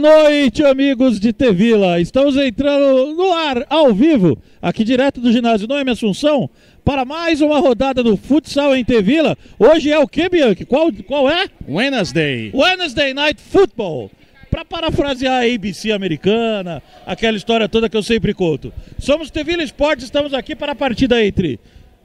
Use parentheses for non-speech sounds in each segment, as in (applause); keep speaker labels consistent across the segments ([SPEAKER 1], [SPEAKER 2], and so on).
[SPEAKER 1] Boa noite, amigos de Tevila. Estamos entrando no ar, ao vivo, aqui direto do ginásio Noemi Assunção, para mais uma rodada do futsal em Tevila. Hoje é o que, Bianchi? Qual, qual é?
[SPEAKER 2] Wednesday.
[SPEAKER 1] Wednesday Night Football. Para parafrasear a ABC americana, aquela história toda que eu sempre conto. Somos Tevila Esportes, estamos aqui para a partida entre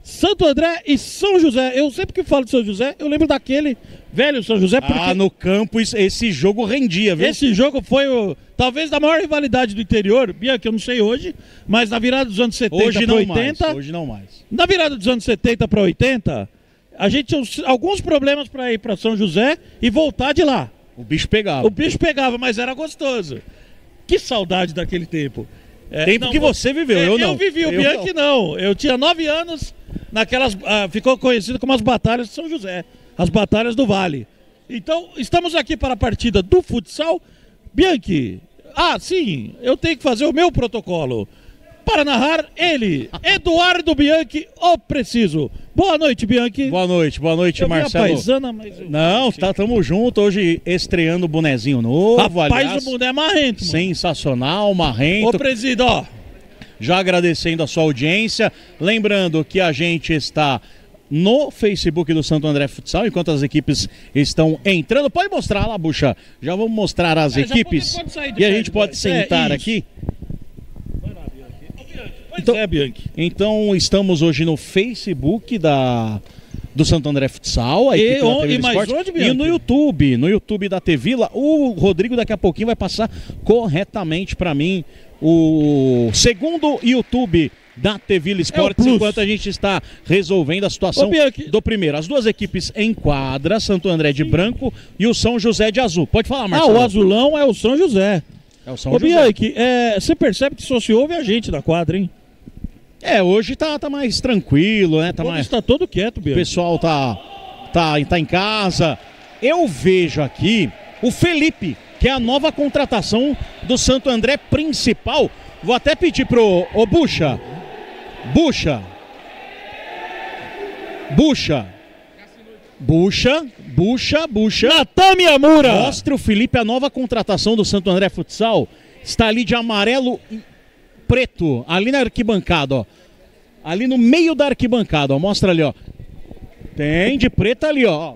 [SPEAKER 1] Santo André e São José. Eu sempre que falo de São José, eu lembro daquele velho São José. Porque
[SPEAKER 2] Ah, no campo esse jogo rendia, viu?
[SPEAKER 1] esse jogo foi o, talvez da maior rivalidade do interior, Bia, que eu não sei hoje, mas na virada dos anos 70
[SPEAKER 2] Hoje
[SPEAKER 1] para
[SPEAKER 2] não
[SPEAKER 1] 80,
[SPEAKER 2] mais, hoje não mais.
[SPEAKER 1] na virada dos anos 70 para 80, a gente tinha uns- alguns problemas para ir para São José e voltar de lá.
[SPEAKER 2] O bicho pegava.
[SPEAKER 1] O bicho pegava, mas era gostoso. Que saudade daquele tempo. É,
[SPEAKER 2] Tempo que você viveu, eu não.
[SPEAKER 1] Eu vivi, o
[SPEAKER 2] Eu
[SPEAKER 1] Bianchi não. Eu tinha nove anos naquelas. ah, ficou conhecido como as batalhas de São José. As batalhas do Vale. Então, estamos aqui para a partida do futsal. Bianchi, ah, sim, eu tenho que fazer o meu protocolo. Para narrar ele, Eduardo Bianchi, o preciso. Boa noite, Bianchi.
[SPEAKER 2] Boa noite, boa noite,
[SPEAKER 1] eu
[SPEAKER 2] Marcelo.
[SPEAKER 1] paisana, mas eu-
[SPEAKER 2] Não, tá, tamo junto hoje estreando o bonezinho novo,
[SPEAKER 1] Rapaz,
[SPEAKER 2] aliás,
[SPEAKER 1] o boné é marrento, mano.
[SPEAKER 2] sensacional,
[SPEAKER 1] Ô,
[SPEAKER 2] marrento.
[SPEAKER 1] presídio, ó.
[SPEAKER 2] Já agradecendo a sua audiência, lembrando que a gente está no Facebook do Santo André Futsal, enquanto as equipes estão entrando. Pode mostrar lá, Buxa. Já vamos mostrar as
[SPEAKER 1] É,
[SPEAKER 2] equipes.
[SPEAKER 1] pode- pode
[SPEAKER 2] e a gente pode.
[SPEAKER 1] É,
[SPEAKER 2] sentar
[SPEAKER 1] isso.
[SPEAKER 2] aqui. Então-
[SPEAKER 1] é, Bianchi.
[SPEAKER 2] Então estamos hoje no Facebook da do Santo André Futsal, a
[SPEAKER 1] E
[SPEAKER 2] da
[SPEAKER 1] on-
[SPEAKER 2] TV
[SPEAKER 1] e mais
[SPEAKER 2] Esporte,
[SPEAKER 1] onde,
[SPEAKER 2] e no YouTube, no YouTube da Tevila. O Rodrigo daqui a pouquinho vai passar corretamente para mim o segundo YouTube da Tevila Esportes,
[SPEAKER 1] plus.
[SPEAKER 2] enquanto a gente está resolvendo a situação
[SPEAKER 1] Ô,
[SPEAKER 2] do primeiro. As duas equipes em quadra, Santo André de branco e o São José de azul. Pode falar,
[SPEAKER 1] Ah,
[SPEAKER 2] Marcelo.
[SPEAKER 1] o azulão é o São José.
[SPEAKER 2] É o São
[SPEAKER 1] Ô,
[SPEAKER 2] José.
[SPEAKER 1] Bianchi, é, você percebe que só se ouve a gente na quadra, hein?
[SPEAKER 2] É, hoje tá, tá mais tranquilo, né? Tá
[SPEAKER 1] Hoje
[SPEAKER 2] mais...
[SPEAKER 1] está todo quieto,
[SPEAKER 2] O
[SPEAKER 1] Bianchi.
[SPEAKER 2] pessoal tá, tá, tá em casa. Eu vejo aqui o Felipe, que é a nova contratação do Santo André principal. Vou até pedir pro ô Bucha. Bucha. Bucha. Bucha, Bucha, Bucha.
[SPEAKER 1] Natan Miyamura!
[SPEAKER 2] Mostra o Felipe a nova contratação do Santo André Futsal. Está ali de amarelo e preto, ali na arquibancada, ó. Ali no meio da arquibancada, ó. Mostra ali, ó. Tem de preto ali, ó.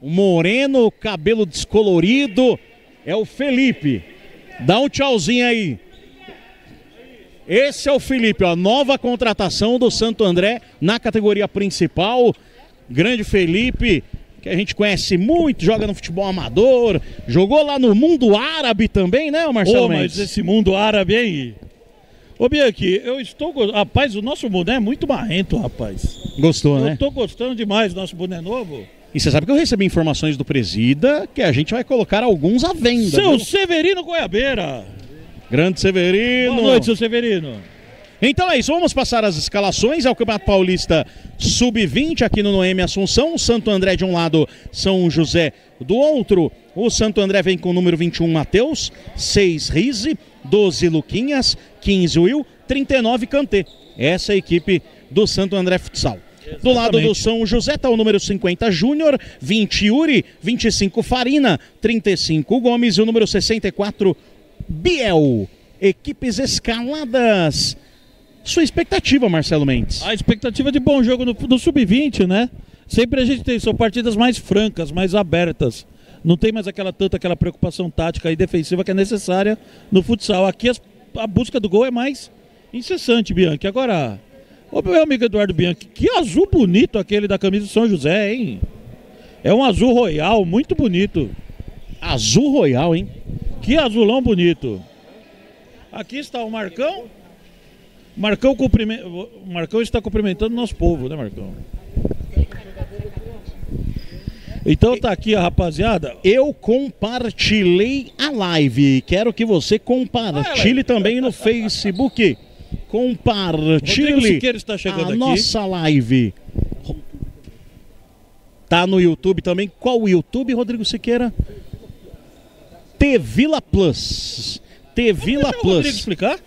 [SPEAKER 2] O moreno, cabelo descolorido. É o Felipe. Dá um tchauzinho aí. Esse é o Felipe, ó. Nova contratação do Santo André na categoria principal. Grande Felipe, que a gente conhece muito, joga no futebol amador, jogou lá no mundo árabe também, né, Marcelo Mendes?
[SPEAKER 1] mas esse mundo árabe, hein? Ô, Bianchi, eu estou... Rapaz, o nosso boné é muito marrento, rapaz.
[SPEAKER 2] Gostou,
[SPEAKER 1] Eu
[SPEAKER 2] né?
[SPEAKER 1] estou gostando demais do nosso boné novo.
[SPEAKER 2] E você sabe que eu recebi informações do Presida que a gente vai colocar alguns à venda.
[SPEAKER 1] Seu
[SPEAKER 2] viu?
[SPEAKER 1] Severino Goiabeira.
[SPEAKER 2] Grande Severino.
[SPEAKER 1] Boa noite, seu Severino.
[SPEAKER 2] Então é isso, vamos passar as escalações. É o Campeonato Paulista Sub-20 aqui no Noemi Assunção. O Santo André de um lado, São José do outro. O Santo André vem com o número 21, Matheus, 6, Rise, 12, Luquinhas, 15, Will, 39, Cantê. Essa é a equipe do Santo André Futsal. Do lado do. São José está o número 50, Júnior, 20, Yuri, 25, Farina, 35, Gomes e o número 64, Biel. Equipes escaladas. Sua expectativa, Marcelo Mendes?
[SPEAKER 1] A expectativa de bom jogo no, no Sub-20, né? Sempre a gente tem, são partidas mais francas, mais abertas. Não tem mais aquela tanta aquela preocupação tática e defensiva que é necessária no futsal. Aqui as- a busca do gol é mais incessante, Bianchi. Agora, ô meu amigo Eduardo Bianchi, que azul bonito aquele da camisa do São José, hein? É um azul royal, muito bonito.
[SPEAKER 2] Azul Royal, hein?
[SPEAKER 1] Que azulão bonito. Aqui está o Marcão. Marcão, cumprime... o Marcão está cumprimentando nosso povo, né, Marcão? Então tá aqui a rapaziada.
[SPEAKER 2] Eu compartilhei a live. Quero que você compartilhe também no Facebook. Compartilhe
[SPEAKER 1] está chegando
[SPEAKER 2] a
[SPEAKER 1] aqui.
[SPEAKER 2] nossa live. Tá no YouTube também. Qual o YouTube, Rodrigo Siqueira? T-Vila Plus. T-Vila
[SPEAKER 1] Deixa o Rodrigo
[SPEAKER 2] Plus.
[SPEAKER 1] explicar.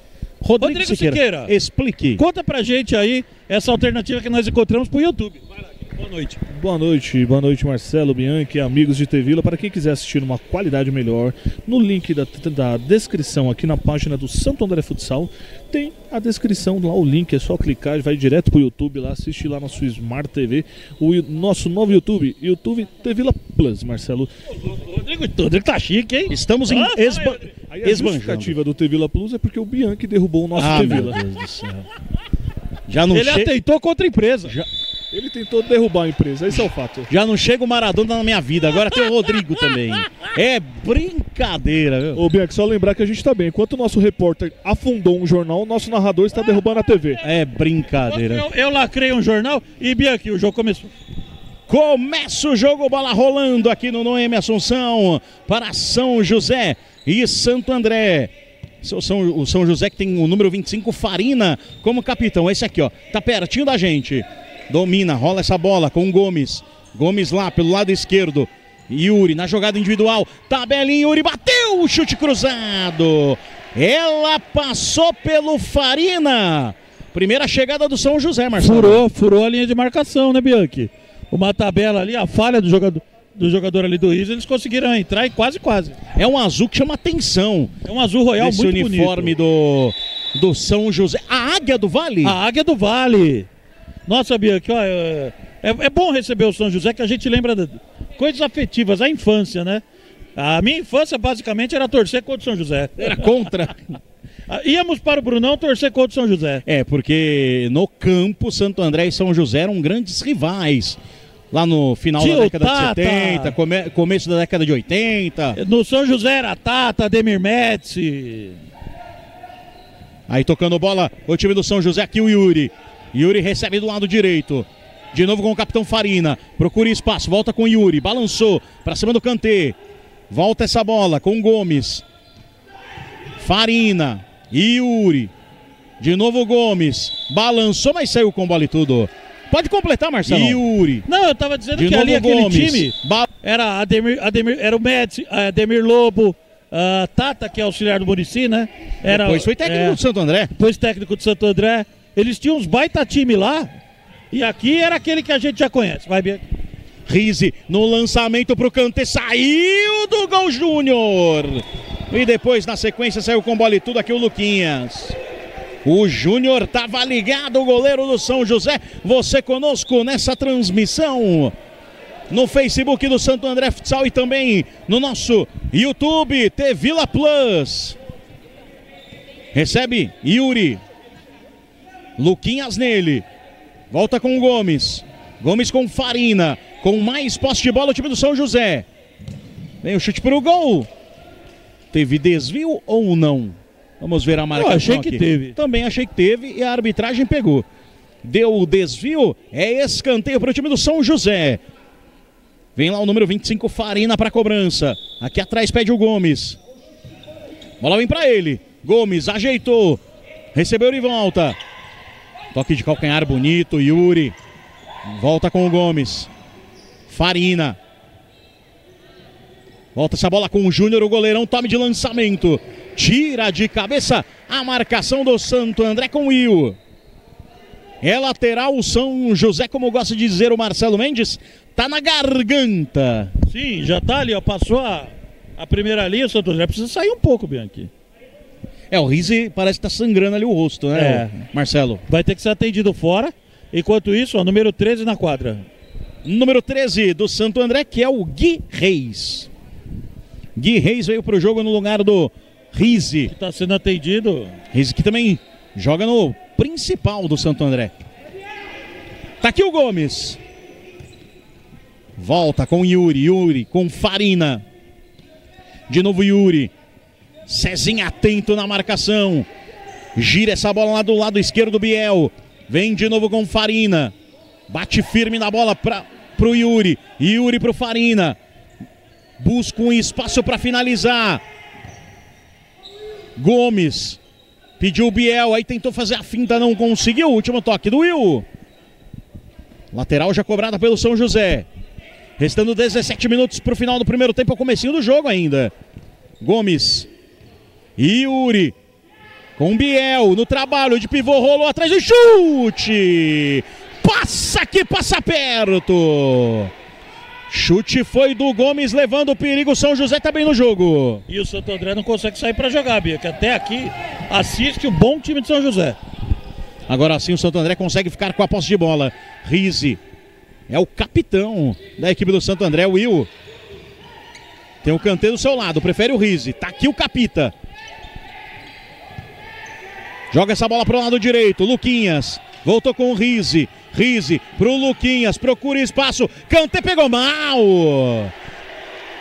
[SPEAKER 2] Rodrigo,
[SPEAKER 1] Rodrigo
[SPEAKER 2] Siqueira,
[SPEAKER 1] Siqueira.
[SPEAKER 2] explique.
[SPEAKER 1] Conta pra gente aí essa alternativa que nós encontramos pro YouTube. Vai lá, Boa noite.
[SPEAKER 3] Boa noite, boa noite Marcelo Bianchi, amigos de Tevila. Para quem quiser assistir uma qualidade melhor, no link da, da descrição aqui na página do Santo André Futsal, tem a descrição lá, o link, é só clicar, vai direto pro YouTube lá, assiste lá na sua Smart TV, o nosso novo YouTube, YouTube Tevila Plus, Marcelo.
[SPEAKER 1] O Rodrigo, o Rodrigo tá chique, hein?
[SPEAKER 2] Estamos em
[SPEAKER 1] Ah,
[SPEAKER 2] esba...
[SPEAKER 3] Aí a justificativa do Tevila Plus é porque o Bianchi derrubou o nosso
[SPEAKER 2] Ah, meu
[SPEAKER 3] Tevila.
[SPEAKER 2] Deus do céu. Já não,
[SPEAKER 1] Ele
[SPEAKER 2] che...
[SPEAKER 1] contra a empresa.
[SPEAKER 3] Ele tentou derrubar a empresa, esse é o fato.
[SPEAKER 2] Já não chega o Maradona na minha vida, agora tem o Rodrigo também. É brincadeira, viu?
[SPEAKER 3] Ô Bianchi, só lembrar que a gente tá bem. Enquanto o nosso repórter afundou um jornal, o nosso narrador está derrubando a TV.
[SPEAKER 2] É brincadeira.
[SPEAKER 1] Eu, eu lacrei um jornal e Bianchi, o jogo começou.
[SPEAKER 2] Começa o jogo, bola rolando aqui no Noemi Assunção para São José e Santo André. São, o São José que tem o número 25, Farina, como capitão. Esse aqui, ó, tá pertinho da gente. Domina, rola essa bola com o Gomes. Gomes lá pelo lado esquerdo. Yuri na jogada individual. Tabelinha, Yuri bateu o chute cruzado. Ela passou pelo Farina. Primeira chegada do São José, Marcelo.
[SPEAKER 1] Furou, furou a linha de marcação, né, Bianchi? Uma tabela ali, a falha do jogador, do jogador ali do Isa, eles conseguiram entrar e quase, quase.
[SPEAKER 2] É um azul que chama atenção.
[SPEAKER 1] É um azul royal
[SPEAKER 2] Esse
[SPEAKER 1] muito
[SPEAKER 2] uniforme
[SPEAKER 1] bonito.
[SPEAKER 2] do, do São José. A Águia do Vale?
[SPEAKER 1] A Águia do Vale. Nossa, Bianchi, ó, é, é, bom receber o São José, que a gente lembra de coisas afetivas, a infância, né? A minha infância, basicamente, era torcer contra o São José.
[SPEAKER 2] Era contra. (laughs)
[SPEAKER 1] Íamos para o Brunão torcer contra o São José.
[SPEAKER 2] é, porque no campo, Santo André e São José eram grandes rivais. Lá no final
[SPEAKER 1] Tinha
[SPEAKER 2] da década
[SPEAKER 1] Tata.
[SPEAKER 2] de 70, come- começo da década de 80.
[SPEAKER 1] No São José era Tata, Demir Metzi.
[SPEAKER 2] Aí tocando bola, o time do São José aqui, o Yuri. Yuri recebe do lado direito. De novo com o capitão Farina. Procura espaço, volta com Yuri. Balançou para cima do Kantê. Volta essa bola com o Gomes. Farina. Yuri. De novo o Gomes. Balançou, mas saiu com bola e tudo. Pode completar, Marcelo. Yuri.
[SPEAKER 1] Não, eu tava dizendo
[SPEAKER 2] De
[SPEAKER 1] que ali
[SPEAKER 2] o
[SPEAKER 1] aquele
[SPEAKER 2] Gomes.
[SPEAKER 1] time
[SPEAKER 2] Ba-
[SPEAKER 1] era Ademir, Ademir, era o Metzi, Ademir Lobo, ah, Tata, que é auxiliar do Murici, né? Era,
[SPEAKER 2] Depois foi técnico
[SPEAKER 1] é,
[SPEAKER 2] do Santo André.
[SPEAKER 1] depois técnico do Santo André. Eles tinham uns baita time lá. E aqui era aquele que a gente já conhece. Vai, Bianchi.
[SPEAKER 2] Rize no lançamento pro Kanté, saiu do gol Júnior. E depois na sequência saiu com bola e tudo aqui o Luquinhas. O Júnior tava ligado, o goleiro do São José. Você conosco nessa transmissão no Facebook do Santo André Futsal e também no nosso YouTube T Vila Plus. Recebe Yuri. Luquinhas nele. Volta com o Gomes. Gomes com Farina. Com mais posse de bola o time do São José. Vem o chute para o gol. Teve desvio ou não? Vamos ver a marcação
[SPEAKER 1] achei que
[SPEAKER 2] aqui.
[SPEAKER 1] teve.
[SPEAKER 2] Também achei que teve e a arbitragem pegou. Deu o desvio, é escanteio para o time do São José. Vem lá o número 25, Farina para cobrança. Aqui atrás pede o Gomes. Bola vem para ele. Gomes ajeitou. Recebeu de volta. Toque de calcanhar bonito, Yuri. Volta com o Gomes. Farina. Volta essa bola com o Júnior, o goleirão, tome de lançamento. Tira de cabeça a marcação do Santo André com o Will. É lateral o São José, como gosta de dizer o Marcelo Mendes, tá na garganta.
[SPEAKER 1] Sim, já tá ali, ó. Passou a, a primeira linha, o Santo André precisa sair um pouco, Bianchi.
[SPEAKER 2] É, o Rizzi parece que tá sangrando ali o rosto, né,
[SPEAKER 1] É.
[SPEAKER 2] Marcelo?
[SPEAKER 1] Vai ter que ser atendido fora. Enquanto isso, ó, número 13 na quadra.
[SPEAKER 2] Número 13 do Santo André, que é o Gui Reis. Gui Reis veio pro jogo no lugar do Rizzi.
[SPEAKER 1] Que tá sendo atendido.
[SPEAKER 2] Rizzi que também joga no principal do Santo André. Tá aqui o Gomes. Volta com Yuri, Yuri com Farina. De novo Yuri. Cezinha atento na marcação. Gira essa bola lá do lado esquerdo do Biel. Vem de novo com Farina. Bate firme na bola para pro Yuri. Yuri pro Farina. Busca um espaço para finalizar. Gomes. Pediu o Biel, aí tentou fazer a finta, não conseguiu. Último toque do Will. Lateral já cobrada pelo São José. Restando 17 minutos para o final do primeiro tempo, é o comecinho do jogo ainda. Gomes. Yuri. Com Biel no trabalho de pivô, rolou atrás do chute. Passa que passa perto. Chute foi do Gomes levando o perigo. São José tá bem no jogo.
[SPEAKER 1] E o Santo André não consegue sair para jogar, Bia, que até aqui assiste um bom time de São José.
[SPEAKER 2] Agora sim o Santo André consegue ficar com a posse de bola. Rise é o capitão da equipe do Santo André, Will. Tem o canteiro do seu lado, prefere o Rise. Tá aqui o Capita. Joga essa bola pro lado direito. Luquinhas. Voltou com o Rise. Rise pro Luquinhas. Procura espaço. Cante pegou mal.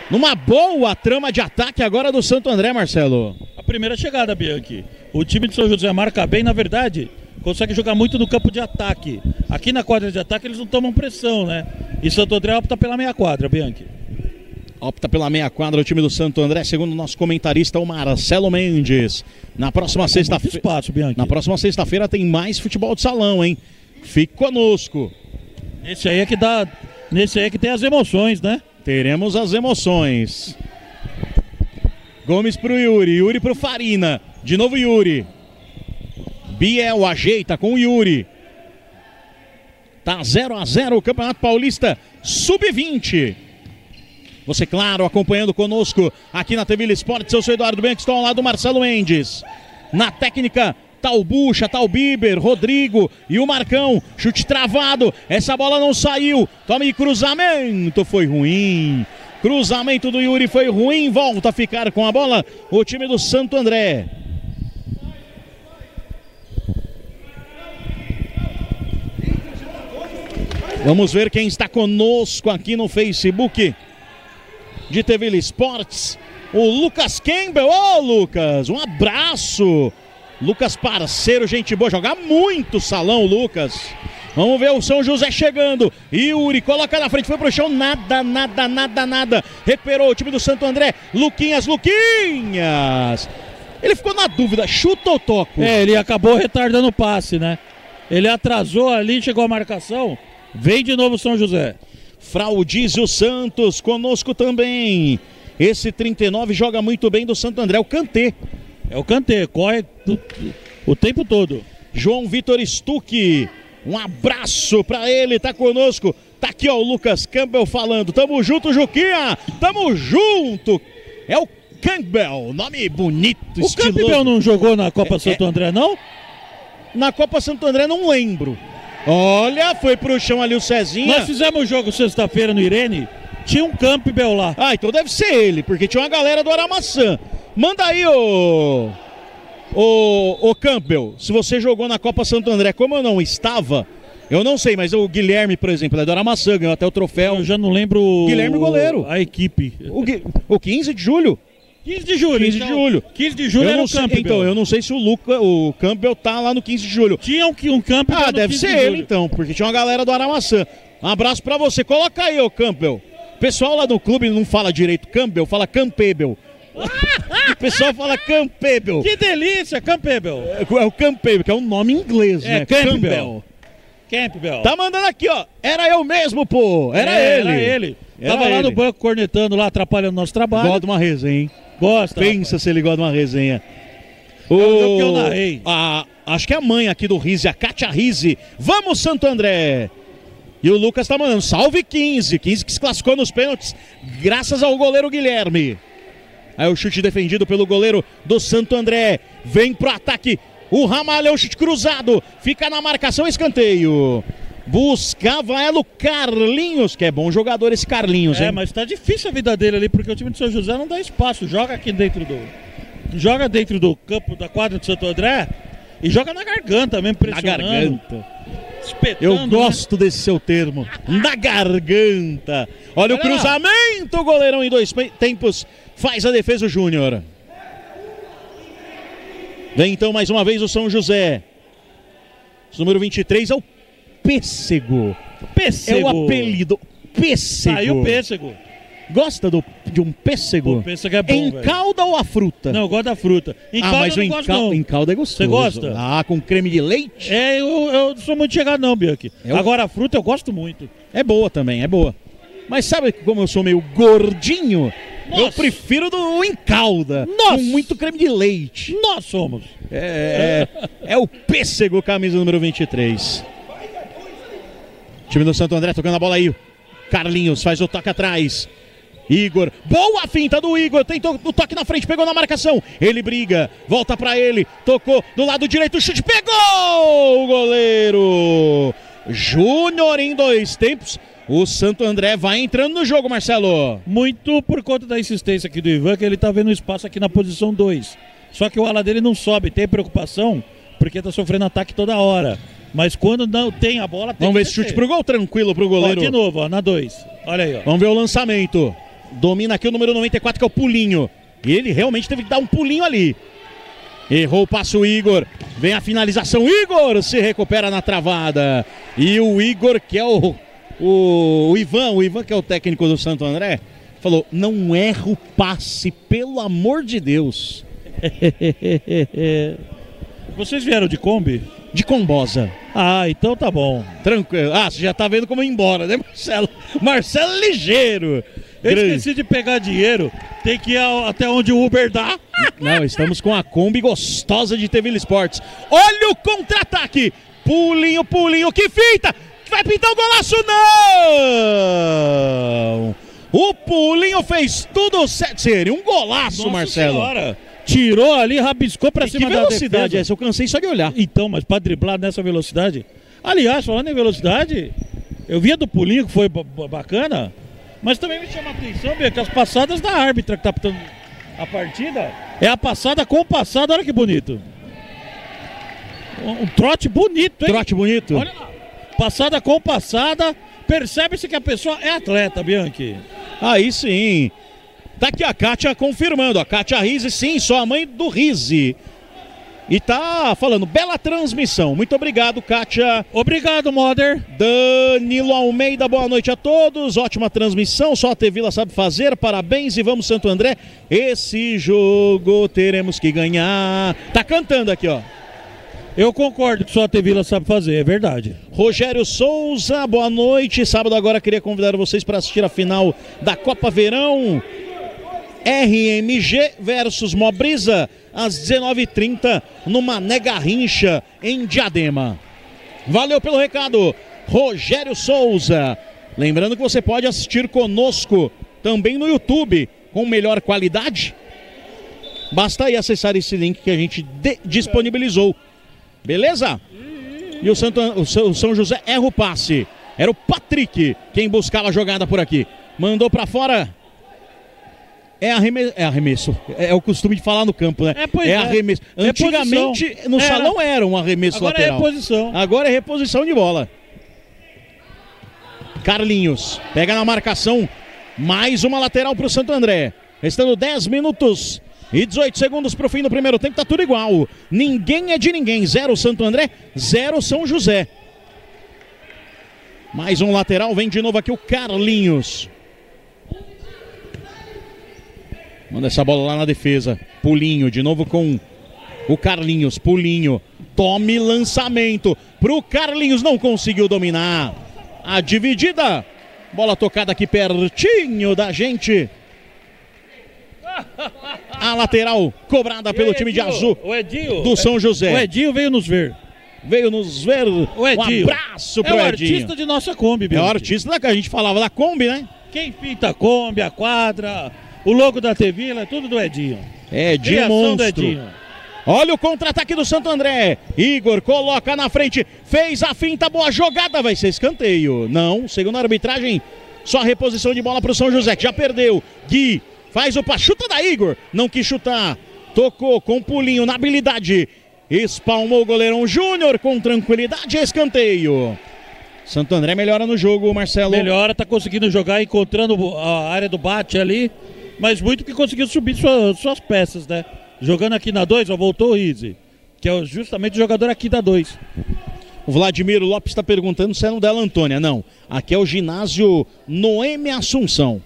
[SPEAKER 2] Numa boa trama de ataque agora do Santo André, Marcelo.
[SPEAKER 1] A primeira chegada, Bianchi. O time de São José marca bem, na verdade, consegue jogar muito no campo de ataque. Aqui na quadra de ataque eles não tomam pressão, né? E Santo André opta pela meia quadra, Bianchi.
[SPEAKER 2] Opta pela meia quadra o time do Santo André, segundo o nosso comentarista, o Marcelo Mendes. Na próxima sexta-feira. Na próxima sexta-feira tem mais futebol de salão, hein? Fique conosco.
[SPEAKER 1] Esse aí é que dá. Nesse aí é que tem as emoções, né?
[SPEAKER 2] Teremos as emoções. Gomes pro Yuri, Yuri pro Farina. De novo Yuri. Biel ajeita com o Yuri. Tá 0 a 0 o Campeonato Paulista Sub-20. Você, claro, acompanhando conosco aqui na TV Esportes. Eu sou Eduardo estou ao lado do Marcelo Mendes. Na técnica, tá o Bucha, tá o Biber, Rodrigo e o Marcão. Chute travado, essa bola não saiu. Tome cruzamento, foi ruim. Cruzamento do Yuri foi ruim, volta a ficar com a bola o time do Santo André. Vamos ver quem está conosco aqui no Facebook de TV Esportes. O Lucas Campbell. Ô, oh, Lucas, um abraço. Lucas, parceiro, gente boa. Jogar muito salão, Lucas. Vamos ver o São José chegando. Yuri coloca na frente, foi pro chão. Nada, nada, nada, nada. Recuperou o time do Santo André. Luquinhas, Luquinhas. Ele ficou na dúvida, chuta ou toco?
[SPEAKER 1] É, ele acabou retardando o passe, né? Ele atrasou ali, chegou a marcação. Vem de novo São José.
[SPEAKER 2] Fraudísio Santos conosco também. Esse 39 joga muito bem do Santo André, o Cantê.
[SPEAKER 1] É o Cantê, corre o tempo todo.
[SPEAKER 2] João Vitor Stuck, um abraço para ele, tá conosco. Tá aqui ó, o Lucas Campbell falando. Tamo junto, Juquinha. Tamo junto. É o Campbell, nome bonito,
[SPEAKER 1] O estiloso. Campbell não jogou na Copa é, Santo é. André, não?
[SPEAKER 2] Na Copa Santo André não lembro. Olha, foi pro chão ali o Cezinha.
[SPEAKER 1] Nós fizemos o jogo sexta-feira no Irene. Tinha um Campbell lá.
[SPEAKER 2] Ah, então deve ser ele, porque tinha uma galera do Aramaçã. Manda aí, ô. Ô, ô Campbell, se você jogou na Copa Santo André, como eu não estava, eu não sei, mas o Guilherme, por exemplo, é do Aramaçã, ganhou até o troféu.
[SPEAKER 1] Eu já não lembro.
[SPEAKER 2] Guilherme goleiro.
[SPEAKER 1] A equipe.
[SPEAKER 2] O, o 15 de julho?
[SPEAKER 1] 15 de julho.
[SPEAKER 2] 15 então, de julho.
[SPEAKER 1] 15 de julho eu
[SPEAKER 2] era o sei, Então, eu não sei se o Luca, o Campbell tá lá no 15 de julho.
[SPEAKER 1] Tinha um, um Campbell
[SPEAKER 2] Ah, deve ser ele então, porque tinha uma galera do Aramaçã. Um abraço pra você. Coloca aí, ô Campbell. O pessoal lá no clube não fala direito Campbell, fala Campbell. (laughs) o pessoal fala Campbell.
[SPEAKER 1] Que delícia, Campbell.
[SPEAKER 2] É, é o Campbell, que é um nome inglês,
[SPEAKER 1] é,
[SPEAKER 2] né?
[SPEAKER 1] Campbell. Campbell.
[SPEAKER 2] Tá mandando aqui, ó. Era eu mesmo, pô. Era é, ele.
[SPEAKER 1] Era ele. Era Tava ele. lá no banco cornetando lá, atrapalhando o nosso trabalho.
[SPEAKER 2] Gosta de uma resenha, hein?
[SPEAKER 1] Gosta.
[SPEAKER 2] Pensa rapaz. se ele gosta de uma resenha.
[SPEAKER 1] O... É que eu narrei.
[SPEAKER 2] A, acho que é a mãe aqui do Rise, a Kátia Rise. Vamos, Santo André! E o Lucas tá mandando, salve 15. 15 que se classificou nos pênaltis, graças ao goleiro Guilherme. Aí o chute defendido pelo goleiro do Santo André. Vem pro ataque. O Ramalho, o chute cruzado. Fica na marcação, escanteio. Buscava ela o Carlinhos, que é bom jogador esse Carlinhos,
[SPEAKER 1] é,
[SPEAKER 2] hein? É,
[SPEAKER 1] mas tá difícil a vida dele ali, porque o time de São José não dá espaço. Joga aqui dentro do. Joga dentro do campo da quadra de Santo André e joga na garganta mesmo, pressionando.
[SPEAKER 2] Na garganta. Eu né? gosto né? desse seu termo. Na garganta. Olha, Olha o cruzamento, o goleirão em dois tempos faz a defesa o Júnior. Vem então mais uma vez o São José. número 23 é o Pêssego.
[SPEAKER 1] Pêssego.
[SPEAKER 2] É o apelido. Pêssego.
[SPEAKER 1] Saiu pêssego.
[SPEAKER 2] Gosta do, de um pêssego?
[SPEAKER 1] O pêssego é bom,
[SPEAKER 2] Em calda ou a fruta?
[SPEAKER 1] Não, eu gosto da fruta. Em
[SPEAKER 2] ah,
[SPEAKER 1] calda
[SPEAKER 2] mas
[SPEAKER 1] eu
[SPEAKER 2] em,
[SPEAKER 1] gosto,
[SPEAKER 2] cal
[SPEAKER 1] não.
[SPEAKER 2] em calda é gostoso.
[SPEAKER 1] Você gosta?
[SPEAKER 2] Ah, com creme de leite?
[SPEAKER 1] É, eu, eu sou muito chegado não, Bianchi. O... Agora a fruta eu gosto muito.
[SPEAKER 2] É boa também, é boa. Mas sabe como eu sou meio gordinho? Nossa. Eu prefiro do em calda.
[SPEAKER 1] Nossa.
[SPEAKER 2] Com muito creme de leite.
[SPEAKER 1] Nós somos.
[SPEAKER 2] É, é, é o pêssego, camisa número 23. Time do Santo André tocando a bola aí. Carlinhos faz o toque atrás. Igor, boa finta do Igor, tentou o toque na frente, pegou na marcação. Ele briga, volta para ele, tocou do lado direito, chute, pegou o goleiro. Júnior em dois tempos. O Santo André vai entrando no jogo, Marcelo.
[SPEAKER 1] Muito por conta da insistência aqui do Ivan, que ele tá vendo espaço aqui na posição 2. Só que o ala dele não sobe, tem preocupação, porque tá sofrendo ataque toda hora. Mas quando não tem a bola, tem
[SPEAKER 2] Vamos ver esse chute pro gol, tranquilo pro
[SPEAKER 1] Ó,
[SPEAKER 2] goleiro.
[SPEAKER 1] de novo, ó, na 2. Olha aí, ó.
[SPEAKER 2] Vamos ver o lançamento. Domina aqui o número 94, que é o pulinho. E ele realmente teve que dar um pulinho ali. Errou o passo Igor. Vem a finalização. Igor se recupera na travada. E o Igor, que é o, o, o Ivan, o Ivan, que é o técnico do Santo André, falou: não erra o passe, pelo amor de Deus. (laughs)
[SPEAKER 1] Vocês vieram de Kombi?
[SPEAKER 2] De Combosa.
[SPEAKER 1] Ah, então tá bom.
[SPEAKER 2] Tranquilo. Ah, você já tá vendo como ir embora, né, Marcelo? (laughs) Marcelo ligeiro.
[SPEAKER 1] Eu
[SPEAKER 2] Grande.
[SPEAKER 1] esqueci de pegar dinheiro. Tem que ir até onde o Uber dá. (laughs)
[SPEAKER 2] Não, estamos com a Kombi gostosa de Tevila Esportes. Olha o contra-ataque. Pulinho, pulinho, que finta! Vai pintar o golaço, não! O pulinho fez tudo certo. Seria um golaço,
[SPEAKER 1] Nossa
[SPEAKER 2] Marcelo.
[SPEAKER 1] Senhora. Tirou ali, rabiscou pra
[SPEAKER 2] E que
[SPEAKER 1] cima da
[SPEAKER 2] velocidade é
[SPEAKER 1] defesa.
[SPEAKER 2] essa? Eu cansei só de olhar.
[SPEAKER 1] Então, mas pra driblar nessa velocidade. Aliás, falando em velocidade, eu via do pulinho que foi ba- ba- bacana, mas também me chama a atenção, Bia, que as passadas da árbitra que tá pitando a partida é a passada com passada, olha que bonito. Um, um trote bonito, hein?
[SPEAKER 2] Trote bonito.
[SPEAKER 1] Olha lá. Passada com passada, percebe-se que a pessoa é atleta, Bianchi.
[SPEAKER 2] Aí sim. Tá aqui a Kátia confirmando. A Kátia Rizzi, sim, só a mãe do Rizzi. E tá falando, bela transmissão. Muito obrigado, Kátia.
[SPEAKER 1] Obrigado, Mother.
[SPEAKER 2] Danilo Almeida, boa noite a todos. Ótima transmissão, só a Tevila sabe fazer. Parabéns e vamos, Santo André. Esse jogo teremos que ganhar. Tá cantando aqui, ó.
[SPEAKER 1] Eu concordo que só a Tevila sabe fazer, é verdade.
[SPEAKER 2] Rogério Souza, boa noite. Sábado agora queria convidar vocês para assistir a final da Copa Verão. RMG versus Mobrisa, às 19h30, no Mané Garrincha, em Diadema. Valeu pelo recado, Rogério Souza. Lembrando que você pode assistir conosco também no YouTube, com melhor qualidade. Basta aí acessar esse link que a gente disponibilizou. Beleza? E o, Santo, o São- José erra o passe. Era o Patrick quem buscava a jogada por aqui. Mandou pra fora. É, é arremesso. É, é o costume de falar no campo, né?
[SPEAKER 1] É, pois é.
[SPEAKER 2] arremesso. Antigamente,
[SPEAKER 1] Reposição.
[SPEAKER 2] no
[SPEAKER 1] Era.
[SPEAKER 2] salão era um arremesso
[SPEAKER 1] Agora é
[SPEAKER 2] lateral.
[SPEAKER 1] reposição.
[SPEAKER 2] Agora é reposição de bola. Carlinhos pega na marcação. Mais uma lateral para o Santo André. Restando 10 minutos e 18 segundos para o fim do primeiro tempo. Tá tudo igual. Ninguém é de ninguém. Zero Santo André, zero São José. Mais um lateral. Vem de novo aqui o Carlinhos. Manda essa bola lá na defesa. Pulinho, de novo com o Carlinhos. Pulinho. Tome lançamento pro Carlinhos. Não conseguiu dominar. A dividida. Bola tocada aqui pertinho da gente. A lateral cobrada pelo time de azul
[SPEAKER 1] O Edinho.
[SPEAKER 2] do São
[SPEAKER 1] O
[SPEAKER 2] José.
[SPEAKER 1] Edinho veio nos ver.
[SPEAKER 2] Veio nos ver.
[SPEAKER 1] O
[SPEAKER 2] Um
[SPEAKER 1] Edinho.
[SPEAKER 2] abraço
[SPEAKER 1] É
[SPEAKER 2] pro
[SPEAKER 1] o
[SPEAKER 2] Edinho.
[SPEAKER 1] artista de nossa Kombi,
[SPEAKER 2] É o artista da que a gente falava da Kombi, né?
[SPEAKER 1] Quem pinta a Kombi, a quadra, o logo da Tevila, é tudo do Edinho.
[SPEAKER 2] É,
[SPEAKER 1] do
[SPEAKER 2] monstro.
[SPEAKER 1] Edinho.
[SPEAKER 2] Olha o contra-ataque do Santo André. Igor coloca na frente, fez a finta, boa jogada, vai ser escanteio. Não, segundo a arbitragem, só reposição de bola para o São José, que já perdeu. Gui faz o passe, chuta da Igor, não quis chutar. Tocou com pulinho na habilidade. Espalmou o goleirão Júnior com tranquilidade, escanteio. Santo André melhora no jogo, Marcelo.
[SPEAKER 1] Melhora, tá conseguindo jogar, encontrando a área do bate ali, mas muito que conseguiu subir sua- suas peças, né? Jogando aqui na 2, ó, voltou o Easy, que é justamente o jogador aqui da 2.
[SPEAKER 2] O Vladimir Lopes está perguntando se é no Della Antônia. Não, aqui é o ginásio Noemi Assunção.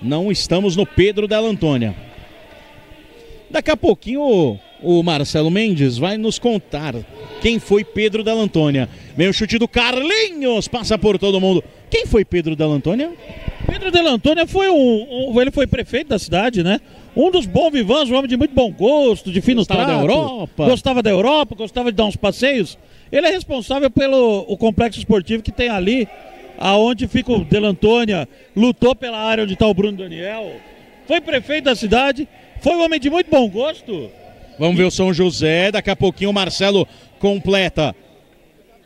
[SPEAKER 2] Não estamos no Pedro Della Antônia. Daqui a pouquinho o Marcelo Mendes vai nos contar quem foi Pedro Della Antônia. Vem o chute do Carlinhos, passa por todo mundo. Quem foi Pedro Della Antônia?
[SPEAKER 1] Pedro de Antônia foi um, um- ele foi prefeito da cidade, né? Um dos bons vivãs, um homem de muito bom gosto, de fino
[SPEAKER 2] Gostava
[SPEAKER 1] trato.
[SPEAKER 2] da Europa.
[SPEAKER 1] Gostava da Europa, gostava de dar uns passeios. Ele é responsável pelo o complexo esportivo que tem ali, aonde fica o Delantônia, lutou pela área onde está o Bruno Daniel, foi prefeito da cidade, foi um homem de muito bom gosto.
[SPEAKER 2] Vamos ver o São José, daqui a pouquinho o Marcelo completa.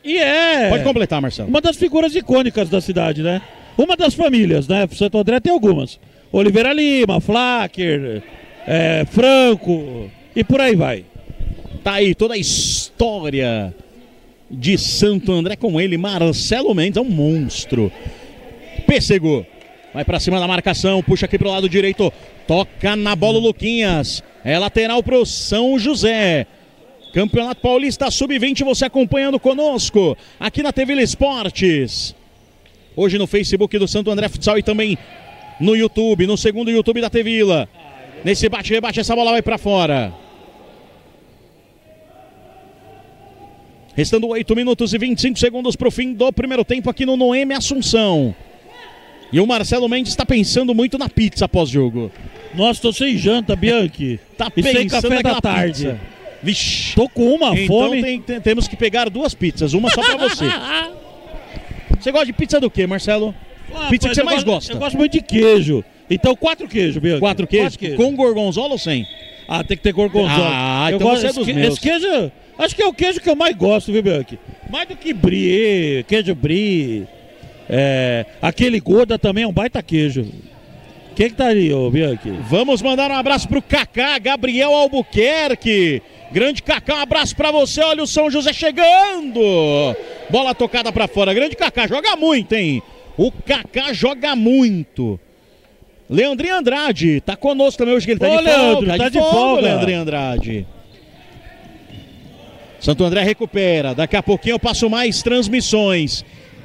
[SPEAKER 1] E é.
[SPEAKER 2] Pode completar, Marcelo.
[SPEAKER 1] Uma das figuras icônicas da cidade, né? Uma das famílias, né? Santo André tem algumas. Oliveira Lima, Flacker, é, Franco e por aí vai.
[SPEAKER 2] Tá aí toda a história de Santo André com ele, Marcelo Mendes, é um monstro. Pêssego. Vai para cima da marcação, puxa aqui pro lado direito, toca na bola o Luquinhas. É lateral pro São José. Campeonato Paulista Sub-20, você acompanhando conosco aqui na TV Esportes. Hoje no Facebook do Santo André Futsal e também no YouTube, no segundo YouTube da Tevila. Nesse bate-rebate, essa bola vai para fora. Restando 8 minutos e 25 segundos para o fim do primeiro tempo aqui no Noemi Assunção. E o Marcelo Mendes está pensando muito na pizza pós-jogo.
[SPEAKER 1] Nossa, tô sem janta, Bianchi. (laughs)
[SPEAKER 2] Tá
[SPEAKER 1] e sem café da tarde.
[SPEAKER 2] pizza. Vixe.
[SPEAKER 1] Tô com uma
[SPEAKER 2] Então
[SPEAKER 1] fome.
[SPEAKER 2] tem- tem- temos que pegar duas pizzas, uma só para você. (laughs) Você gosta de pizza do que, Marcelo?
[SPEAKER 1] Ah,
[SPEAKER 2] pizza que você mais
[SPEAKER 1] gosto-
[SPEAKER 2] gosta?
[SPEAKER 1] Eu gosto muito de queijo. Então, quatro queijos, Bianchi.
[SPEAKER 2] Quatro queijos? Com gorgonzola ou sem?
[SPEAKER 1] Ah, tem que ter gorgonzola.
[SPEAKER 2] Ah,
[SPEAKER 1] eu
[SPEAKER 2] então
[SPEAKER 1] gosto
[SPEAKER 2] você é dos
[SPEAKER 1] esse,
[SPEAKER 2] meus.
[SPEAKER 1] esse queijo, acho que é o queijo que eu mais gosto, viu, Bianchi? Mais do que brie, queijo brie. É, aquele Goda também é um baita queijo. Quem que tá ali, ô Bianchi?
[SPEAKER 2] Vamos mandar um abraço pro Kaká, Gabriel Albuquerque. Grande Kaká, um abraço pra você. Olha o São José chegando. Bola tocada pra fora. Grande Kaká, joga muito, hein? O Kaká joga muito. Leandrinho Andrade, tá conosco também hoje que ele tá
[SPEAKER 1] Ô,
[SPEAKER 2] de folga.
[SPEAKER 1] Leandro, tá de folga.
[SPEAKER 2] Leandrinho Andrade. Santo André recupera. Daqui a pouquinho eu passo mais transmissões.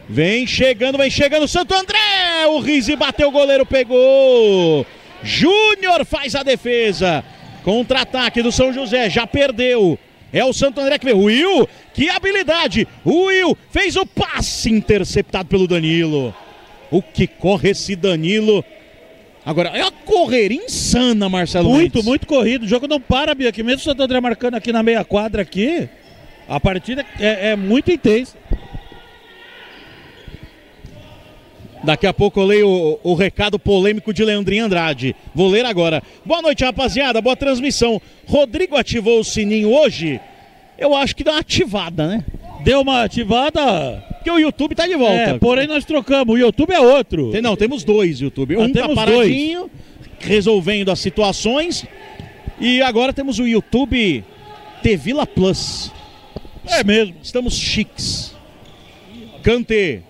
[SPEAKER 2] Vem chegando, vem chegando Santo André! O Rizzi bateu, o goleiro pegou. Júnior faz a defesa. Contra-ataque do São José, já perdeu. É o Santo André que veio. Will, que habilidade! O Will fez o passe interceptado pelo Danilo. O que corre esse Danilo? Agora, é uma correria insana, Marcelo
[SPEAKER 1] Muito,
[SPEAKER 2] Mendes.
[SPEAKER 1] muito corrido. O jogo não para, Bianchi. Mesmo o Santo André marcando aqui na meia quadra aqui, a partida é, é muito intensa.
[SPEAKER 2] Daqui a pouco eu leio o, o recado polêmico de Leandrinho Andrade. Vou ler agora. Boa noite, rapaziada. Boa transmissão. Rodrigo ativou o sininho hoje? Eu acho que deu uma ativada, né?
[SPEAKER 1] Deu uma ativada.
[SPEAKER 2] Porque o YouTube tá de volta.
[SPEAKER 1] É, porém nós trocamos. O YouTube é outro.
[SPEAKER 2] Não, temos dois YouTube.
[SPEAKER 1] Ah,
[SPEAKER 2] Um tá paradinho, resolvendo as situações. E agora temos o YouTube Tevila Plus.
[SPEAKER 1] É mesmo.
[SPEAKER 2] Estamos chiques. Cante.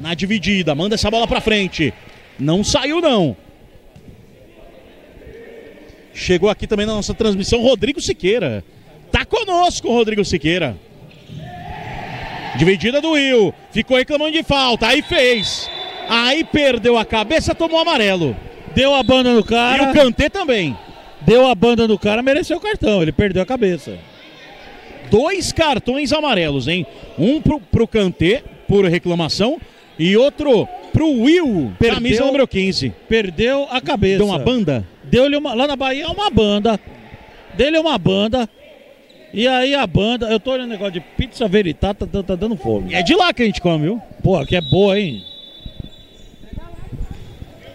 [SPEAKER 2] Na dividida. Manda essa bola pra frente. Não saiu, não. Chegou aqui também na nossa transmissão Rodrigo Siqueira. Tá conosco, Rodrigo Siqueira. Dividida do Will. Ficou reclamando de falta. Aí fez. Aí perdeu a cabeça, tomou amarelo.
[SPEAKER 1] Deu a banda no
[SPEAKER 2] E
[SPEAKER 1] cara.
[SPEAKER 2] o Kanté também.
[SPEAKER 1] Deu a banda no cara, mereceu o cartão. Ele perdeu a cabeça.
[SPEAKER 2] Dois cartões amarelos, hein? Um pro, pro Kanté, por reclamação, e outro pro Will,
[SPEAKER 1] Perdeu.
[SPEAKER 2] camisa número 15.
[SPEAKER 1] Perdeu a cabeça.
[SPEAKER 2] Deu uma banda?
[SPEAKER 1] Deu-lhe uma. Lá na Bahia é uma banda. Dele é uma banda. E aí a banda. Eu tô olhando o negócio de pizza veritata, tá, tá dando fome.
[SPEAKER 2] É de lá que a gente come, viu?
[SPEAKER 1] Pô, que é boa, hein?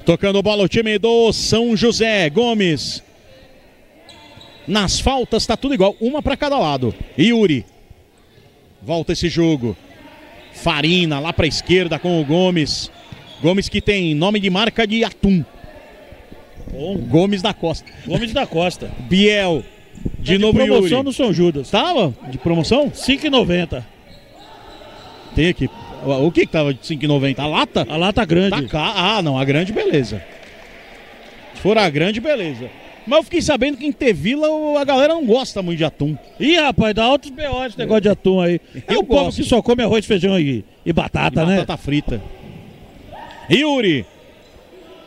[SPEAKER 2] Tocando bola o time do São José Gomes. Nas faltas tá tudo igual, uma para cada lado. Yuri. Volta esse jogo. Farina lá para esquerda com o Gomes. Gomes que tem nome de marca de atum.
[SPEAKER 1] Bom.
[SPEAKER 2] Gomes da Costa.
[SPEAKER 1] Gomes da Costa.
[SPEAKER 2] Biel. De
[SPEAKER 1] Tá
[SPEAKER 2] novo
[SPEAKER 1] promoção
[SPEAKER 2] Yuri.
[SPEAKER 1] no São Judas.
[SPEAKER 2] Tava de promoção?
[SPEAKER 1] 5,90.
[SPEAKER 2] Tem aqui. O que que tava de 5,90? A lata?
[SPEAKER 1] A lata grande.
[SPEAKER 2] Tá cá. Ah, não, a grande beleza. Se for a grande, beleza. Mas eu fiquei sabendo que em Tevila a galera não gosta muito de atum.
[SPEAKER 1] Ih, rapaz, dá altos B.O. esse negócio de atum aí. (laughs) É o povo que só come arroz, feijão e, e batata,
[SPEAKER 2] E
[SPEAKER 1] né?
[SPEAKER 2] batata frita. Yuri.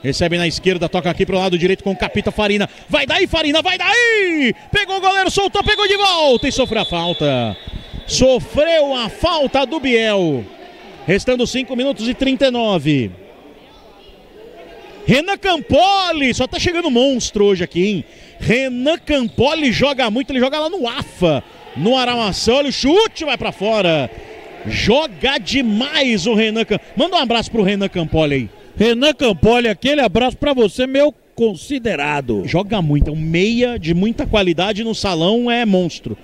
[SPEAKER 2] Recebe na esquerda, toca aqui pro lado direito com o Capita Farina. Vai daí, Farina, vai daí! Pegou o goleiro, soltou, pegou de volta e sofreu a falta. Sofreu a falta do Biel. Restando 5 minutos e 39. Renan Campoli, só tá chegando monstro hoje aqui, hein? Renan Campoli joga muito, ele joga lá no AFA. no Aramaçã. Olha o chute, vai pra fora. Joga demais o Renan Cam... Manda um abraço pro Renan Campoli aí.
[SPEAKER 1] Renan Campoli, aquele abraço pra você, meu considerado.
[SPEAKER 2] Joga muito, é um meia de muita qualidade no salão, é monstro.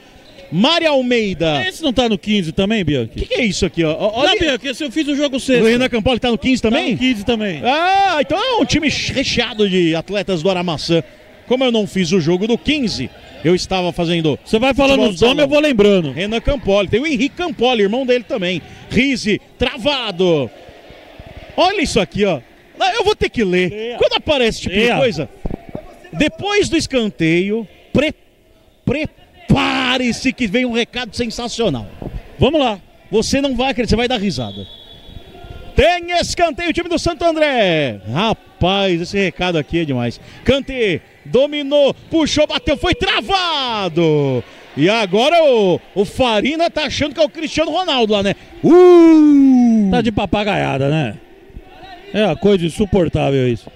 [SPEAKER 2] Mari Almeida.
[SPEAKER 1] Esse não tá no 15 também,
[SPEAKER 2] O
[SPEAKER 1] Bianchi?
[SPEAKER 2] que, que é isso aqui, ó? Olha,
[SPEAKER 1] Não, Bianchi, esse eu fiz o jogo
[SPEAKER 2] o
[SPEAKER 1] sexto.
[SPEAKER 2] Renan Campoli tá no 15
[SPEAKER 1] Tá
[SPEAKER 2] também?
[SPEAKER 1] no 15 também.
[SPEAKER 2] Ah, então é um time recheado de atletas do Aramaçã. Como eu não fiz o jogo do 15, eu estava fazendo
[SPEAKER 1] Você vai falando os nomes, eu vou lembrando.
[SPEAKER 2] Renan Campoli. Tem o Henrique Campoli, irmão dele também. Rise, travado. Olha isso aqui, ó. Eu vou ter que ler.
[SPEAKER 1] Leia.
[SPEAKER 2] Quando aparece tipo de
[SPEAKER 1] Leia.
[SPEAKER 2] coisa, depois do escanteio, pre- prepare-se que vem um recado sensacional.
[SPEAKER 1] Vamos lá.
[SPEAKER 2] Você não vai acreditar, você vai dar risada. Tem escanteio, time do Santo André. Rapaz, esse recado aqui é demais. Cante, dominou, puxou, bateu, foi travado. E agora o, o Farina tá achando que é o Cristiano Ronaldo lá, né? Uh!
[SPEAKER 1] Tá de papagaiada, né? É uma coisa insuportável isso.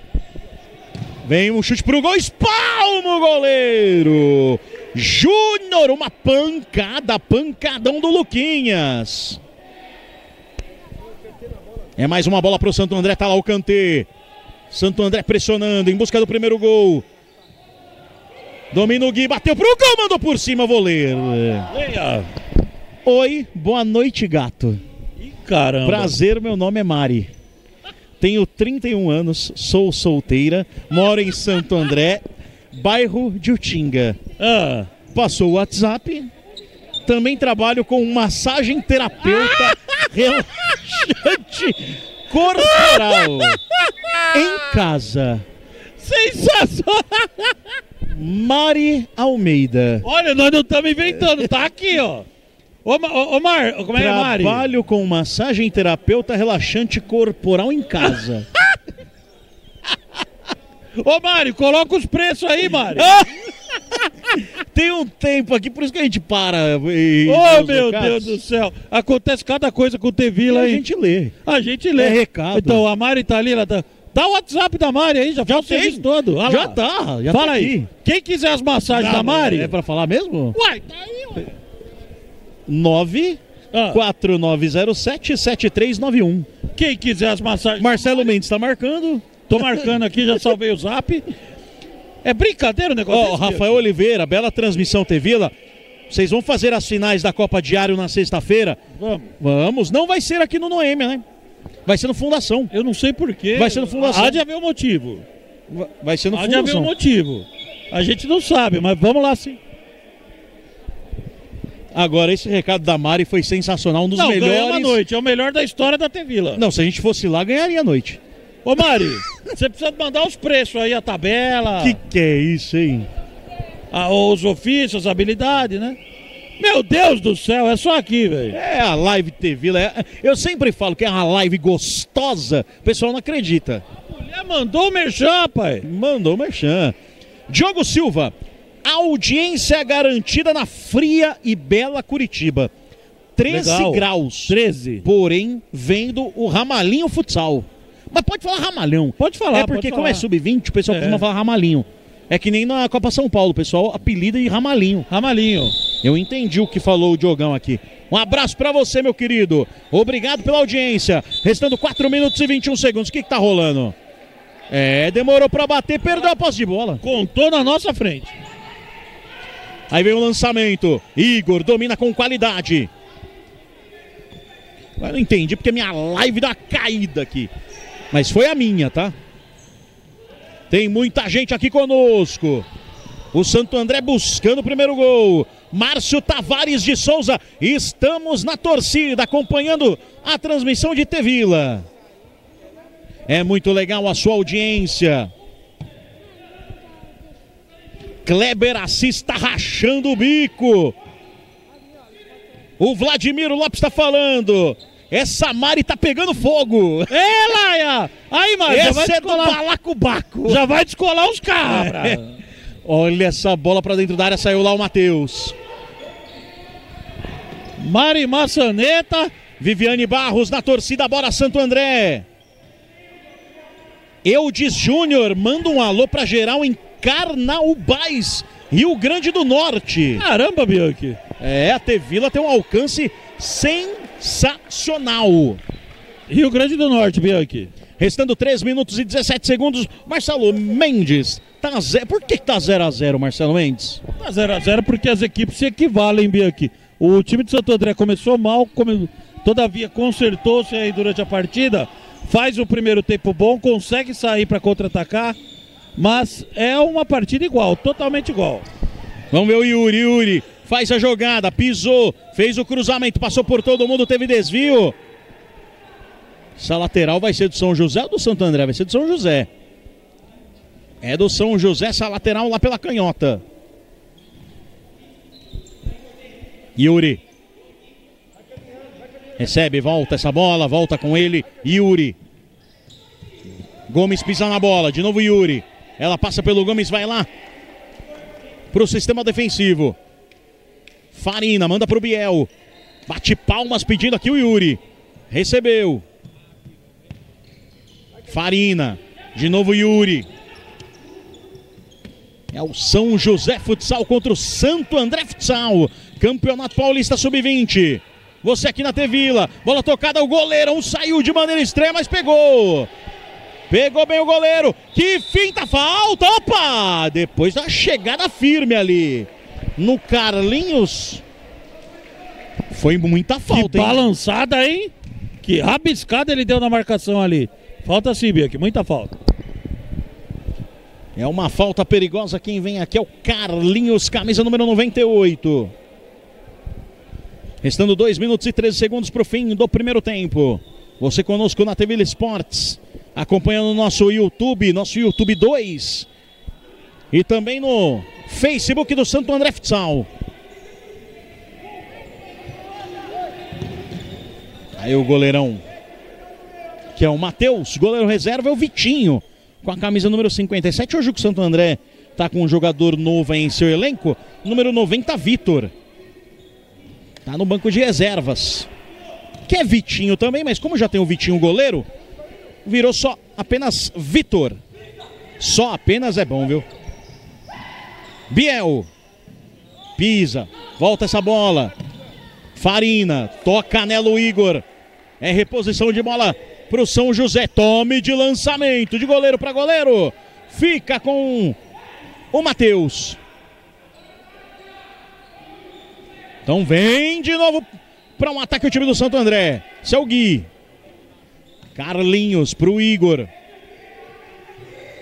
[SPEAKER 2] Vem um chute pro gol, espalma o goleiro. Júnior, uma pancada, pancadão do Luquinhas. É mais uma bola pro Santo André, tá lá o Kantê. Santo André pressionando em busca do primeiro gol. Domina o Gui, bateu pro gol, mandou por cima, voleiro. Oi, boa noite, gato.
[SPEAKER 1] Ih, caramba.
[SPEAKER 2] Prazer, meu nome é Mari. Tenho 31 anos, sou solteira, moro em Santo André, bairro de Utinga.
[SPEAKER 1] Ah,
[SPEAKER 2] Passou o WhatsApp. Também trabalho com massagem terapeuta (laughs) relaxante corporal em casa.
[SPEAKER 1] sensacional.
[SPEAKER 2] Mari Almeida.
[SPEAKER 1] Olha, nós não estamos inventando, tá aqui, ó. Ô, ô, ô Mar, como é que é, Mari?
[SPEAKER 2] Trabalho com massagem terapeuta relaxante corporal em casa. (laughs)
[SPEAKER 1] Ô, Mari, coloca os preços aí, Mari. (laughs)
[SPEAKER 2] Tem um tempo aqui, por isso que a gente para. e-
[SPEAKER 1] Ô,
[SPEAKER 2] nos
[SPEAKER 1] meu. Deus do céu. Acontece cada coisa com o
[SPEAKER 2] E
[SPEAKER 1] T-Vila
[SPEAKER 2] a
[SPEAKER 1] aí.
[SPEAKER 2] gente lê.
[SPEAKER 1] A gente lê.
[SPEAKER 2] É recado.
[SPEAKER 1] Então, a Mari tá ali, ela tá... Dá o WhatsApp da Mari aí, já faz o
[SPEAKER 2] tem.
[SPEAKER 1] serviço todo. Olha
[SPEAKER 2] Já
[SPEAKER 1] lá.
[SPEAKER 2] tá, já
[SPEAKER 1] Fala
[SPEAKER 2] tá
[SPEAKER 1] aí.
[SPEAKER 2] aqui.
[SPEAKER 1] Quem quiser as massagens da
[SPEAKER 2] Ah,
[SPEAKER 1] Mari...
[SPEAKER 2] É pra falar mesmo?
[SPEAKER 1] Uai, tá aí, ué.
[SPEAKER 2] 9
[SPEAKER 1] Ah,
[SPEAKER 2] 4907 7391.
[SPEAKER 1] quem quiser as massagens...
[SPEAKER 2] Marcelo Mendes tá marcando.
[SPEAKER 1] Tô marcando aqui, já salvei o zap. É brincadeira o negócio
[SPEAKER 2] Ó,
[SPEAKER 1] desse,
[SPEAKER 2] Rafael Oliveira, bela transmissão T-Vila. Vocês vão fazer as finais da Copa Diário na sexta-feira?
[SPEAKER 1] Vamos.
[SPEAKER 2] Vamos. Não vai ser aqui no Noêmia, né? Vai ser no Fundação.
[SPEAKER 1] Eu não sei porquê.
[SPEAKER 2] Vai ser no Fundação.
[SPEAKER 1] Há de haver um motivo.
[SPEAKER 2] Va- Vai ser no
[SPEAKER 1] Há de haver um
[SPEAKER 2] Fundação.
[SPEAKER 1] motivo. A gente não sabe, mas vamos lá sim.
[SPEAKER 2] Agora, esse recado da Mari foi sensacional. Um dos
[SPEAKER 1] não,
[SPEAKER 2] melhores.
[SPEAKER 1] a noite. É o melhor da história da T-Vila.
[SPEAKER 2] Não, se a gente fosse lá, ganharia a noite.
[SPEAKER 1] Ô, Mari, você precisa mandar os preços aí, a tabela,
[SPEAKER 2] Que que é isso, hein?
[SPEAKER 1] a- os ofícios, as habilidades, né? Meu Deus do céu, é só aqui, velho.
[SPEAKER 2] É a live T-Vila. é- Eu sempre falo que é uma live gostosa. O pessoal não acredita.
[SPEAKER 1] Mulher mandou o merchan, pai.
[SPEAKER 2] Mandou o merchan. Diogo Silva. Audiência garantida na fria e bela Curitiba. 13
[SPEAKER 1] Legal.
[SPEAKER 2] graus.
[SPEAKER 1] 13.
[SPEAKER 2] Porém, vendo o Ramalinho Futsal. Mas pode falar Ramalhão.
[SPEAKER 1] Pode falar,
[SPEAKER 2] É porque, como é
[SPEAKER 1] falar.
[SPEAKER 2] sub-20, o pessoal
[SPEAKER 1] É.
[SPEAKER 2] costuma falar Ramalinho. É que nem na Copa São Paulo, o pessoal apelida de Ramalinho.
[SPEAKER 1] Ramalinho.
[SPEAKER 2] Eu entendi o que falou o Diogão aqui. Um abraço pra você, meu querido. Obrigado pela audiência. Restando 4 minutos e 21 segundos. O que, que tá rolando? É, demorou pra bater, perdeu a posse de bola.
[SPEAKER 1] Contou na nossa frente.
[SPEAKER 2] Aí vem o lançamento. Igor domina com qualidade. Eu não entendi porque minha live dá caída aqui. Mas foi a minha, tá? Tem muita gente aqui conosco. O Santo André buscando o primeiro gol. Márcio Tavares de Souza. Estamos na torcida acompanhando a transmissão de Tevila. É muito legal a sua audiência. Kleber Assis está rachando o bico. O Vladimiro Lopes está falando. Essa Mari tá pegando fogo.
[SPEAKER 1] É, Laia! Aí, Mari, já vai
[SPEAKER 2] Essa é do
[SPEAKER 1] descolar,
[SPEAKER 2] balacobaco.
[SPEAKER 1] já vai descolar os cabras.
[SPEAKER 2] É. Olha essa bola pra dentro da área, saiu lá o Matheus.
[SPEAKER 1] Mari Maçaneta.
[SPEAKER 2] Viviane Barros na torcida, bora Santo André. Eudes Júnior manda um alô pra geral em Carnaubais, Rio Grande do Norte.
[SPEAKER 1] Caramba, Bianchi.
[SPEAKER 2] É, a Tevila tem um alcance sensacional.
[SPEAKER 1] Rio Grande do Norte, Bianchi.
[SPEAKER 2] Restando 3 minutos e 17 segundos, Marcelo Mendes. Tá zero. Por que, que tá 0 a 0 Marcelo Mendes?
[SPEAKER 1] Tá 0 a 0 porque as equipes se equivalem, Bianchi. O time de Santo André começou mal, come... todavia consertou-se aí durante a partida, faz o primeiro tempo bom, consegue sair para contra-atacar, mas é uma partida igual, totalmente igual.
[SPEAKER 2] Vamos ver o Yuri, Yuri faz a jogada, pisou, fez o cruzamento, passou por todo mundo, teve desvio. Essa lateral vai ser do São José ou do Santo André? Vai ser do São José. É do São José essa lateral lá pela canhota. Yuri. Recebe, volta essa bola, volta com ele. Yuri. Gomes pisa na bola, de novo Yuri. Ela passa pelo Gomes, vai lá para o sistema defensivo. Farina manda para o Biel. Bate palmas pedindo aqui o Yuri. Recebeu. Farina. De novo Yuri. É o São José Futsal contra o Santo André Futsal. Campeonato Paulista Sub-20. Você aqui na T-Vila. Bola tocada, o goleirão saiu de maneira extrema, mas pegou. Pegou bem o goleiro. Que finta falta. Opa! Depois da chegada firme ali. No Carlinhos. Foi muita falta,
[SPEAKER 1] que balançada, hein? Que rabiscada ele deu na marcação ali. Falta sim, Bianchi, muita falta.
[SPEAKER 2] É uma falta perigosa. Quem vem aqui é o Carlinhos, camisa número 98. Restando 2 minutos e 13 segundos para o fim do primeiro tempo. Você conosco na TV Esportes, acompanhando o nosso YouTube, nosso YouTube 2. E também no Facebook do Santo André Futsal. Aí o goleirão que é o Matheus. Goleiro reserva é o Vitinho, com a camisa número 57. Hoje o Santo André está com um jogador novo em seu elenco, número 90, Vitor. Tá no banco de reservas. Que é Vitinho também, mas como já tem o Vitinho goleiro, virou só apenas Vitor. Só apenas é bom, viu? Biel. Pisa. Volta essa bola. Farina. Toca Nelo Igor. É reposição de bola para o São José. Tome de lançamento de goleiro para goleiro. Fica com o Matheus. Então vem de novo para um ataque o time do Santo André. Esse é o Gui. Carlinhos para o Igor.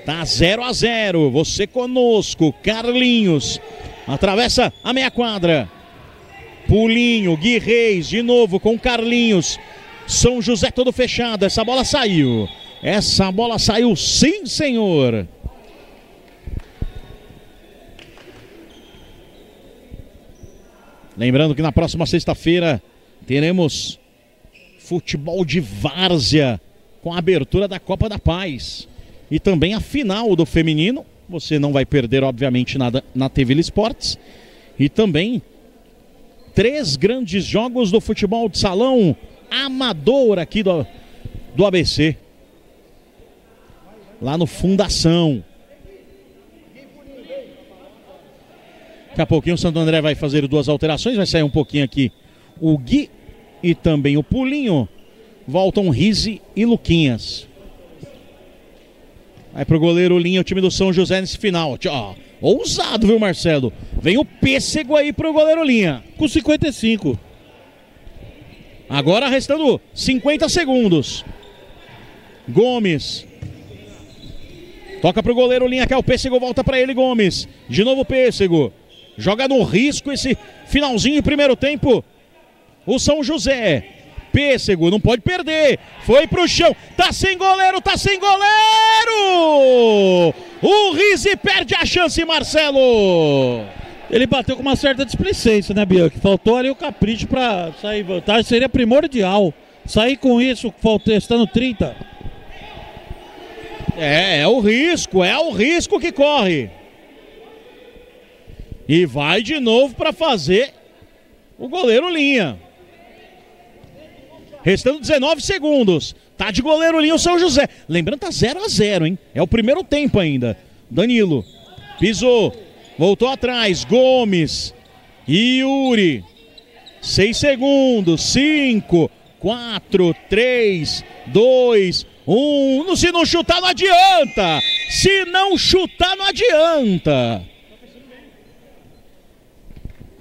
[SPEAKER 2] Tá 0 a 0. Você conosco, Carlinhos. Atravessa a meia quadra. Pulinho, Gui Reis, de novo com Carlinhos. São José todo fechado. Essa bola saiu. Essa bola saiu, sim, senhor. Lembrando que na próxima sexta-feira teremos futebol de várzea com a abertura da Copa da Paz e também a final do feminino. Você não vai perder, obviamente, nada na TV Esportes. E também três grandes jogos do futebol de salão amador aqui do, do ABC. Lá no Fundação. Daqui a pouquinho o Santo André vai fazer duas alterações. Vai sair um pouquinho aqui o Gui e também o Pulinho. Voltam Rise e Luquinhas. Vai pro goleiro Linha, o time do São José nesse final. Ó, ousado, viu, Marcelo? Vem o pêssego aí pro goleiro Linha.
[SPEAKER 1] Com 55.
[SPEAKER 2] Agora restando 50 segundos. Gomes. Toca pro goleiro linha que é o Pêssego, volta para ele Gomes. De novo Pêssego. Joga no risco esse finalzinho primeiro tempo. O São José. Pêssego, não pode perder. Foi pro chão. Tá sem goleiro, tá sem goleiro! O Rizzi perde a chance, Marcelo.
[SPEAKER 1] Ele bateu com uma certa displicência, né, Bianchi? Faltou ali o capricho para sair vantagem. Seria primordial. Sair com isso, estando 30.
[SPEAKER 2] É, é o risco, é o risco que corre. E vai de novo para fazer o goleiro linha. Restando 19 segundos. Tá de goleiro linha o São José. Lembrando, tá 0 a 0 hein? É o primeiro tempo ainda. Danilo pisou, Voltou atrás, Gomes. Yuri. Seis segundos. Cinco, quatro, três, dois, um. Se não chutar, não adianta. Se não chutar, não adianta.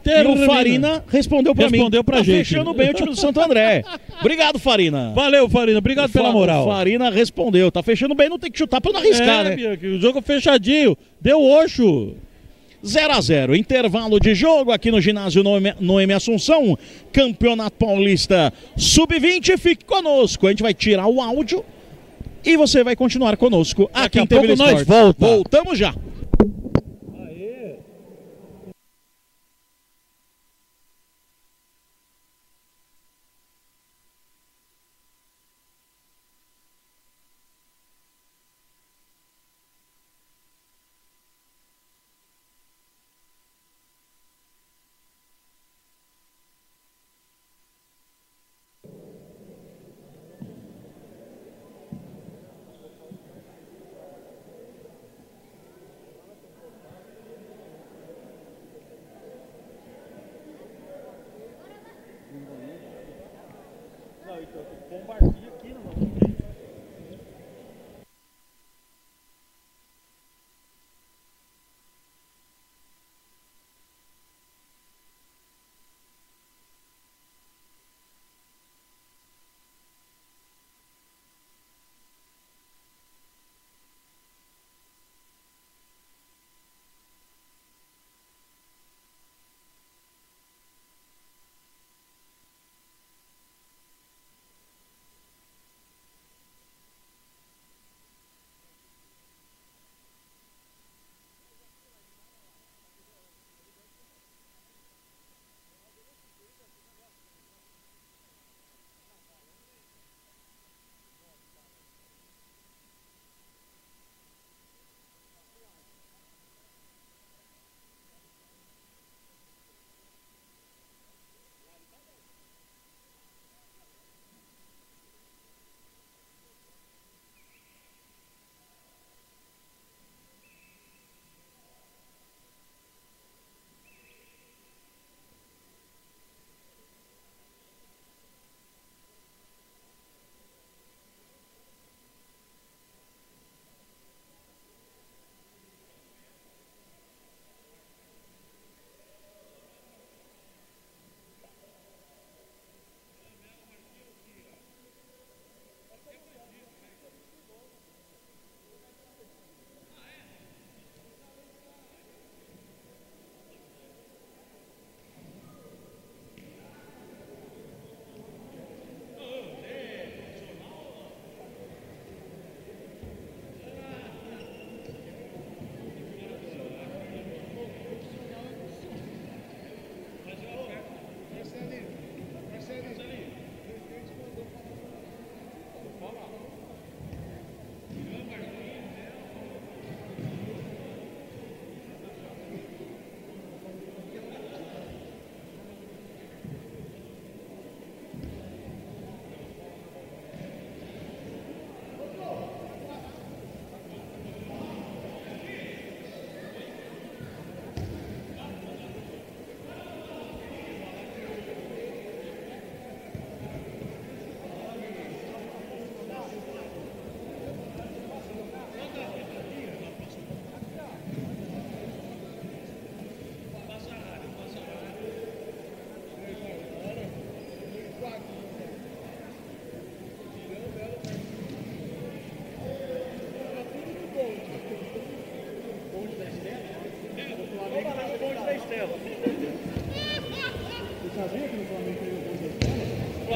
[SPEAKER 2] E o Farina respondeu pra
[SPEAKER 1] Respondeu
[SPEAKER 2] mim.
[SPEAKER 1] pra
[SPEAKER 2] tá
[SPEAKER 1] gente.
[SPEAKER 2] fechando bem o time do Santo André. Obrigado, Farina.
[SPEAKER 1] Valeu, Farina. Obrigado pela
[SPEAKER 2] Fa-
[SPEAKER 1] moral.
[SPEAKER 2] O Farina respondeu. Tá fechando bem, não tem que chutar pra não arriscar,
[SPEAKER 1] é,
[SPEAKER 2] né?
[SPEAKER 1] O jogo fechadinho. Deu oxo.
[SPEAKER 2] 0 a 0 intervalo de jogo aqui no ginásio Noemi, Assunção, Campeonato Paulista Sub-20. Fique conosco, a gente vai tirar o áudio e você vai continuar conosco aqui
[SPEAKER 1] Daqui a
[SPEAKER 2] em TV
[SPEAKER 1] pouco nós volta.
[SPEAKER 2] Voltamos já.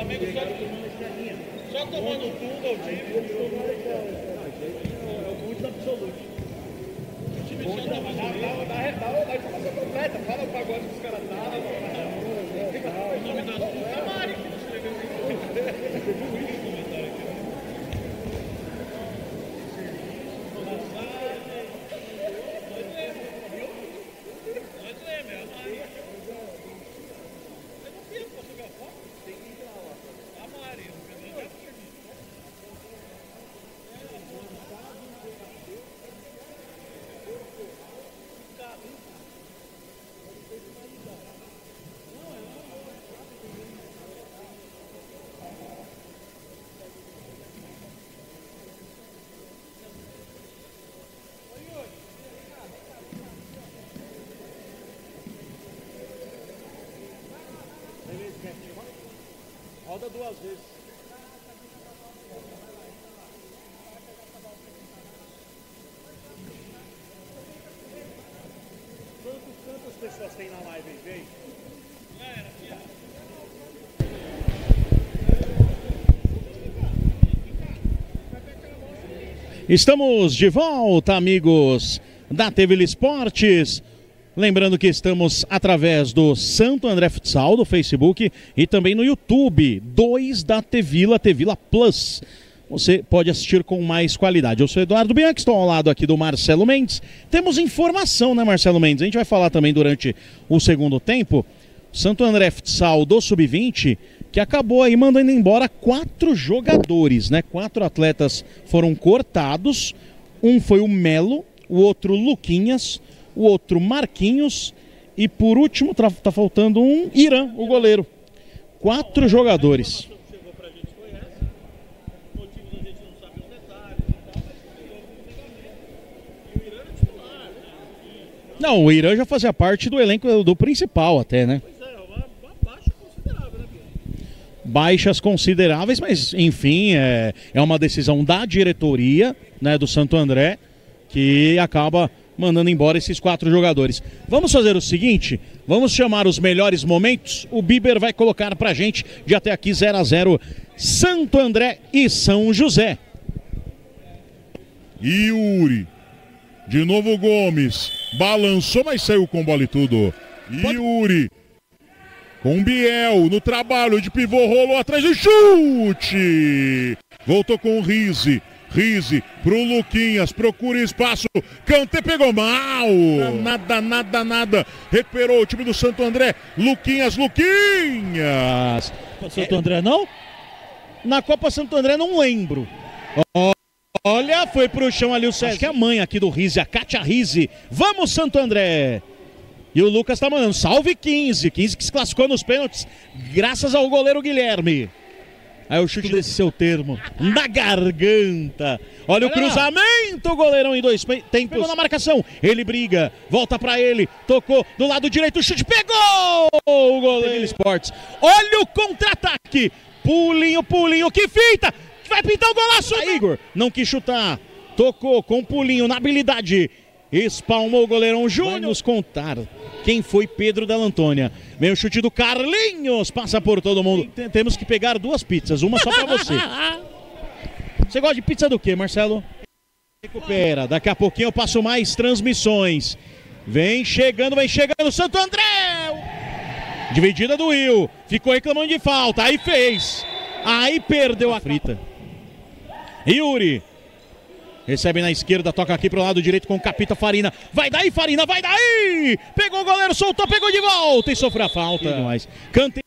[SPEAKER 2] Só, só tomando Roda duas vezes. Quantas pessoas tem na live aí, vem? Estamos de volta, amigos da TV Esportes. Lembrando que estamos através do Santo André Futsal, do Facebook e também no YouTube, 2 da Tevila, Tevila Plus. Você pode assistir com mais qualidade. Eu sou Eduardo Bianchi, estou ao lado aqui do Marcelo Mendes. Temos informação, né, Marcelo Mendes? A gente vai falar também durante o segundo tempo. Santo André Futsal do Sub-20, que acabou aí mandando embora quatro jogadores, né? Quatro atletas foram cortados. Um foi o Melo, o outro Luquinhas, o outro Marquinhos e por último tá, tá faltando um Irã, o goleiro. Quatro jogadores. Não, o Irã já fazia parte do elenco do principal até, né? baixas consideráveis, mas enfim, é, é uma decisão da diretoria né, do Santo André que acaba mandando embora esses quatro jogadores. Vamos fazer o seguinte, vamos chamar os melhores momentos. O Biber vai colocar pra gente de até aqui 0 a 0 Santo André e São José.
[SPEAKER 4] Yuri. De novo Gomes. Balançou, mas saiu com bola e tudo. Yuri. Com Biel no trabalho de pivô, rolou atrás e chute! Voltou com o Rise. Rise pro Luquinhas, procura espaço. Cante pegou mal. Nada, nada, nada. Recuperou o time do Santo André. Luquinhas, Luquinhas.
[SPEAKER 2] Santo André não? Na Copa Santo André não lembro. Olha, foi pro chão ali o César. Acho que é a mãe aqui do Rise, a Kátia Rise. Vamos, Santo André. E o Lucas tá mandando, salve 15. 15 que se classificou nos pênaltis, graças ao goleiro Guilherme. Aí o chute desse seu termo. Na garganta. Olha, o cruzamento. O goleirão em dois tempos. Pegou na marcação. Ele briga. Volta para ele. Tocou do lado direito. O chute pegou. O goleiro Esportes. Olha o contra-ataque. Pulinho, pulinho. Que fita. Vai pintar o golaço. Aí, Igor. Não quis chutar. Tocou com pulinho na habilidade. Espalmou o goleirão Júnior. nos contar quem foi Pedro Della Antônia. Vem o chute do Carlinhos, passa por todo mundo. Temos que pegar duas pizzas, uma só para você. (laughs) Você gosta de pizza do que, Marcelo? Recupera, daqui a pouquinho eu passo mais transmissões. Vem chegando, vem chegando, Santo André! Dividida do Will, ficou reclamando de falta, aí fez. Aí perdeu a frita. Yuri, Recebe na esquerda, toca aqui pro lado direito com o Capita Farina. Vai daí, Farina, vai daí! Pegou o goleiro, soltou, pegou de volta e sofreu a falta. Cante,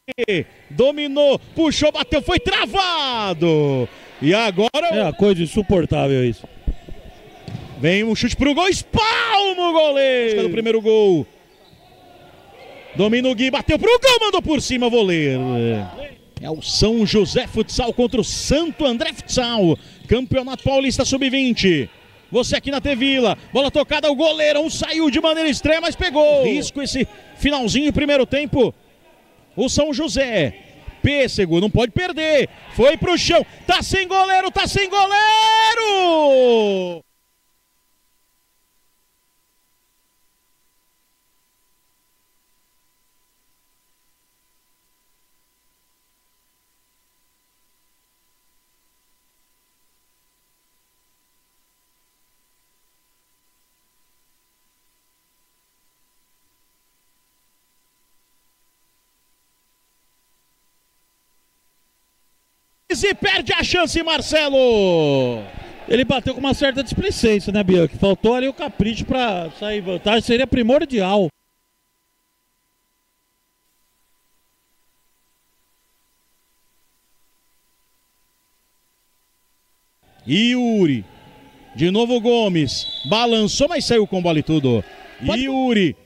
[SPEAKER 2] dominou, puxou, bateu, foi travado. E agora.
[SPEAKER 1] É uma coisa insuportável isso.
[SPEAKER 2] Vem um chute pro gol, espalma o goleiro. do primeiro gol. Domina o Gui, bateu pro gol, mandou por cima o goleiro. É o São José Futsal contra o Santo André Futsal. Campeonato Paulista Sub-20. Você aqui na T-Vila. Bola tocada, o goleirão saiu de maneira estranha, mas pegou. Risco esse finalzinho, primeiro tempo. O São José. Pêssego, não pode perder. Foi pro chão. Tá sem goleiro, tá sem goleiro! E perde a chance, Marcelo.
[SPEAKER 1] Ele bateu com uma certa displicência, né, Bianchi? Faltou ali o capricho para sair vantagem, seria primordial.
[SPEAKER 2] Yuri. De novo Gomes. Balançou, mas saiu com bola e tudo. Pode... Yuri.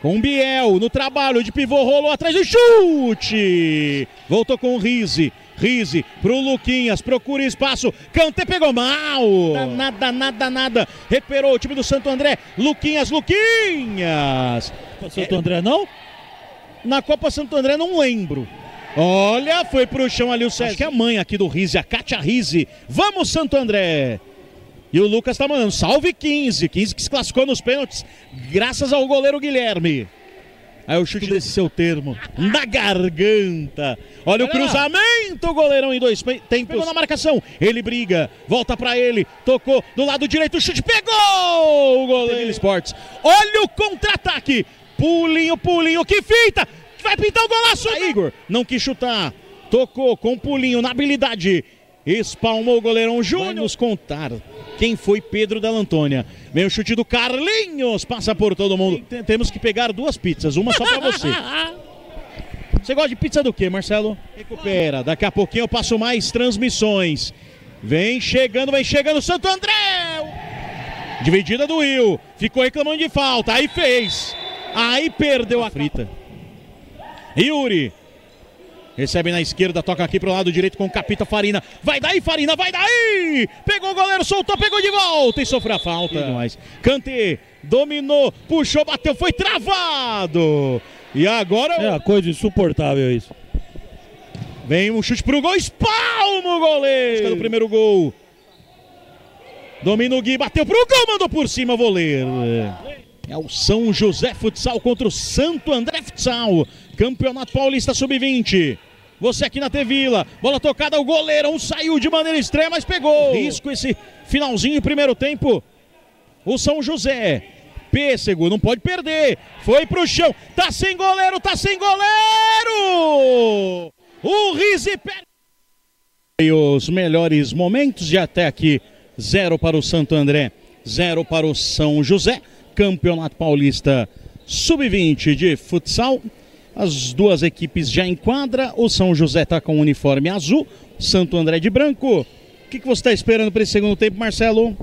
[SPEAKER 2] Com Biel no trabalho de pivô, rolou atrás do chute. Voltou com o Rise. Rise pro Luquinhas, procura espaço. Cante pegou mal. Nada, nada, nada. Recuperou o time do Santo André. Luquinhas, Luquinhas.
[SPEAKER 1] Santo André não?
[SPEAKER 2] Na Copa Santo André não lembro. Olha, foi pro chão ali o César. Acho que é a mãe aqui do Rise, a Kátia Rise. Vamos, Santo André! E o Lucas tá mandando, salve 15. 15 que se classificou nos pênaltis, graças ao goleiro Guilherme. Aí o chute desse seu termo, na garganta. Olha o cruzamento, o goleirão em dois tempos. Pegou na marcação, ele briga, volta pra ele, tocou do lado direito, o chute pegou o goleiro Esportes. Olha o contra-ataque, pulinho, pulinho, que fita, vai pintar o golaço, Igor. Não quis chutar, tocou com pulinho na habilidade, espalmou o goleirão Júnior. nos contar quem foi Pedro Della Antônia. Vem o chute do Carlinhos, passa por todo mundo. Temos que pegar duas pizzas, uma só para você. (laughs) Você gosta de pizza do que, Marcelo? Recupera. Daqui a pouquinho eu passo mais transmissões. Vem chegando, vem chegando Santo André. Dividida do Will. Ficou reclamando de falta. Aí fez. Aí perdeu a frita. Yuri Recebe na esquerda, toca aqui pro lado direito com o Capita Farina. Vai daí, Farina, vai daí! Pegou o goleiro, soltou, pegou de volta e sofreu a falta. Cante, Kanté dominou, puxou, bateu, foi travado. E agora.
[SPEAKER 1] É uma coisa insuportável isso.
[SPEAKER 2] Vem um chute pro gol, espalma o goleiro. do primeiro gol. Domina o Gui, bateu pro gol, mandou por cima o goleiro. É o São José Futsal contra o Santo André Futsal. Campeonato Paulista Sub-20. Você aqui na T-Vila. Bola tocada, o goleirão saiu de maneira extrema, mas pegou. Risco esse finalzinho, primeiro tempo. O São José. Pêssego, não pode perder. Foi pro chão. Tá sem goleiro, tá sem goleiro! O Rizzi perde. E os melhores momentos de até aqui. Zero para o Santo André, zero para o São José. Campeonato Paulista Sub-20 de futsal. As duas equipes já em quadra. O São José está com o uniforme azul, Santo André de branco. O que, que você está esperando para esse segundo tempo, Marcelo?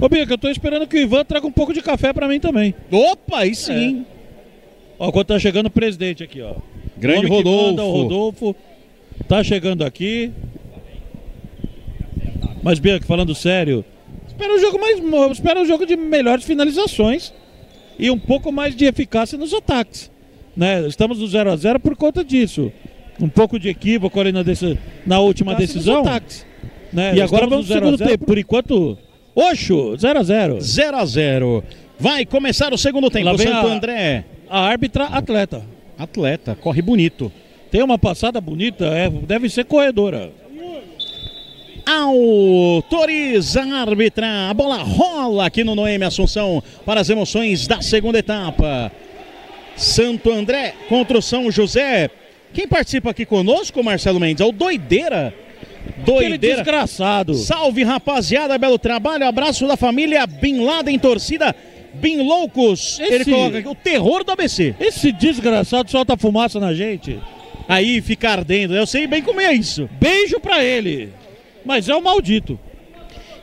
[SPEAKER 1] Ô, Bica, eu estou esperando que o Ivan traga um pouco de café para mim também.
[SPEAKER 2] Opa, aí sim. É.
[SPEAKER 1] Ó, quando tá chegando o presidente aqui, ó.
[SPEAKER 2] Grande Rodolfo. Manda,
[SPEAKER 1] o Rodolfo. Tá chegando aqui. Mas, Bianca, falando sério, espera um jogo mais. Espera um jogo de melhores finalizações e um pouco mais de eficácia nos ataques. Né? Estamos no 0 a 0 por conta disso. Um pouco de equívoco ali na, desse, na última decisão. Né? E agora vamos no segundo tempo. Por enquanto, Oxo, 0 a 0
[SPEAKER 2] 0 a 0 Vai começar o segundo tempo, Lá Santo a, André.
[SPEAKER 1] A árbitra atleta.
[SPEAKER 2] Atleta, corre bonito.
[SPEAKER 1] Tem uma passada bonita, é, deve ser corredora.
[SPEAKER 2] Autoriza a árbitra. A bola rola aqui no Noemi Assunção para as emoções da segunda etapa. Santo André contra o São José. Quem participa aqui conosco, Marcelo Mendes? É o Doideira.
[SPEAKER 1] Doideira. Aquele desgraçado.
[SPEAKER 2] Salve, rapaziada. Belo trabalho. Abraço da família Bin Laden, torcida Bin Loucos. Esse... Ele coloca aqui o terror do ABC.
[SPEAKER 1] Esse desgraçado solta fumaça na gente.
[SPEAKER 2] Aí fica ardendo. Eu sei bem como é isso.
[SPEAKER 1] Beijo pra ele. Mas é o maldito.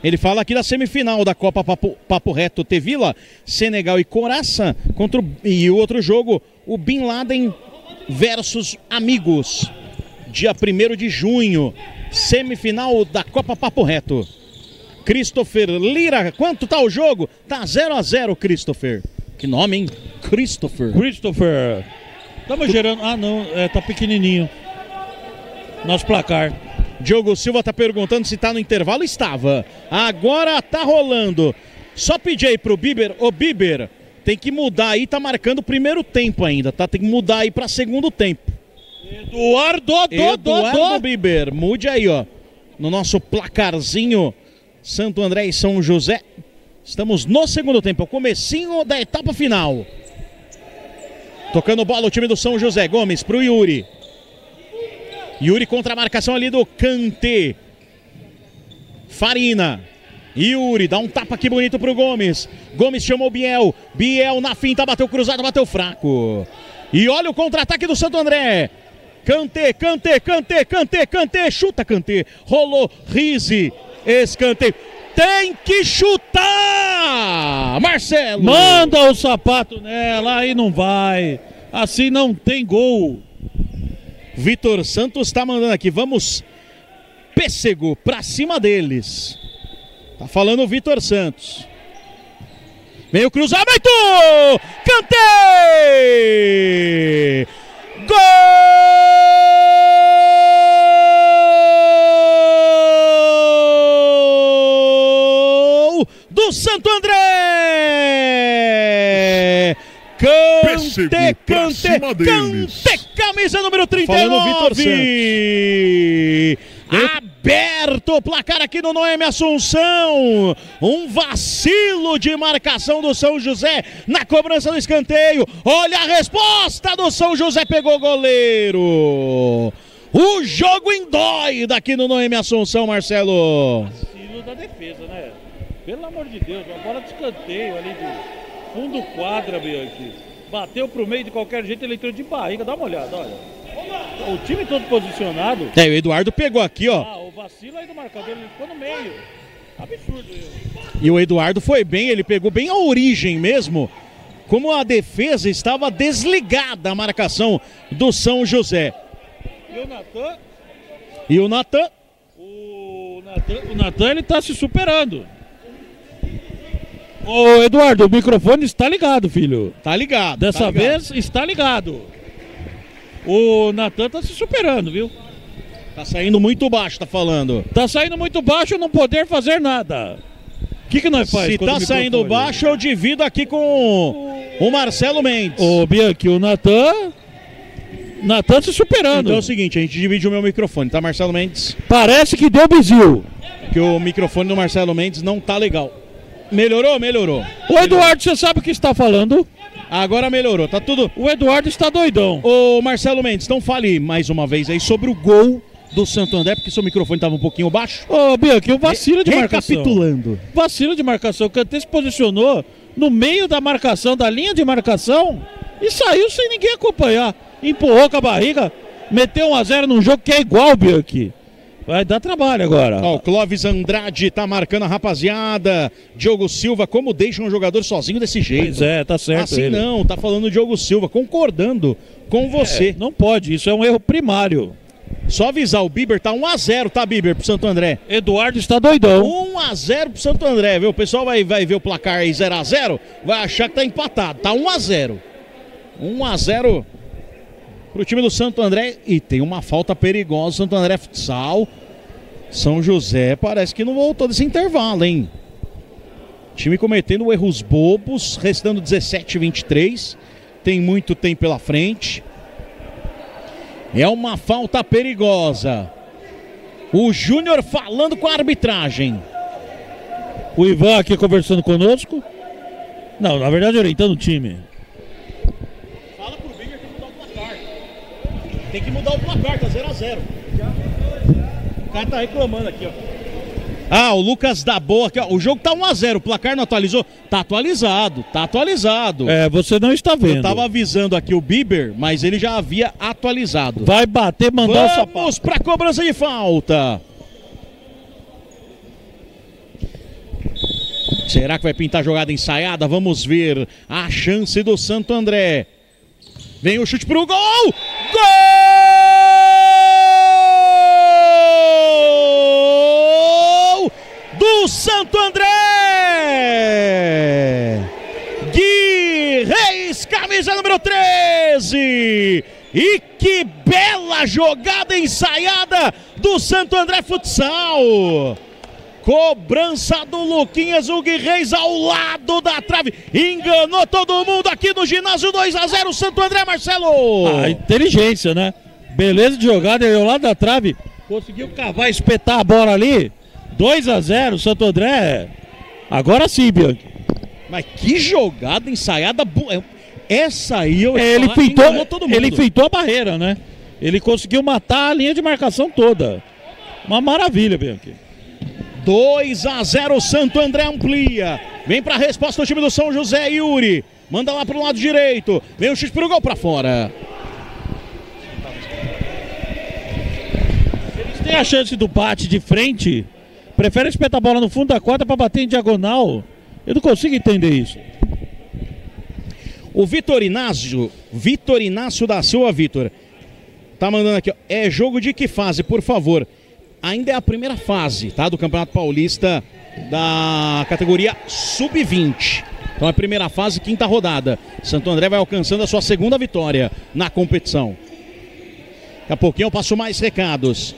[SPEAKER 2] Ele fala aqui da semifinal da Copa Papo, Papo Reto Tevila, Senegal e Coraça, contra o, e o outro jogo, o Bin Laden versus Amigos, dia 1 de junho, semifinal da Copa Papo Reto. Christopher Lira, quanto tá o jogo? Tá 0 a 0 Christopher. Que nome, hein? Christopher.
[SPEAKER 1] Christopher. Tamo gerando. Ah, não, é, tá pequenininho. Nosso placar.
[SPEAKER 2] Diogo Silva está perguntando se está no intervalo. Estava. Agora está rolando. Só pedi aí pro Biber. Ô Biber, tem que mudar aí. Tá marcando o primeiro tempo ainda, tá? Tem que mudar aí para segundo tempo.
[SPEAKER 1] Eduardo, do,
[SPEAKER 2] Eduardo do. Biber, mude aí, ó. No nosso placarzinho, Santo André e São José. Estamos no segundo tempo, o comecinho da etapa final. Tocando bola o time do São José. Gomes pro Yuri. Yuri contra a marcação ali do Kanté. Farina. Yuri dá um tapa aqui bonito pro Gomes. Gomes chamou Biel. Biel na finta, bateu cruzado, bateu fraco. E olha o contra-ataque do Santo André. Kanté, Kanté, Kanté, Kanté, Kanté, chuta Kanté. Rolou Rise. Escanteio. Tem que chutar! Marcelo!
[SPEAKER 1] Manda o sapato nela, aí não vai. Assim não tem gol.
[SPEAKER 2] Vitor Santos está mandando aqui. Vamos, pêssego, para cima deles. Tá falando o Vitor Santos. Meio cruzamento!
[SPEAKER 4] Cantei!
[SPEAKER 2] Gol!
[SPEAKER 4] Do
[SPEAKER 2] Santo
[SPEAKER 4] André! Deles.
[SPEAKER 2] cante, camisa número
[SPEAKER 3] Falando Vitor
[SPEAKER 2] 39. Aberto o placar aqui no Noemi Assunção. Um vacilo de marcação do São José na cobrança do escanteio. Olha a resposta do São José, pegou o goleiro. O jogo endói daqui no Noemi Assunção, Marcelo.
[SPEAKER 1] Vacilo da defesa, né? Pelo amor de Deus, uma bola de escanteio ali de fundo quadra, Bianchi. Bateu pro meio de qualquer jeito, ele entrou de barriga. Dá uma olhada, olha. O time todo posicionado.
[SPEAKER 2] É, o Eduardo pegou aqui, ó.
[SPEAKER 1] Ah, o vacilo aí do marcador, ele ficou no meio. Absurdo isso.
[SPEAKER 2] E o Eduardo foi bem, ele pegou bem a origem mesmo. Como a defesa estava desligada a marcação do São José.
[SPEAKER 1] E o Natan,
[SPEAKER 2] E o Natan
[SPEAKER 1] o Natan, o Natan ele tá se superando. Ô Eduardo, o microfone está ligado, filho.
[SPEAKER 2] tá ligado.
[SPEAKER 1] Dessa
[SPEAKER 2] tá ligado.
[SPEAKER 1] vez está ligado. O Natan tá se superando, viu?
[SPEAKER 2] Tá saindo muito baixo, tá falando.
[SPEAKER 1] Tá saindo muito baixo não poder fazer nada. O que, que nós faz?
[SPEAKER 2] Se tá saindo
[SPEAKER 1] microfone-
[SPEAKER 2] baixo, eu divido aqui com o Marcelo Mendes.
[SPEAKER 1] Ô Bianchi, o Natan. Natan se superando.
[SPEAKER 2] Então é o seguinte, a gente divide o meu microfone, tá, Marcelo Mendes?
[SPEAKER 1] Parece que deu bizil.
[SPEAKER 2] Que o microfone do Marcelo Mendes não tá legal. Melhorou? Melhorou.
[SPEAKER 1] O Eduardo, você sabe o que está falando?
[SPEAKER 2] Agora melhorou, tá tudo.
[SPEAKER 1] O Eduardo está doidão.
[SPEAKER 2] Ô Marcelo Mendes, então fale mais uma vez aí sobre o gol do Santo André, porque seu microfone tava um pouquinho baixo.
[SPEAKER 1] Ô Bianchi, o vacilo de marcação.
[SPEAKER 2] Recapitulando.
[SPEAKER 1] Vacilo de marcação. O Kanté se posicionou no meio da marcação, da linha de marcação, e saiu sem ninguém acompanhar. Empurrou com a barriga, meteu 1x0 num jogo que é igual, Bianchi. Vai dar trabalho agora.
[SPEAKER 2] Ó, o Clóvis Andrade tá marcando a rapaziada. Diogo Silva, como deixa um jogador sozinho desse jeito?
[SPEAKER 1] Pois é, tá certo.
[SPEAKER 2] Assim
[SPEAKER 1] ele.
[SPEAKER 2] não, tá falando o Diogo Silva, concordando com
[SPEAKER 1] É,
[SPEAKER 2] você.
[SPEAKER 1] não pode, isso é um erro primário.
[SPEAKER 2] Só avisar, o Bieber tá 1x0, tá, Bieber, pro Santo André?
[SPEAKER 1] Eduardo está doidão.
[SPEAKER 2] 1x0 pro Santo André, viu? O pessoal vai, vai ver o placar aí 0x0, vai achar que tá empatado. Tá 1x0. 1x0 pro time do Santo André. E tem uma falta perigosa, Santo André Futsal. São José parece que não voltou desse intervalo, hein? Time cometendo erros bobos, restando 17 23. Tem muito tempo pela frente. É uma falta perigosa. O Júnior falando com a arbitragem.
[SPEAKER 1] O Ivan aqui conversando conosco. Não, na verdade orientando o time.
[SPEAKER 2] Fala pro Bigger que mudar o placar. Tem que mudar o placar, tá 0x0. O cara tá reclamando aqui, ó. Ah, o Lucas da Boa aqui, ó. O jogo tá 1x0, o placar não atualizou? Tá atualizado, tá atualizado.
[SPEAKER 1] É, você não está vendo.
[SPEAKER 2] Eu tava avisando aqui o Bieber, mas ele já havia atualizado.
[SPEAKER 1] Vai bater, mandar o sapato.
[SPEAKER 2] Vamos pra cobrança de falta. Será que vai pintar jogada ensaiada? Vamos ver a chance do Santo André. Vem o chute pro gol! Gol! Do Santo André! Gui Reis, camisa número 13! E que bela jogada ensaiada do Santo André Futsal! Cobrança do Luquinhas, o Gui Reis ao lado da trave. Enganou todo mundo aqui no ginásio 2 a 0 Santo André Marcelo.
[SPEAKER 1] A inteligência, né? Beleza de jogada, ele ao lado da trave. Conseguiu cavar, espetar a bola ali. 2 a 0 Santo André. Agora sim, Bianchi.
[SPEAKER 2] Mas que jogada ensaiada. bu- é- Essa aí eu ia
[SPEAKER 1] Ele feitou,
[SPEAKER 2] enganou todo mundo.
[SPEAKER 1] ele feitou a barreira, né? Ele conseguiu matar a linha de marcação toda. Uma maravilha, Bianchi.
[SPEAKER 2] 2 a 0 Santo André amplia. Vem pra resposta o time do São José Yuri. Manda lá pro lado direito. Vem o chute pro gol pra fora.
[SPEAKER 1] Eles têm a chance do bate de frente. Prefere espetar a bola no fundo da quadra para bater em diagonal. Eu não consigo entender isso.
[SPEAKER 2] O Vitor Inácio, Vitor Inácio da Silva Vitor, tá mandando aqui, ó, é jogo de que fase, por favor? Ainda é a primeira fase, tá, do Campeonato Paulista da categoria sub-20. Então é a primeira fase, quinta rodada. Santo André vai alcançando a sua segunda vitória na competição. Daqui a pouquinho eu passo mais recados.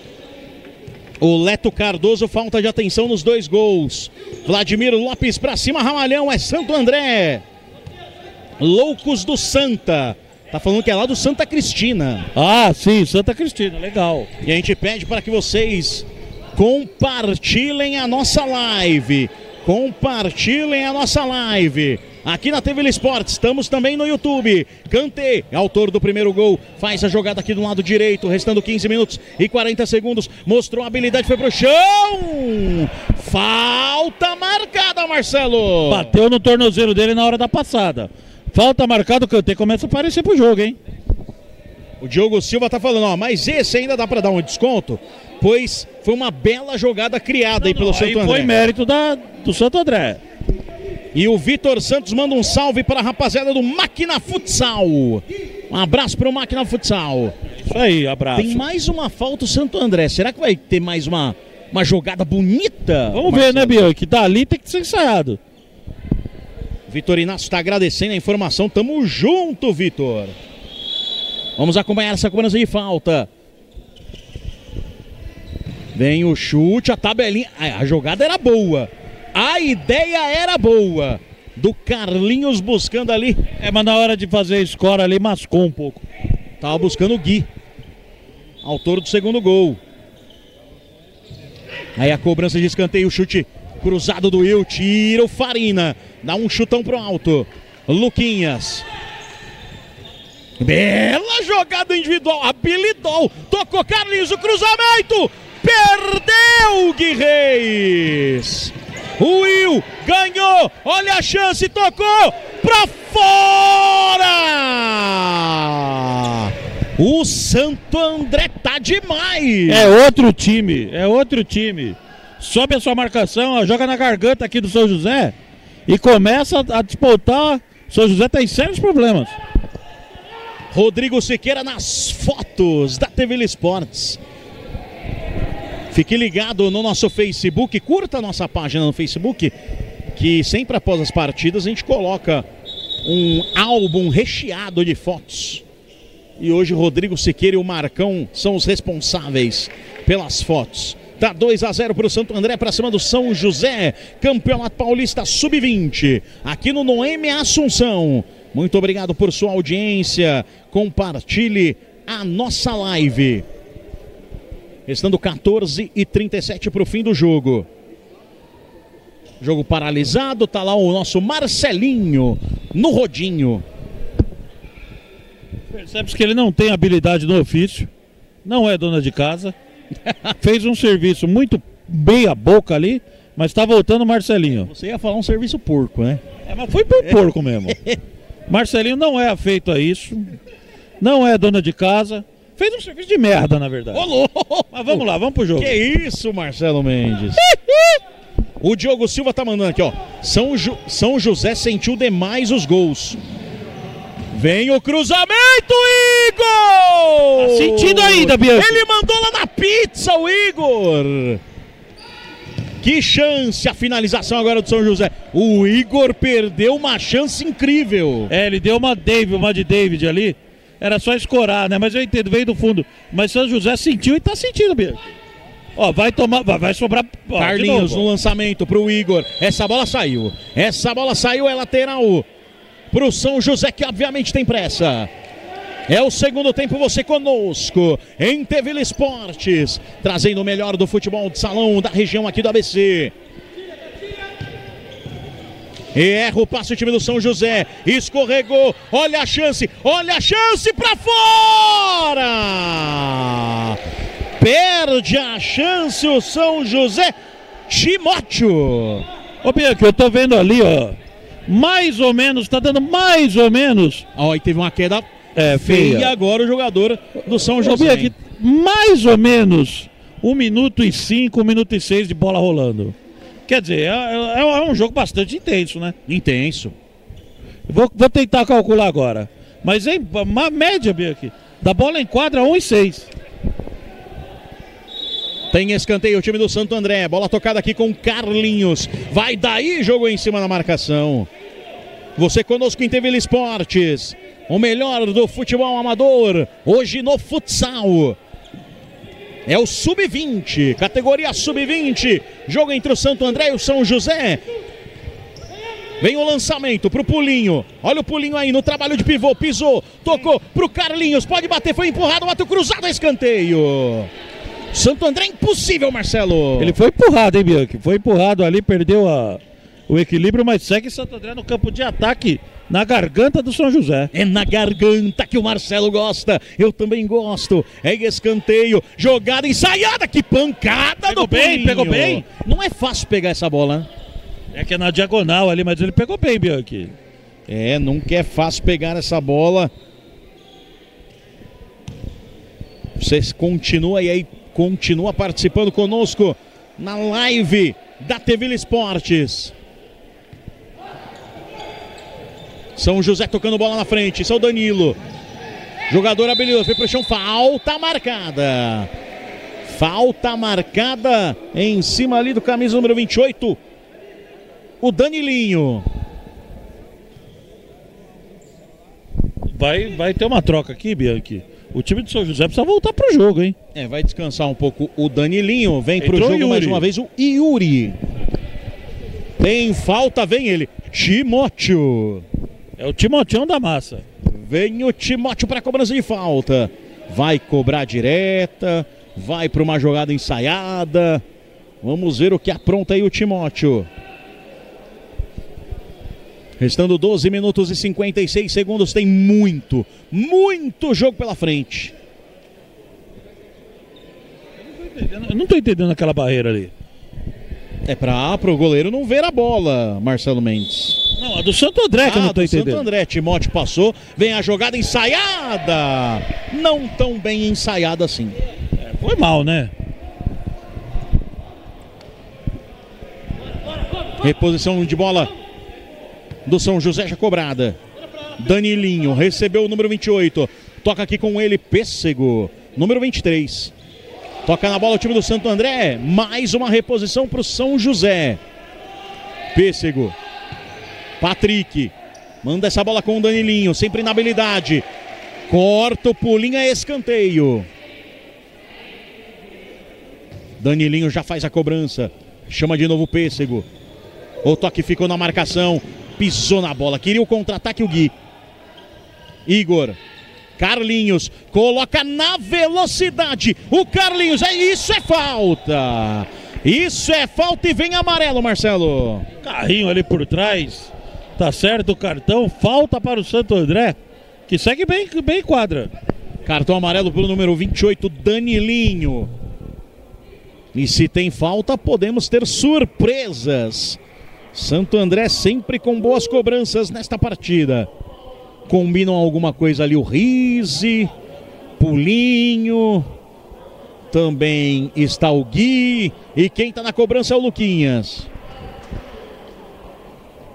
[SPEAKER 2] O Leto Cardoso, falta de atenção nos dois gols. Vladimir Lopes pra cima, Ramalhão, é Santo André. Loucos do Santa. Tá falando que é lá do Santa Cristina.
[SPEAKER 1] Ah, sim, Santa Cristina, legal.
[SPEAKER 2] E a gente pede para que vocês compartilhem a nossa live. Compartilhem a nossa live. Aqui na TV Esportes, estamos também no YouTube. Kanté, autor do primeiro gol, faz a jogada aqui do lado direito, restando 15 minutos e 40 segundos. Mostrou a habilidade, foi pro chão. Falta marcada, Marcelo.
[SPEAKER 1] Bateu no tornozelo dele na hora da passada. Falta marcada, o Kanté começa a aparecer pro jogo, hein?
[SPEAKER 2] O Diogo Silva tá falando, ó, mas esse ainda dá para dar um desconto, pois foi uma bela jogada criada aí pelo
[SPEAKER 1] Aí
[SPEAKER 2] Santo André.
[SPEAKER 1] foi mérito da, do Santo André.
[SPEAKER 2] E o Vitor Santos manda um salve para a rapaziada do Máquina Futsal. Um abraço para o Máquina Futsal.
[SPEAKER 1] Isso aí, abraço.
[SPEAKER 2] Tem mais uma falta o Santo André. Será que vai ter mais uma, uma jogada bonita?
[SPEAKER 1] Vamos ver, né, Bianchi? Dali tem que ser ensaiado.
[SPEAKER 2] Vitor Inácio está agradecendo a informação. Tamo junto, Vitor. Vamos acompanhar essa cobrança de falta. Vem o chute, a tabelinha. A a jogada era boa. A ideia era boa. Do Carlinhos buscando ali.
[SPEAKER 1] É, mas na hora de fazer a escora ali, mascou um pouco.
[SPEAKER 2] Tava buscando o Gui. Autor do segundo gol. Aí a cobrança de escanteio, o chute cruzado do Will, tira o Farina. Dá um chutão pro alto. Luquinhas. Bela jogada individual, habilidou. Tocou Carlinhos, o cruzamento. Perdeu o Gui Reis. O Will ganhou. Olha a chance, tocou pra fora. O Santo André tá demais.
[SPEAKER 1] É outro time, é outro time. Sobe a sua marcação, ó, joga na garganta aqui do São José e começa a disputar. São José tem sérios problemas.
[SPEAKER 2] Rodrigo Siqueira nas fotos da TV Esportes. Fique ligado no nosso Facebook, curta a nossa página no Facebook, que sempre após as partidas a gente coloca um álbum recheado de fotos. E hoje Rodrigo Siqueira e o Marcão são os responsáveis pelas fotos. Tá 2 a 0 para o Santo André para cima do São José, Campeonato Paulista Sub-20, aqui no Noemi Assunção. Muito obrigado por sua audiência. Compartilhe a nossa live. Restando 14 e 37 para o fim do jogo. Jogo paralisado, tá lá o nosso Marcelinho no rodinho.
[SPEAKER 1] Percebe que ele não tem habilidade no ofício, não é dona de casa, (laughs) fez um serviço muito meia boca ali, mas tá voltando o Marcelinho.
[SPEAKER 2] Você ia falar um serviço porco, né?
[SPEAKER 1] É, mas foi por (laughs) porco mesmo. Marcelinho não é afeito a isso, não é dona de casa, fez um serviço de merda, na verdade.
[SPEAKER 2] Louco!
[SPEAKER 1] Mas vamos lá, vamos pro jogo.
[SPEAKER 2] Que isso, Marcelo Mendes? (laughs) o Diogo Silva tá mandando aqui, ó. São, Ju- São José sentiu demais os gols. Vem o cruzamento, Igor!
[SPEAKER 1] Tá sentindo ainda, Bianchi.
[SPEAKER 2] Ele mandou lá na pizza, o Igor! Que chance a finalização agora do São José. O Igor perdeu uma chance incrível.
[SPEAKER 1] É, ele deu uma David, uma de David ali. Era só escorar, né? Mas eu entendo, veio do fundo. Mas São José sentiu e tá sentindo, Bianchi. Ó, vai tomar, vai, sobrar. ó,
[SPEAKER 2] Carlinhos no lançamento pro Igor. Essa bola saiu. Essa bola saiu, é lateral pro São José, que obviamente tem pressa. É o segundo tempo, você conosco em TV Esportes, trazendo o melhor do futebol de salão da região aqui do ABC. E erra o passe o time do São José. Escorregou. Olha a chance. Olha a chance para fora. Perde a chance o São José. Timóteo.
[SPEAKER 1] Ô, Bianchi, eu tô vendo ali, ó. Mais ou menos, tá dando mais ou menos.
[SPEAKER 2] Ó, e teve uma queda
[SPEAKER 1] É,
[SPEAKER 2] feia
[SPEAKER 1] feia.
[SPEAKER 2] agora o jogador do São
[SPEAKER 1] Ô,
[SPEAKER 2] José.
[SPEAKER 1] Bianchi, mais ou menos um minuto e cinco, um minuto e seis de bola rolando. Quer dizer, é, é- é um jogo bastante intenso, né?
[SPEAKER 2] Intenso.
[SPEAKER 1] Vou, vou tentar calcular agora. Mas em uma média, Bianchi, da bola em quadra 1 e 6.
[SPEAKER 2] Tem escanteio o time do Santo André. Bola tocada aqui com Carlinhos. Vai daí, jogo em cima da marcação. Você conosco em TV Esportes. O melhor do futebol amador. Hoje no futsal. É o Sub-20, categoria Sub-20. Jogo entre o Santo André e o São José. Vem o lançamento pro Pulinho. Olha o Pulinho aí no trabalho de pivô. Pisou, tocou pro Carlinhos. Pode bater, foi empurrado, bateu cruzado, escanteio. Santo André impossível, Marcelo.
[SPEAKER 1] Ele foi empurrado, hein, Bianchi? Foi empurrado ali, perdeu a, o equilíbrio, mas segue Santo André no campo de ataque, na garganta do São José.
[SPEAKER 2] É na garganta que o Marcelo gosta. Eu também gosto. É escanteio. Jogada ensaiada. Que pancada
[SPEAKER 1] Pegou
[SPEAKER 2] do
[SPEAKER 1] bem,
[SPEAKER 2] Pulinho.
[SPEAKER 1] pegou bem.
[SPEAKER 2] Não é fácil pegar essa bola. né?
[SPEAKER 1] É que é na diagonal ali, mas ele pegou bem, Bianchi.
[SPEAKER 2] É, nunca é fácil pegar essa bola. Você continua e aí continua participando conosco na live da TV Esportes. São José tocando bola na frente, isso é o Danilo. Jogador habilidoso, foi pro chão, falta marcada. Falta marcada em cima ali do camisa número 28. O Danilinho.
[SPEAKER 1] Vai, vai ter uma troca aqui, Bianchi. O time do São José precisa voltar pro jogo, hein?
[SPEAKER 2] É, vai descansar um pouco o Danilinho. Vem pro
[SPEAKER 1] Entrou
[SPEAKER 2] jogo mais uma vez o Yuri. Tem falta, vem ele. Timóteo.
[SPEAKER 1] É o Timoteão da massa.
[SPEAKER 2] Vem o Timóteo para cobrança de falta. Vai cobrar direta. Vai para uma jogada ensaiada. Vamos ver o que apronta aí o Timóteo. Restando 12 minutos e 56 segundos. Tem muito, muito jogo pela frente.
[SPEAKER 1] Eu não tô entendendo aquela barreira ali.
[SPEAKER 2] É para o goleiro não ver a bola, Marcelo Mendes.
[SPEAKER 1] Não, a do Santo André que eu
[SPEAKER 2] Ah,
[SPEAKER 1] não tô
[SPEAKER 2] do
[SPEAKER 1] entendendo.
[SPEAKER 2] Santo André, Timóteo passou, vem a jogada ensaiada. Não tão bem ensaiada assim.
[SPEAKER 1] Foi mal, né?
[SPEAKER 2] Reposição de bola do São José já cobrada. Danilinho recebeu o número 28. Toca aqui com ele, Pêssego, número 23. Toca na bola o time do Santo André. Mais uma reposição para o São José. Pêssego. Patrick. Manda essa bola com o Danilinho. Sempre na habilidade. Corta o pulinho, é escanteio. Danilinho já faz a cobrança. Chama de novo o Pêssego. O toque ficou na marcação. Pisou na bola. Queria o contra-ataque o Gui. Igor. Carlinhos. Coloca na velocidade. O Carlinhos. É isso é falta. Isso é falta e vem amarelo, Marcelo.
[SPEAKER 1] Carrinho ali por trás. Tá certo o cartão. Falta para o Santo André. Que segue bem, bem quadra.
[SPEAKER 2] Cartão amarelo pelo número 28, Danilinho. E se tem falta, podemos ter surpresas. Santo André sempre com boas cobranças nesta partida. Combinam alguma coisa ali o Rise, Pulinho. Também está o Gui. E quem está na cobrança é o Luquinhas.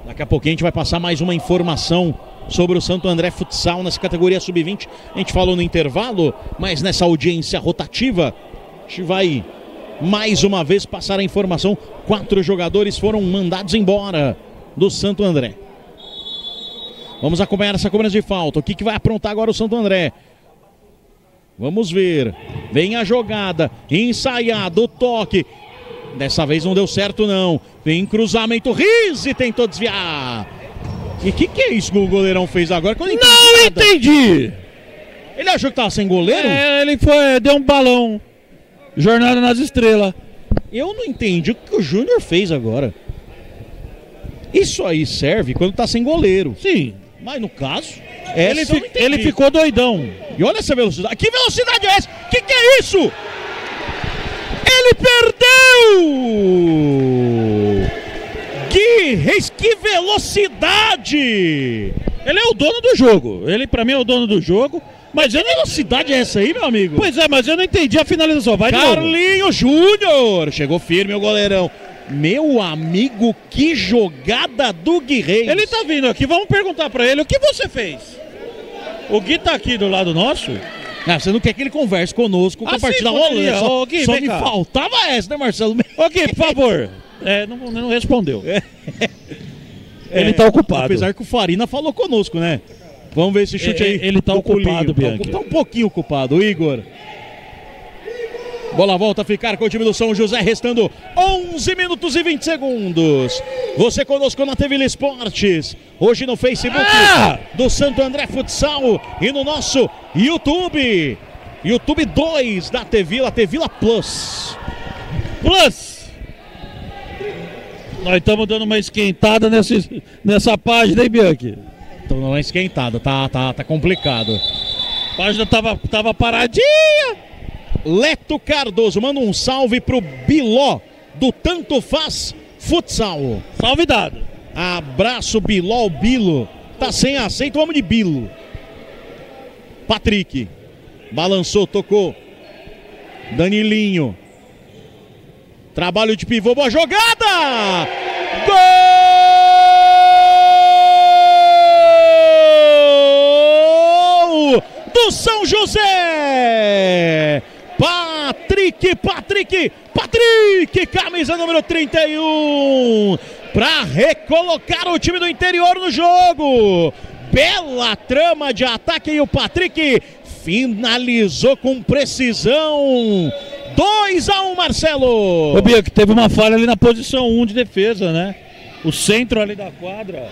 [SPEAKER 2] Daqui a pouquinho a gente vai passar mais uma informação sobre o Santo André Futsal nessa categoria sub-20. A gente falou no intervalo, mas nessa audiência rotativa, a gente vai mais uma vez passar a informação. Quatro jogadores foram mandados embora do Santo André. Vamos acompanhar essa cobrança de falta. O que, que vai aprontar agora o Santo André? Vamos ver. Vem a jogada. Ensaiado o toque. Dessa vez não deu certo, não. Vem cruzamento. Rise tentou desviar. E o que, que é isso que o goleirão fez agora? Não entendi
[SPEAKER 1] Não
[SPEAKER 2] nada.
[SPEAKER 1] entendi!
[SPEAKER 2] Ele achou que tava sem goleiro?
[SPEAKER 1] É, ele foi, deu um balão. Jornada nas estrelas.
[SPEAKER 2] Eu não entendi o que o Júnior fez agora. Isso aí serve quando tá sem goleiro.
[SPEAKER 1] Sim.
[SPEAKER 2] Mas no caso,
[SPEAKER 1] Ele, fi- ele ficou doidão.
[SPEAKER 2] E olha essa velocidade. Que velocidade é essa? Que que é isso? Ele perdeu! Que, reis- que velocidade!
[SPEAKER 1] Ele é o dono do jogo. Ele, pra mim, é o dono do jogo. Mas eu não.
[SPEAKER 2] velocidade é essa aí, meu amigo?
[SPEAKER 1] Pois é, mas eu não entendi a finalização. Vai.
[SPEAKER 2] Carlinhos Júnior! Chegou firme o goleirão. Meu amigo, que jogada do Gui Reis.
[SPEAKER 1] Ele tá vindo aqui, vamos perguntar pra ele o que você fez. O Gui tá aqui do lado nosso.
[SPEAKER 2] Ah, você não quer que ele converse conosco com
[SPEAKER 1] Ah,
[SPEAKER 2] a partida
[SPEAKER 1] sim,
[SPEAKER 2] rolando.
[SPEAKER 1] poderia.
[SPEAKER 2] Só,
[SPEAKER 1] Ô, Gui,
[SPEAKER 2] só me
[SPEAKER 1] cá.
[SPEAKER 2] faltava essa, né, Marcelo? (laughs)
[SPEAKER 1] Ô Gui, por favor. É, não, não respondeu.
[SPEAKER 2] É. (laughs)
[SPEAKER 1] Ele tá ocupado.
[SPEAKER 2] Apesar que o Farina falou conosco, né? Vamos ver esse chute
[SPEAKER 1] É,
[SPEAKER 2] aí.
[SPEAKER 1] é, ele tá
[SPEAKER 2] do
[SPEAKER 1] ocupado,
[SPEAKER 2] Pulinho.
[SPEAKER 1] Bianchi.
[SPEAKER 2] Tá um pouquinho ocupado, o Igor. Bola volta a ficar com o time do São José, restando 11 minutos e 20 segundos. Você conosco na TV Esportes, hoje no Facebook
[SPEAKER 1] Ah!
[SPEAKER 2] do Santo André Futsal e no nosso YouTube. YouTube 2 da Tevila, Tevila Plus.
[SPEAKER 1] Plus! Nós estamos dando uma esquentada nessa, nessa página, hein, Bianchi?
[SPEAKER 2] Então não é esquentado, tá, tá, tá complicado.
[SPEAKER 1] A página tava, tava paradinha.
[SPEAKER 2] Leto Cardoso, manda um salve pro Biló do Tanto Faz Futsal.
[SPEAKER 1] Salve dado.
[SPEAKER 2] Abraço, Biló, Bilo. Tá sem aceito, vamos de Bilo. Patrick. Balançou, tocou. Danilinho. Trabalho de pivô, boa jogada! Gol! Do São José! Patrick, Patrick, Patrick, camisa número 31, para recolocar o time do interior no jogo. Bela trama de ataque e o Patrick finalizou com precisão. 2 a 1 Marcelo.
[SPEAKER 1] Ô, Bianchi, teve uma falha ali na posição 1 de defesa, né? O centro ali da quadra,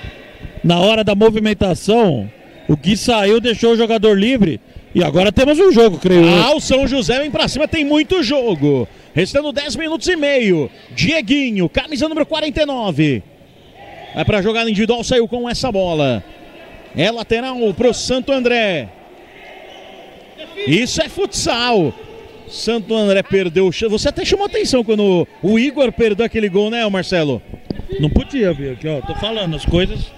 [SPEAKER 1] na hora da movimentação, o Gui saiu, deixou o jogador livre. E agora temos um jogo, creio eu.
[SPEAKER 2] Ah, o São José vem pra cima, tem muito jogo. Restando 10 minutos e meio. Dieguinho, camisa número 49. Vai pra jogada individual, saiu com essa bola. É lateral pro Santo André. Isso é futsal. Santo André perdeu o chão. Você até chamou atenção quando o Igor perdeu aquele gol, né, Marcelo?
[SPEAKER 1] Não podia, Bianchi, ó. Tô falando, as coisas.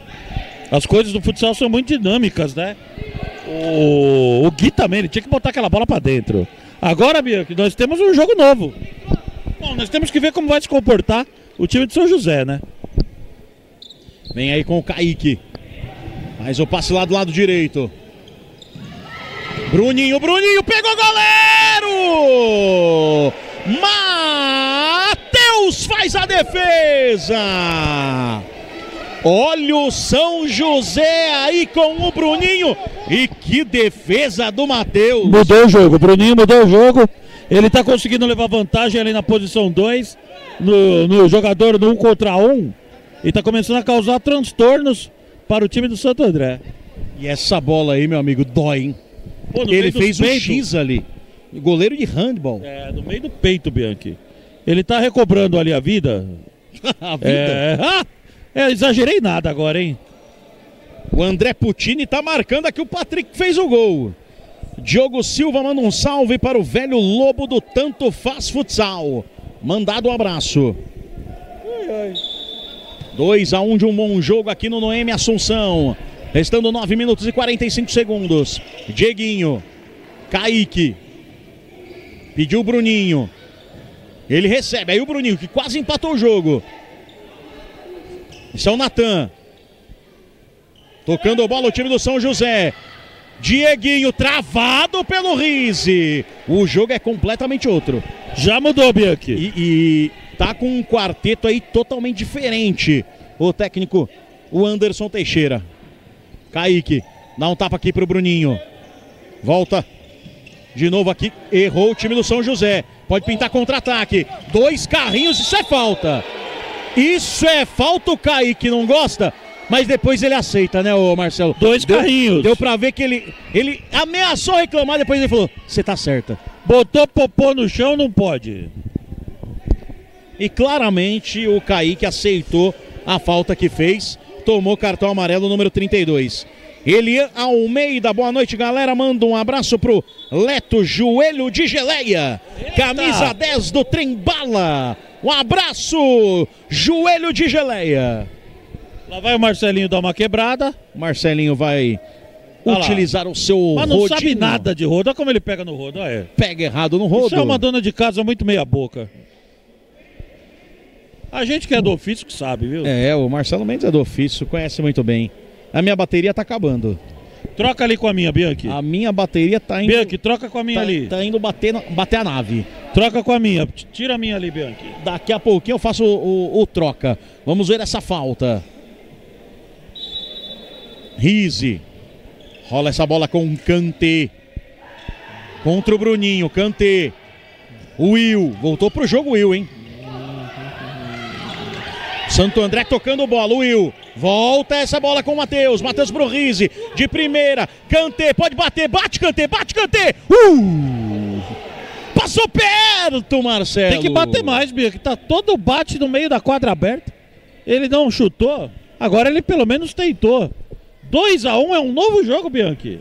[SPEAKER 1] As coisas do futsal são muito dinâmicas, né? O, o Gui também, ele tinha que botar aquela bola pra dentro. Agora, Bianchi, nós temos um jogo novo. Bom, nós temos que ver como vai se comportar o time de São José, né?
[SPEAKER 2] Vem aí com o Kaique. Mais o passe lá do lado direito. Bruninho, Bruninho, pegou goleiro! Matheus faz a defesa! Olha o São José aí com o Bruninho. E que defesa do Matheus!
[SPEAKER 1] Mudou o jogo, o Bruninho mudou o jogo. Ele tá conseguindo levar vantagem ali na posição 2, no, no jogador no 1 um contra 1. Um, e tá começando a causar transtornos para o time do Santo André.
[SPEAKER 2] E essa bola aí, meu amigo, dói, hein?
[SPEAKER 1] Pô,
[SPEAKER 2] Ele fez um. X ali. Goleiro de handball.
[SPEAKER 1] É, no meio do peito, Bianchi. Ele tá recobrando ali a vida. (laughs)
[SPEAKER 2] a vida.
[SPEAKER 1] É, (laughs) é, exagerei nada agora, hein?
[SPEAKER 2] O André Puccini tá marcando aqui o Patrick fez o gol. Diogo Silva manda um salve para o velho lobo do Tanto Faz Futsal. Mandado um abraço. 2 a 1 um de um bom jogo aqui no Noemi Assunção. Restando 9 minutos e 45 segundos. Dieguinho. Kaique. Pediu o Bruninho. Ele recebe. Aí o Bruninho, que quase empatou o jogo. Esse é o Natan. Tocando a bola o time do São José. Dieguinho travado pelo Rize. O jogo é completamente outro.
[SPEAKER 1] Já mudou, Bianchi.
[SPEAKER 2] E, e tá com um quarteto aí totalmente diferente. O técnico, o Anderson Teixeira. Kaique, dá um tapa aqui pro Bruninho. Volta. De novo aqui, errou o time do São José. Pode pintar contra-ataque. Dois carrinhos, isso é falta. Isso é falta, o Kaique não gosta. Mas depois ele aceita, né, ô Marcelo?
[SPEAKER 1] Dois
[SPEAKER 2] deu,
[SPEAKER 1] carrinhos.
[SPEAKER 2] Deu pra ver que ele, ele ameaçou reclamar, depois ele falou: Você tá certa.
[SPEAKER 1] Botou popô no chão, não pode.
[SPEAKER 2] E claramente o Kaique aceitou a falta que fez, tomou cartão amarelo número 32. Ele Almeida, boa noite galera, manda um abraço pro Leto Joelho de Geleia, camisa 10 do Trem Bala. Um abraço, Joelho de Geleia.
[SPEAKER 1] Lá vai o Marcelinho dar uma quebrada.
[SPEAKER 2] Marcelinho vai
[SPEAKER 1] lá.
[SPEAKER 2] utilizar o seu
[SPEAKER 1] Mas não
[SPEAKER 2] rodinho.
[SPEAKER 1] sabe nada de rodo. Olha como ele pega no rodo. Olha.
[SPEAKER 2] Pega errado no rodo.
[SPEAKER 1] Isso é uma dona de casa muito meia boca. A gente que é do ofício que sabe, viu?
[SPEAKER 2] É, o Marcelo Mendes é do ofício, conhece muito bem. A minha bateria tá acabando.
[SPEAKER 1] Troca ali com a minha, Bianchi.
[SPEAKER 2] A minha bateria tá indo,
[SPEAKER 1] Bianchi, troca com a minha
[SPEAKER 2] tá,
[SPEAKER 1] ali.
[SPEAKER 2] tá indo bater, bater a nave.
[SPEAKER 1] Troca com a minha. Tira a minha ali, Bianchi.
[SPEAKER 2] Daqui a pouquinho eu faço o, o- o troca. Vamos ver essa falta. Rise. Rola essa bola com o Kanté. Contra o Bruninho. Kanté. O Will, voltou pro jogo Will, hein? Santo André tocando bola, Will. Volta essa bola com o Matheus. Matheus pro Rise. De primeira. Cantê, pode bater. Bate, Cantê, bate, Cantê. Uh! Passou perto, Marcelo.
[SPEAKER 1] Tem que bater mais, Bia, que tá todo bate no meio da quadra aberta. Ele não chutou. Agora ele pelo menos tentou. 2 a 1 um é um novo jogo, Bianchi.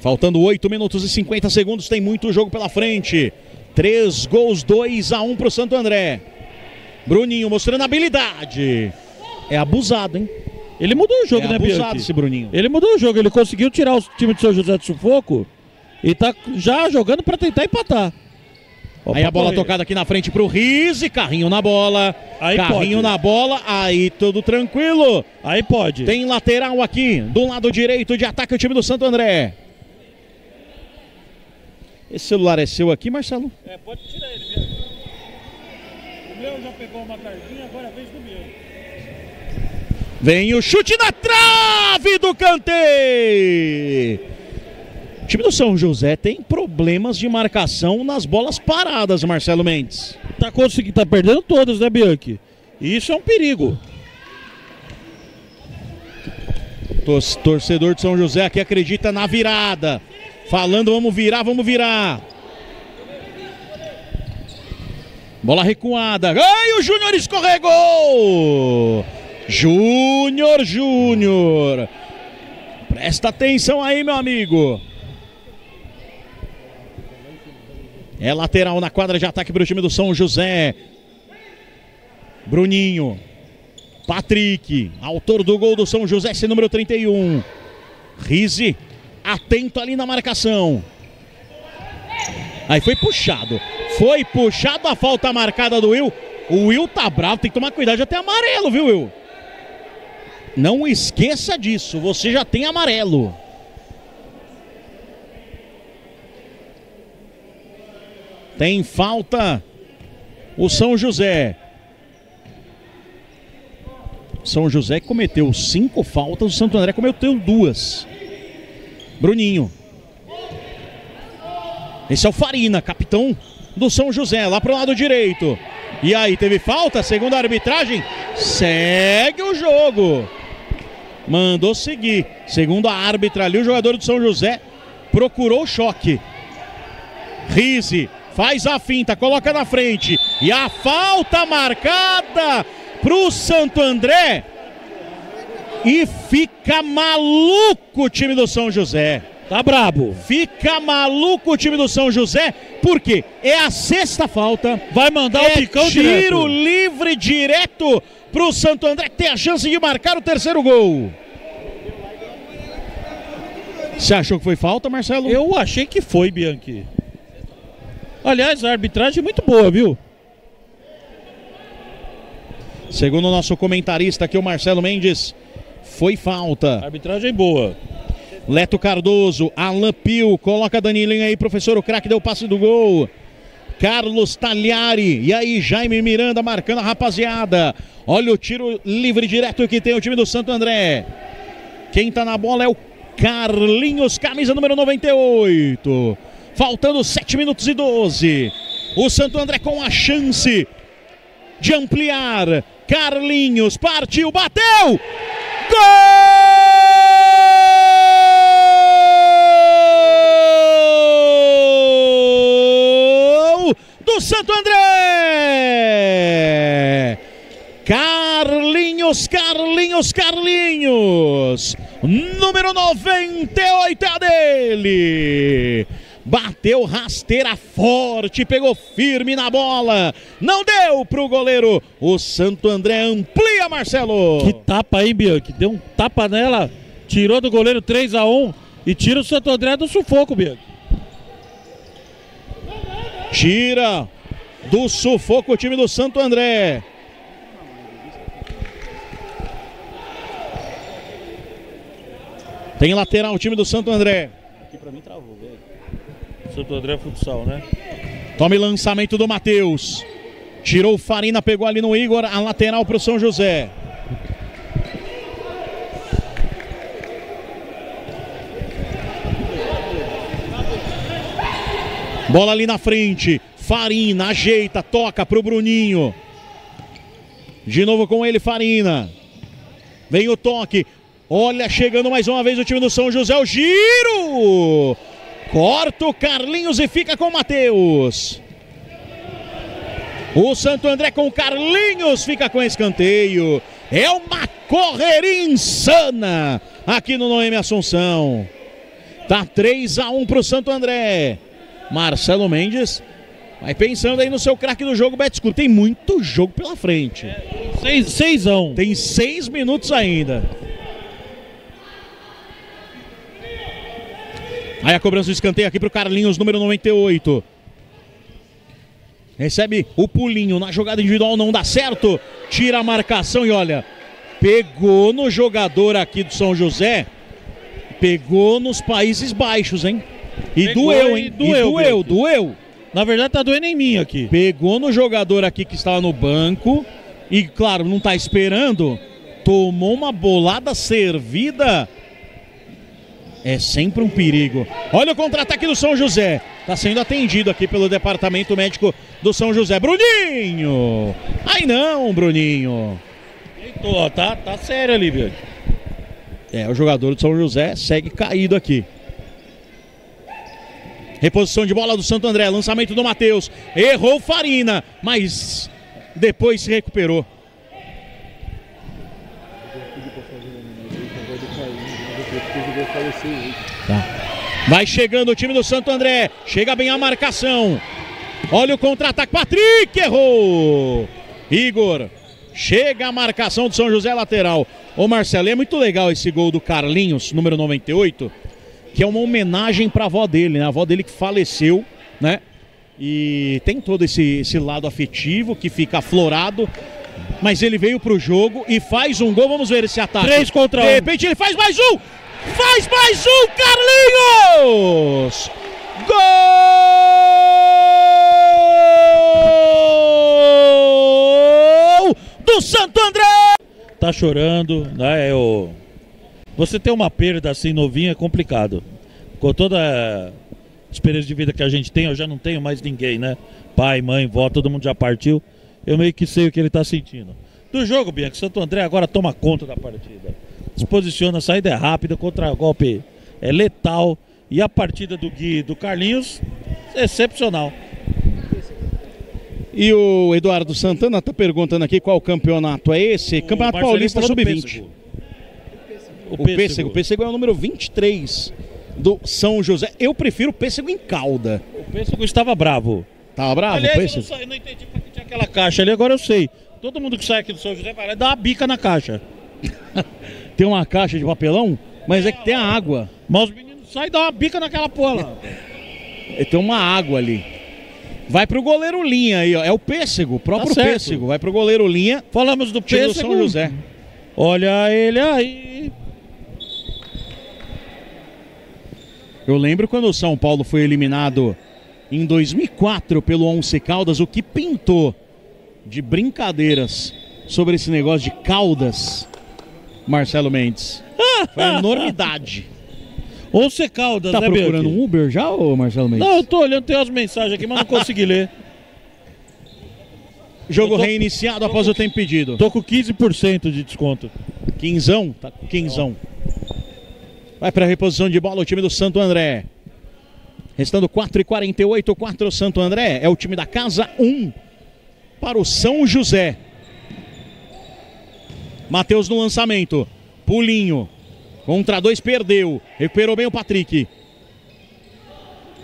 [SPEAKER 2] Faltando 8 minutos e 50 segundos, tem muito jogo pela frente. 3 gols, 2 a 1 um pro Santo André. Bruninho mostrando habilidade. É abusado, hein?
[SPEAKER 1] Ele mudou o jogo,
[SPEAKER 2] é
[SPEAKER 1] né,
[SPEAKER 2] abusado
[SPEAKER 1] Bianchi?
[SPEAKER 2] esse Bruninho.
[SPEAKER 1] Ele mudou o jogo, ele conseguiu tirar o time de São José do sufoco e tá já jogando pra tentar empatar.
[SPEAKER 2] Aí a bola
[SPEAKER 1] correr.
[SPEAKER 2] tocada aqui na frente pro Rise, carrinho na bola.
[SPEAKER 1] Aí
[SPEAKER 2] carrinho
[SPEAKER 1] pode.
[SPEAKER 2] na bola, aí tudo tranquilo.
[SPEAKER 1] Aí pode.
[SPEAKER 2] Tem lateral aqui, do lado direito de ataque o time do Santo André. Esse celular é seu aqui, Marcelo?
[SPEAKER 1] É, pode tirar ele, Bianchi. O meu já pegou uma cardinha,
[SPEAKER 2] Vem o chute na trave do Kanté. O time do São José tem problemas de marcação nas bolas paradas, Marcelo Mendes.
[SPEAKER 1] Tá conseguindo, tá perdendo todas, né, Bianchi? Isso é um perigo.
[SPEAKER 2] Tor- Torcedor de São José aqui acredita na virada. Falando, vamos virar, vamos virar. Bola recuada. Ai, o Júnior escorregou! Júnior, Júnior. Presta atenção aí, meu amigo. É lateral na quadra de ataque para o time do São José. Bruninho. Patrick, autor do gol do São José, esse número 31. Rise, atento ali na marcação. Aí foi puxado. Foi puxado a falta marcada do Will. O Will tá bravo, tem que tomar cuidado, já tem amarelo, viu, Will? Não esqueça disso, você já tem amarelo. Tem falta o São José. São José cometeu cinco faltas, o Santo André cometeu duas. Bruninho. Esse é o Farina, capitão do São José, lá pro lado direito. E aí, teve falta? Segundo a arbitragem, segue o jogo. Mandou seguir. Segundo a árbitra ali, o jogador do São José procurou o choque. Rise faz a finta, coloca na frente. E a falta marcada pro Santo André. E fica maluco o time do São José.
[SPEAKER 1] Tá brabo.
[SPEAKER 2] Fica maluco o time do São José, porque é a sexta falta.
[SPEAKER 1] Vai mandar o
[SPEAKER 2] É
[SPEAKER 1] picão
[SPEAKER 2] tiro
[SPEAKER 1] direto.
[SPEAKER 2] livre direto pro Santo André, que tem a chance de marcar o terceiro gol. Você achou que foi falta, Marcelo?
[SPEAKER 1] Eu achei que foi, Bianchi. Aliás, a arbitragem é muito boa, viu?
[SPEAKER 2] Segundo o nosso comentarista aqui, o Marcelo Mendes, foi falta.
[SPEAKER 1] arbitragem é boa.
[SPEAKER 2] Leto Cardoso, Alan Pio, coloca Danilinho aí, professor, o craque deu o passe do gol. Carlos Talhari, e aí Jaime Miranda marcando a rapaziada. Olha o tiro livre direto que tem o time do Santo André. Quem tá na bola é o Carlinhos, camisa número 98. Faltando 7 minutos e 12. O Santo André com a chance de ampliar. Carlinhos partiu, bateu! Gol do Santo André! Carlinhos, Carlinhos, Carlinhos! Número 98 é a dele! Bateu rasteira forte, pegou firme na bola. Não deu pro goleiro. O Santo André amplia, Marcelo.
[SPEAKER 1] Que tapa aí, Bianchi. Deu um tapa nela, tirou do goleiro 3 a 1 e tira o Santo André do sufoco, Bianchi.
[SPEAKER 2] Tira do sufoco o time do Santo André. Tem lateral o time do Santo André.
[SPEAKER 1] Aqui pra mim travou, velho. Santo André futsal, né?
[SPEAKER 2] Tome lançamento do Matheus. Tirou o Farina, pegou ali no Igor, a lateral para o São José. Bola ali na frente. Farina ajeita, toca pro Bruninho. De novo com ele, Farina. Vem o toque. Olha, chegando mais uma vez o time do São José. O giro! Corta o Carlinhos e fica com o Matheus. O Santo André com o Carlinhos fica com escanteio. É uma correria insana aqui no Noemi Assunção. Tá 3 a 1 pro Santo André. Marcelo Mendes vai pensando aí no seu craque do jogo, Betiscu. Tem muito jogo pela frente.
[SPEAKER 1] Seis, seisão.
[SPEAKER 2] Tem seis minutos ainda. Aí a cobrança do escanteio aqui pro Carlinhos, número 98. Recebe o pulinho na jogada individual, não dá certo. Tira a marcação e olha, pegou no jogador aqui do São José. Pegou nos Países Baixos, hein? E
[SPEAKER 1] Pegou
[SPEAKER 2] doeu,
[SPEAKER 1] e
[SPEAKER 2] hein?
[SPEAKER 1] doeu,
[SPEAKER 2] e doeu, doeu.
[SPEAKER 1] Na verdade, tá doendo em mim aqui.
[SPEAKER 2] Pegou no jogador aqui que estava no banco. E, claro, não está esperando. Tomou uma bolada servida. É sempre um perigo. Olha o contra-ataque do São José. Está sendo atendido aqui pelo departamento médico do São José. Bruninho! Ai não, Bruninho.
[SPEAKER 1] Eita, tá, tá sério ali, viu?
[SPEAKER 2] É, o jogador do São José segue caído aqui. Reposição de bola do Santo André, lançamento do Matheus. Errou Farina, mas depois se recuperou. Vai chegando o time do Santo André. Chega bem a marcação. Olha o contra-ataque. Patrick errou. Igor. Chega a marcação do São José lateral. Ô Marcelo, é muito legal esse gol do Carlinhos, número 98, que é uma homenagem para a avó dele, né? A avó dele que faleceu, né? E tem todo esse, esse lado afetivo que fica aflorado. Mas ele veio pro jogo e faz um gol. Vamos ver esse ataque.
[SPEAKER 1] Três contra
[SPEAKER 2] De
[SPEAKER 1] um.
[SPEAKER 2] repente ele faz mais um! Faz mais um, Carlinhos! Gol do Santo André!
[SPEAKER 1] Tá chorando, né? Eu... Você ter uma perda assim novinha é complicado. Com toda a experiência de vida que a gente tem, eu já não tenho mais ninguém, né? Pai, mãe, vó, todo mundo já partiu. Eu meio que sei o que ele tá sentindo. Do jogo, Bianca, Santo André agora toma conta da partida. Se posiciona, a saída é rápida, contra-golpe é letal. E a partida do Gui e do Carlinhos, excepcional.
[SPEAKER 2] E o Eduardo Santana tá perguntando aqui qual campeonato é esse? Campeonato
[SPEAKER 1] O Marcelinho
[SPEAKER 2] Paulista
[SPEAKER 1] falou do
[SPEAKER 2] Sub-20.
[SPEAKER 1] Pêssego.
[SPEAKER 2] O pêssego. O pêssego é o número 23 do São José. Eu prefiro o pêssego em calda.
[SPEAKER 1] O pêssego estava bravo.
[SPEAKER 2] Tava bravo
[SPEAKER 1] Aliás,
[SPEAKER 2] o
[SPEAKER 1] eu não,
[SPEAKER 2] pêssego?
[SPEAKER 1] eu não entendi pra que tinha aquela caixa ali, agora eu sei. Todo mundo que sai aqui do São José vai lá e dá uma bica na caixa. (laughs)
[SPEAKER 2] Tem uma caixa de papelão, mas é que tem a água.
[SPEAKER 1] Mas os meninos saem e dão uma bica naquela porra lá. (laughs)
[SPEAKER 2] É, Tem uma água ali. Vai pro goleiro Linha aí, ó. É o pêssego, o próprio
[SPEAKER 1] Tá
[SPEAKER 2] pêssego. Vai pro goleiro Linha,
[SPEAKER 1] Falamos do pêssego.
[SPEAKER 2] São José.
[SPEAKER 1] Olha ele aí.
[SPEAKER 2] Eu lembro quando o São Paulo foi eliminado em 2004 pelo Once Caldas, o que pintou de brincadeiras sobre esse negócio de Caldas, Marcelo Mendes. Foi uma enormidade. (laughs)
[SPEAKER 1] Ou ser Caldas,
[SPEAKER 2] Tá
[SPEAKER 1] né,
[SPEAKER 2] procurando um Uber já, ô Marcelo Mendes?
[SPEAKER 1] Não, eu tô olhando, tem umas mensagens aqui, mas não consegui ler. (laughs)
[SPEAKER 2] Jogo
[SPEAKER 1] tô-
[SPEAKER 2] reiniciado após o tempo pedido.
[SPEAKER 1] Tô com 15% de desconto.
[SPEAKER 2] Quinzão, tá com quinzão. Vai para a reposição de bola o time do Santo André. Restando 4 e 48, 4 Santo André. É o time da casa, 1 para o São José. Matheus no lançamento. Pulinho. Contra dois, perdeu. Recuperou bem o Patrick.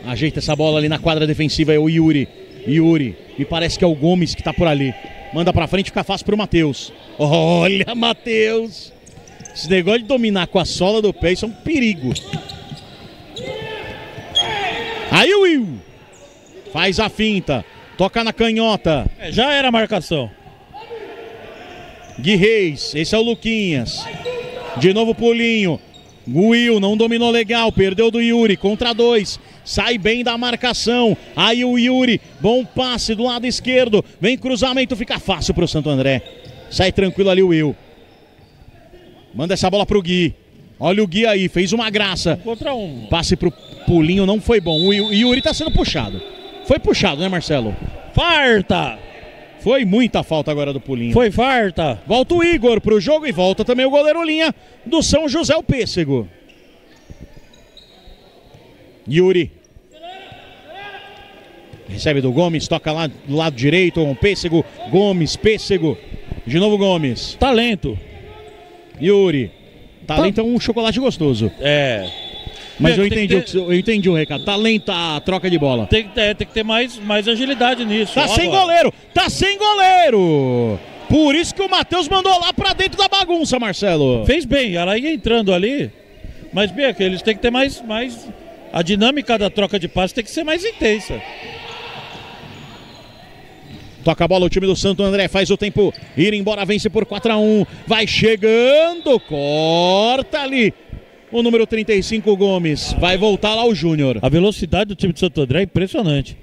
[SPEAKER 2] Ajeita essa bola ali na quadra defensiva. É o Yuri. Yuri. Me parece que é o Gomes que tá por ali. Manda pra frente, fica fácil pro Matheus. Olha, Matheus. Esse negócio de dominar com a sola do pé, isso é um perigo. Aí o Will. Faz a finta. Toca na canhota.
[SPEAKER 1] É, já era a marcação.
[SPEAKER 2] Gui Reis, esse é o Luquinhas. De novo Pulinho. Will não dominou legal, perdeu do Yuri, contra dois. Sai bem da marcação. Aí o Yuri, bom passe do lado esquerdo. Vem cruzamento, fica fácil pro Santo André. Sai tranquilo ali o Will. Manda essa bola pro Gui. Olha o Gui aí, fez uma graça.
[SPEAKER 1] Contra um.
[SPEAKER 2] Passe pro Pulinho não foi bom. O Yu- Yuri tá sendo puxado. Foi puxado, né, Marcelo?
[SPEAKER 1] Farta!
[SPEAKER 2] Foi muita falta agora do Pulinho.
[SPEAKER 1] Foi farta.
[SPEAKER 2] Volta o Igor pro jogo e volta também o goleiro Linha do São José o Pêssego. Yuri. Recebe do Gomes, toca lá do lado direito, um Pêssego, Gomes, Pêssego. De novo Gomes.
[SPEAKER 1] Talento.
[SPEAKER 2] Yuri. Talento é um chocolate gostoso.
[SPEAKER 1] É.
[SPEAKER 2] Mas eu entendi, o
[SPEAKER 1] ter-
[SPEAKER 2] eu entendi o recado. Talento a troca de bola.
[SPEAKER 1] Tem, que ter- tem que ter mais, mais agilidade nisso.
[SPEAKER 2] Tá
[SPEAKER 1] Ó
[SPEAKER 2] sem
[SPEAKER 1] agora.
[SPEAKER 2] goleiro, tá sem goleiro. Por isso que o Matheus mandou lá pra dentro da bagunça, Marcelo.
[SPEAKER 1] Fez bem, ela ia entrando ali. Mas, Bianca, eles têm que ter mais, mais. A dinâmica da troca de passe tem que ser mais intensa.
[SPEAKER 2] Toca a bola o time do Santo André, faz o tempo ir embora, vence por 4 a 1 Vai chegando, corta ali. O número 35, Gomes. Vai voltar lá o Júnior.
[SPEAKER 1] A velocidade do time de Santo André é impressionante.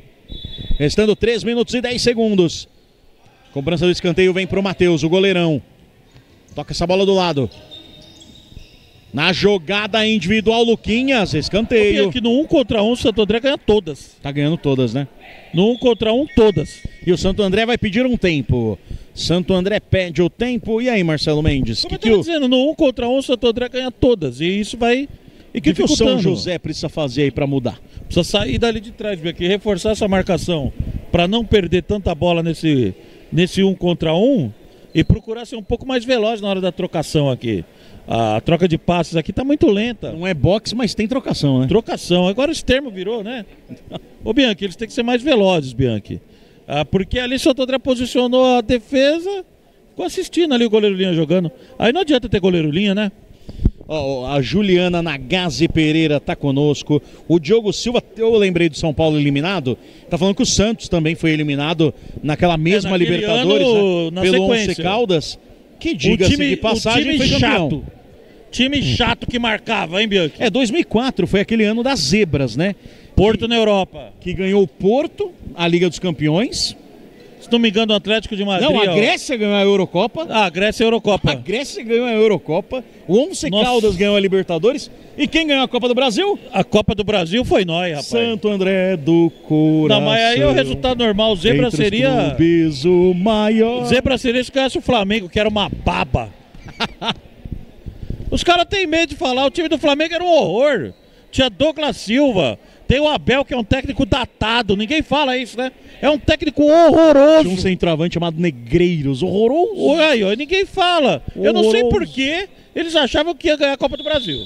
[SPEAKER 2] Restando 3 minutos e 10 segundos. Cobrança do escanteio vem pro Matheus, o goleirão. Toca essa bola do lado. Na jogada individual, Luquinhas, escanteio.
[SPEAKER 1] Que no 1 contra 1 o Santo André ganha todas.
[SPEAKER 2] Tá ganhando todas, né?
[SPEAKER 1] No 1 contra 1, todas.
[SPEAKER 2] E o Santo André vai pedir um tempo. Santo André pede o tempo. E aí, Marcelo Mendes?
[SPEAKER 1] Como
[SPEAKER 2] Que
[SPEAKER 1] eu
[SPEAKER 2] que
[SPEAKER 1] tava
[SPEAKER 2] o...
[SPEAKER 1] dizendo, no 1 contra 1 o Santo André ganha todas. E isso vai.
[SPEAKER 2] E o que, que o São. José precisa fazer aí pra mudar?
[SPEAKER 1] Precisa sair dali de trás, Bianchi, reforçar essa marcação para não perder tanta bola nesse, nesse um contra um e procurar ser um pouco mais veloz na hora da trocação aqui. A troca de passes aqui tá muito lenta.
[SPEAKER 2] Não é boxe, mas tem trocação, né?
[SPEAKER 1] Trocação. Agora esse termo virou, né? Ô, Bianchi, eles têm que ser mais velozes, Bianchi. Ah, porque ali o André posicionou a defesa, ficou assistindo ali o goleiro Linha jogando. Aí não adianta ter goleiro Linha, né?
[SPEAKER 2] Ó, a Juliana Nagase Pereira tá conosco. O Diogo Silva, eu lembrei do São Paulo eliminado. Tá falando que o Santos também foi eliminado naquela mesma
[SPEAKER 1] naquele
[SPEAKER 2] Libertadores,
[SPEAKER 1] ano,
[SPEAKER 2] né? Pelo
[SPEAKER 1] sequência.
[SPEAKER 2] Once Caldas. Que diga-se de passagem
[SPEAKER 1] o
[SPEAKER 2] foi
[SPEAKER 1] time
[SPEAKER 2] campeão.
[SPEAKER 1] chato. Time chato que marcava, hein, Bianchi?
[SPEAKER 2] É, 2004 foi aquele ano das zebras, né?
[SPEAKER 1] Porto na Europa.
[SPEAKER 2] Que ganhou o Porto, a Liga dos Campeões.
[SPEAKER 1] Se não me engano, o Atlético de Madrid.
[SPEAKER 2] Não, a
[SPEAKER 1] ó.
[SPEAKER 2] Grécia ganhou a Eurocopa.
[SPEAKER 1] Ah, a Grécia é a
[SPEAKER 2] A
[SPEAKER 1] Eurocopa.
[SPEAKER 2] Grécia ganhou a Eurocopa. O Once
[SPEAKER 1] Nossa.
[SPEAKER 2] Caldas ganhou a Libertadores. E quem ganhou a Copa do Brasil?
[SPEAKER 1] A Copa do Brasil foi nós, rapaz.
[SPEAKER 2] Santo André do Coração.
[SPEAKER 1] Não, mas aí é o resultado normal. Zebra
[SPEAKER 2] Entre os
[SPEAKER 1] seria.
[SPEAKER 2] clubes, o maior.
[SPEAKER 1] Zebra seria se ganhasse o Flamengo, que era uma baba. (laughs) Os caras têm medo de falar. O time do Flamengo era um horror. Tinha Douglas Silva. Tem o Abel, que é um técnico datado. Ninguém fala isso, né? É um técnico horroroso.
[SPEAKER 2] Tinha um centroavante chamado Negreiros, horroroso.
[SPEAKER 1] Aí, ninguém fala. Eu não sei
[SPEAKER 2] Horroroso.
[SPEAKER 1] por que eles achavam que ia ganhar a Copa do Brasil.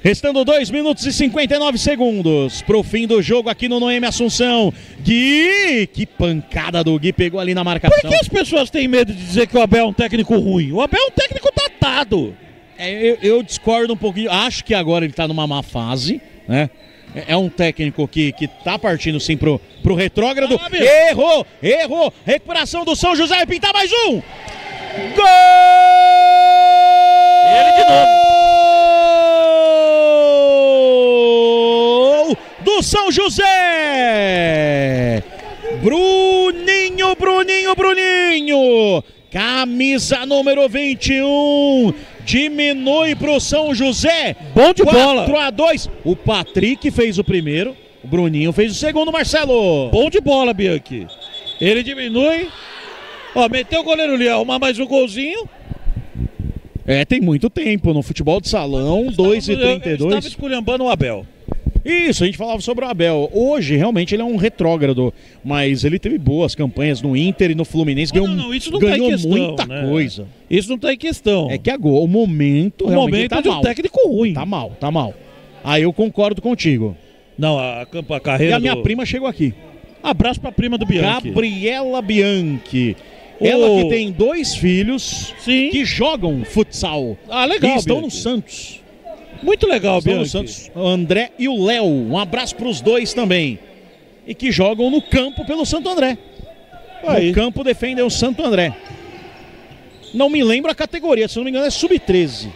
[SPEAKER 2] Restando 2 minutos e 59 segundos pro fim do jogo aqui no Noemi Assunção. Gui, que pancada do Gui pegou ali na
[SPEAKER 1] Por
[SPEAKER 2] marcação.
[SPEAKER 1] que as pessoas têm medo de dizer que o Abel é um técnico ruim? O Abel é um técnico datado.
[SPEAKER 2] É, eu, eu discordo um pouquinho. Acho que agora ele tá numa má fase, né? É é um técnico que, que tá partindo sim pro, pro retrógrado. Errou, errou. Recuperação do São José pintar mais um. Gol!
[SPEAKER 1] Ele de
[SPEAKER 2] Gol do São José. Bruninho, Bruninho, Bruninho. Camisa número 21. Diminui pro São José.
[SPEAKER 1] Bom de
[SPEAKER 2] 4
[SPEAKER 1] bola.
[SPEAKER 2] a 2. O Patrick fez o primeiro. O Bruninho fez o segundo, Marcelo.
[SPEAKER 1] Bom de bola, Bianchi. Ele diminui. Ó, meteu o goleiro ali, arrumar mais um golzinho.
[SPEAKER 2] É, tem muito tempo no futebol de salão, 2 e
[SPEAKER 1] Eu- eu Estava
[SPEAKER 2] 32.
[SPEAKER 1] esculhambando o Abel.
[SPEAKER 2] Isso, a gente falava sobre o Abel. Hoje, realmente, ele é um retrógrado, mas ele teve boas campanhas no Inter e no Fluminense. Ganhou,
[SPEAKER 1] não, não, isso não tá em
[SPEAKER 2] ganhou
[SPEAKER 1] questão,
[SPEAKER 2] muita
[SPEAKER 1] né?
[SPEAKER 2] coisa.
[SPEAKER 1] Isso não tá em questão.
[SPEAKER 2] É que agora, o momento,
[SPEAKER 1] o
[SPEAKER 2] realmente,
[SPEAKER 1] momento
[SPEAKER 2] tá
[SPEAKER 1] de um
[SPEAKER 2] mal.
[SPEAKER 1] técnico ruim.
[SPEAKER 2] Tá mal, tá mal. Aí eu concordo contigo.
[SPEAKER 1] Não, a, a
[SPEAKER 2] E
[SPEAKER 1] carreira
[SPEAKER 2] a minha
[SPEAKER 1] do-
[SPEAKER 2] prima chegou aqui.
[SPEAKER 1] Abraço pra prima do Bianchi.
[SPEAKER 2] Gabriela Bianchi. Ela que tem dois filhos
[SPEAKER 1] Sim.
[SPEAKER 2] que jogam futsal.
[SPEAKER 1] Ah, legal,
[SPEAKER 2] E estão
[SPEAKER 1] Bianchi.
[SPEAKER 2] no Santos.
[SPEAKER 1] Muito legal,
[SPEAKER 2] Estão
[SPEAKER 1] Bianchi.
[SPEAKER 2] Santos. O André e o Léo. Um abraço para os dois também. E que jogam no campo pelo Santo André.
[SPEAKER 1] Aí.
[SPEAKER 2] No campo defendem o Santo André. Não me lembro a categoria, se não me engano é sub-13.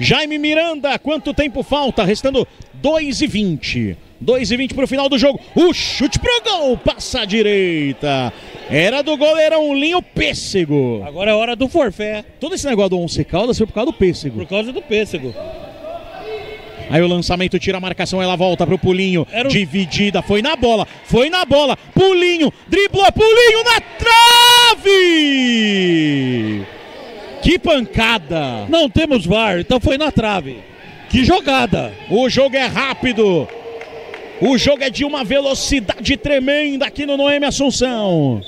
[SPEAKER 2] Jaime Miranda, quanto tempo falta? Restando 2 e 20. 2 e 20 para o final do jogo. O chute pro gol, passa à direita. Era do goleirão Linho Pêssego.
[SPEAKER 1] Agora é hora do forfé,
[SPEAKER 2] Todo esse negócio do Once Caldas foi por causa do Pêssego.
[SPEAKER 1] por causa do pêssego.
[SPEAKER 2] Aí o lançamento tira a marcação, ela volta pro pulinho. Dividida, foi na bola, foi na bola. Pulinho, driblou, pulinho na trave! Que pancada!
[SPEAKER 1] Não temos VAR, então foi na trave. Que jogada!
[SPEAKER 2] O jogo é rápido. O jogo é de uma velocidade tremenda aqui no Noemi Assunção.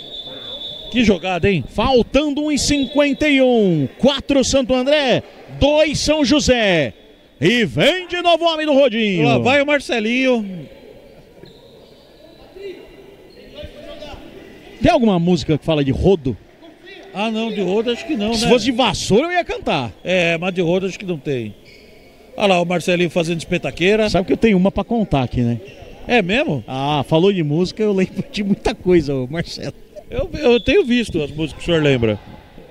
[SPEAKER 1] Que jogada, hein?
[SPEAKER 2] Faltando 1,51. 4 Santo André, 2 São José. E vem de novo o homem do Rodinho.
[SPEAKER 1] Lá vai o Marcelinho.
[SPEAKER 2] Tem alguma música que fala de rodo?
[SPEAKER 1] Ah, não, de rodo acho que não,
[SPEAKER 2] Se
[SPEAKER 1] né?
[SPEAKER 2] fosse de vassoura eu ia cantar.
[SPEAKER 1] É, mas de rodo acho que não tem. Olha lá o Marcelinho fazendo espetaqueira.
[SPEAKER 2] Sabe que eu tenho uma pra contar aqui, né?
[SPEAKER 1] É mesmo?
[SPEAKER 2] Ah, falou de música, eu lembro de muita coisa, Marcelo.
[SPEAKER 1] Eu, eu tenho visto as músicas que o senhor lembra.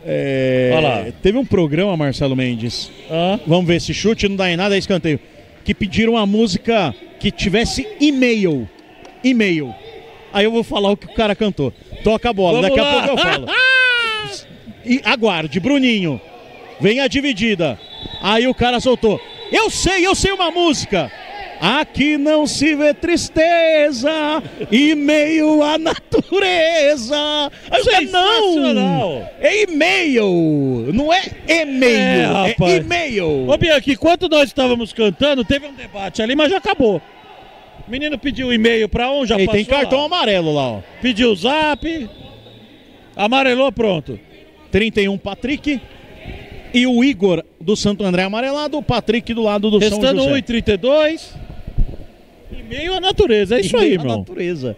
[SPEAKER 2] É,
[SPEAKER 1] Olha lá.
[SPEAKER 2] Teve um programa, Marcelo Mendes.
[SPEAKER 1] Ah,
[SPEAKER 2] Vamos ver, se chute não dá em nada, é escanteio. Que pediram uma música que tivesse e-mail. E-mail. Aí eu vou falar o que o cara cantou. Toca a bola,
[SPEAKER 1] Vamos
[SPEAKER 2] daqui
[SPEAKER 1] lá.
[SPEAKER 2] a pouco eu falo. (laughs) E aguarde, Bruninho. Vem a dividida. Aí o cara soltou. Eu sei, eu sei uma música. Aqui não se vê tristeza e meio a natureza. Aí cara, não! É e-mail, não é e-mail,
[SPEAKER 1] É,
[SPEAKER 2] é,
[SPEAKER 1] rapaz.
[SPEAKER 2] e-mail.
[SPEAKER 1] Ô Bianchi, enquanto nós estávamos cantando, teve um debate ali, mas já acabou. O menino pediu e-mail pra um, já passou
[SPEAKER 2] tem cartão
[SPEAKER 1] lá.
[SPEAKER 2] amarelo lá, ó.
[SPEAKER 1] Pediu o zap, amarelou, pronto.
[SPEAKER 2] 31 Patrick e o Igor do Santo André amarelado, o Patrick do lado do São
[SPEAKER 1] Restando
[SPEAKER 2] José.
[SPEAKER 1] 1,32. E-mail a natureza, é isso aí,
[SPEAKER 2] E a
[SPEAKER 1] irmão.
[SPEAKER 2] natureza.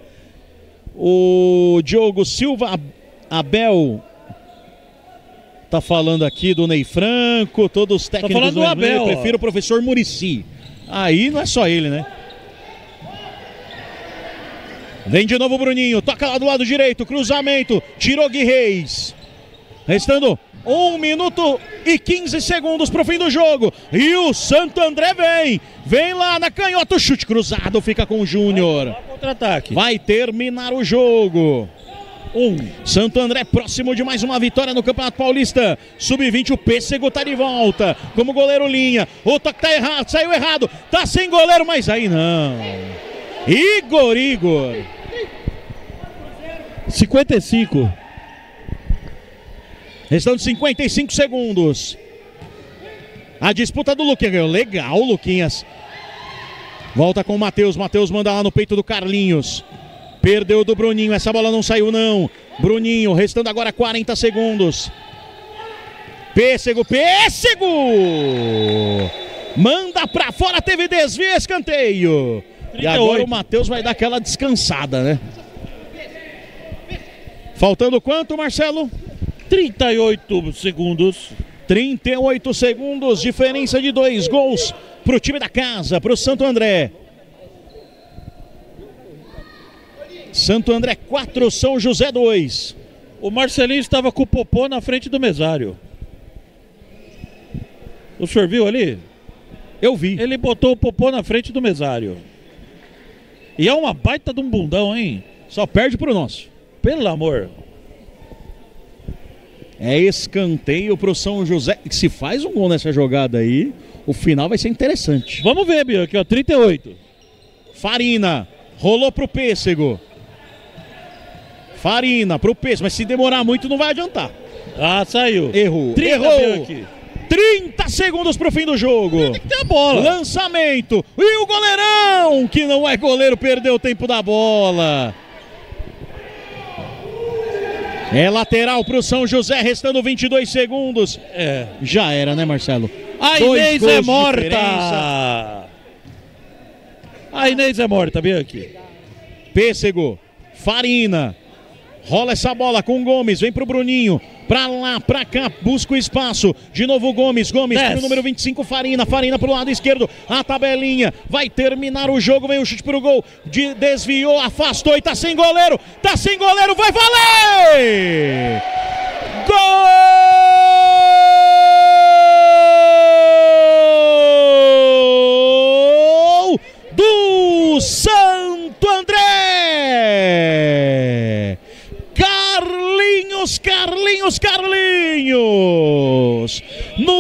[SPEAKER 2] O Diogo Silva Ab- Abel tá falando aqui do Ney Franco, todos os técnicos
[SPEAKER 1] falando do Abel,
[SPEAKER 2] Eu
[SPEAKER 1] ó.
[SPEAKER 2] prefiro o professor Murici. Aí não é só ele, né? Vem de novo o Bruninho, toca lá do lado direito, cruzamento, tirou Gui Reis. Restando 1 minuto e 15 segundos pro fim do jogo. E o Santo André vem. Vem lá na canhota, o chute cruzado fica com o Júnior. Vai terminar o jogo.
[SPEAKER 1] Um.
[SPEAKER 2] Santo André próximo de mais uma vitória no Campeonato Paulista. Sub-20, o Pêssego tá de volta. Como goleiro linha. O toque tá errado, saiu errado. Tá sem goleiro, mas aí não. Igor, Igor.
[SPEAKER 1] 55.
[SPEAKER 2] Restando 55 segundos. A disputa do Luquinhas ganhou. Legal, Luquinhas. Volta com o Matheus. Matheus manda lá no peito do Carlinhos. Perdeu do Bruninho. Essa bola não saiu, não. Bruninho, restando agora 40 segundos. Pêssego, Pêssego! Manda pra fora, teve desvio, escanteio. E
[SPEAKER 1] 38.
[SPEAKER 2] agora o Matheus vai dar aquela descansada, né? Faltando quanto, Marcelo?
[SPEAKER 1] 38 segundos.
[SPEAKER 2] 38 segundos, diferença de dois gols para o time da casa, para o Santo André. Santo André 4, São José 2.
[SPEAKER 1] O Marcelinho estava com o popô na frente do mesário. O senhor viu ali?
[SPEAKER 2] Eu vi.
[SPEAKER 1] Ele botou o popô na frente do mesário. E é uma baita de um bundão, hein?
[SPEAKER 2] Só perde para o nosso.
[SPEAKER 1] Pelo amor.
[SPEAKER 2] É escanteio para o São José. Se faz um gol nessa jogada aí, o final vai ser interessante.
[SPEAKER 1] Vamos ver, Bianchi, ó, 38.
[SPEAKER 2] Farina, rolou para o Pêssego. Farina para o Pêssego, mas se demorar muito não vai adiantar.
[SPEAKER 1] Ah, saiu.
[SPEAKER 2] Errou.
[SPEAKER 1] 30,
[SPEAKER 2] Errou.
[SPEAKER 1] Bianchi.
[SPEAKER 2] 30 segundos para o fim do jogo.
[SPEAKER 1] Tem a bola.
[SPEAKER 2] Lançamento. E o goleirão, que não é goleiro, perdeu o tempo da bola. É lateral para o São José, restando 22 segundos.
[SPEAKER 1] É.
[SPEAKER 2] Já era, né, Marcelo?
[SPEAKER 1] A
[SPEAKER 2] Dois
[SPEAKER 1] Inês é morta. A Inês é morta, Bianchi.
[SPEAKER 2] Pêssego, Farina. Rola essa bola com o Gomes, vem pro Bruninho. Pra lá, pra cá, busca o espaço. De novo o Gomes, Gomes
[SPEAKER 1] Desce.
[SPEAKER 2] pro número 25, Farina. Farina pro lado esquerdo. A tabelinha vai terminar o jogo. Vem o chute pro gol. De, desviou, afastou e tá sem goleiro. Tá sem goleiro, vai valer! Gol do Santo André! Carlinhos, Carlinhos, Carlinhos! No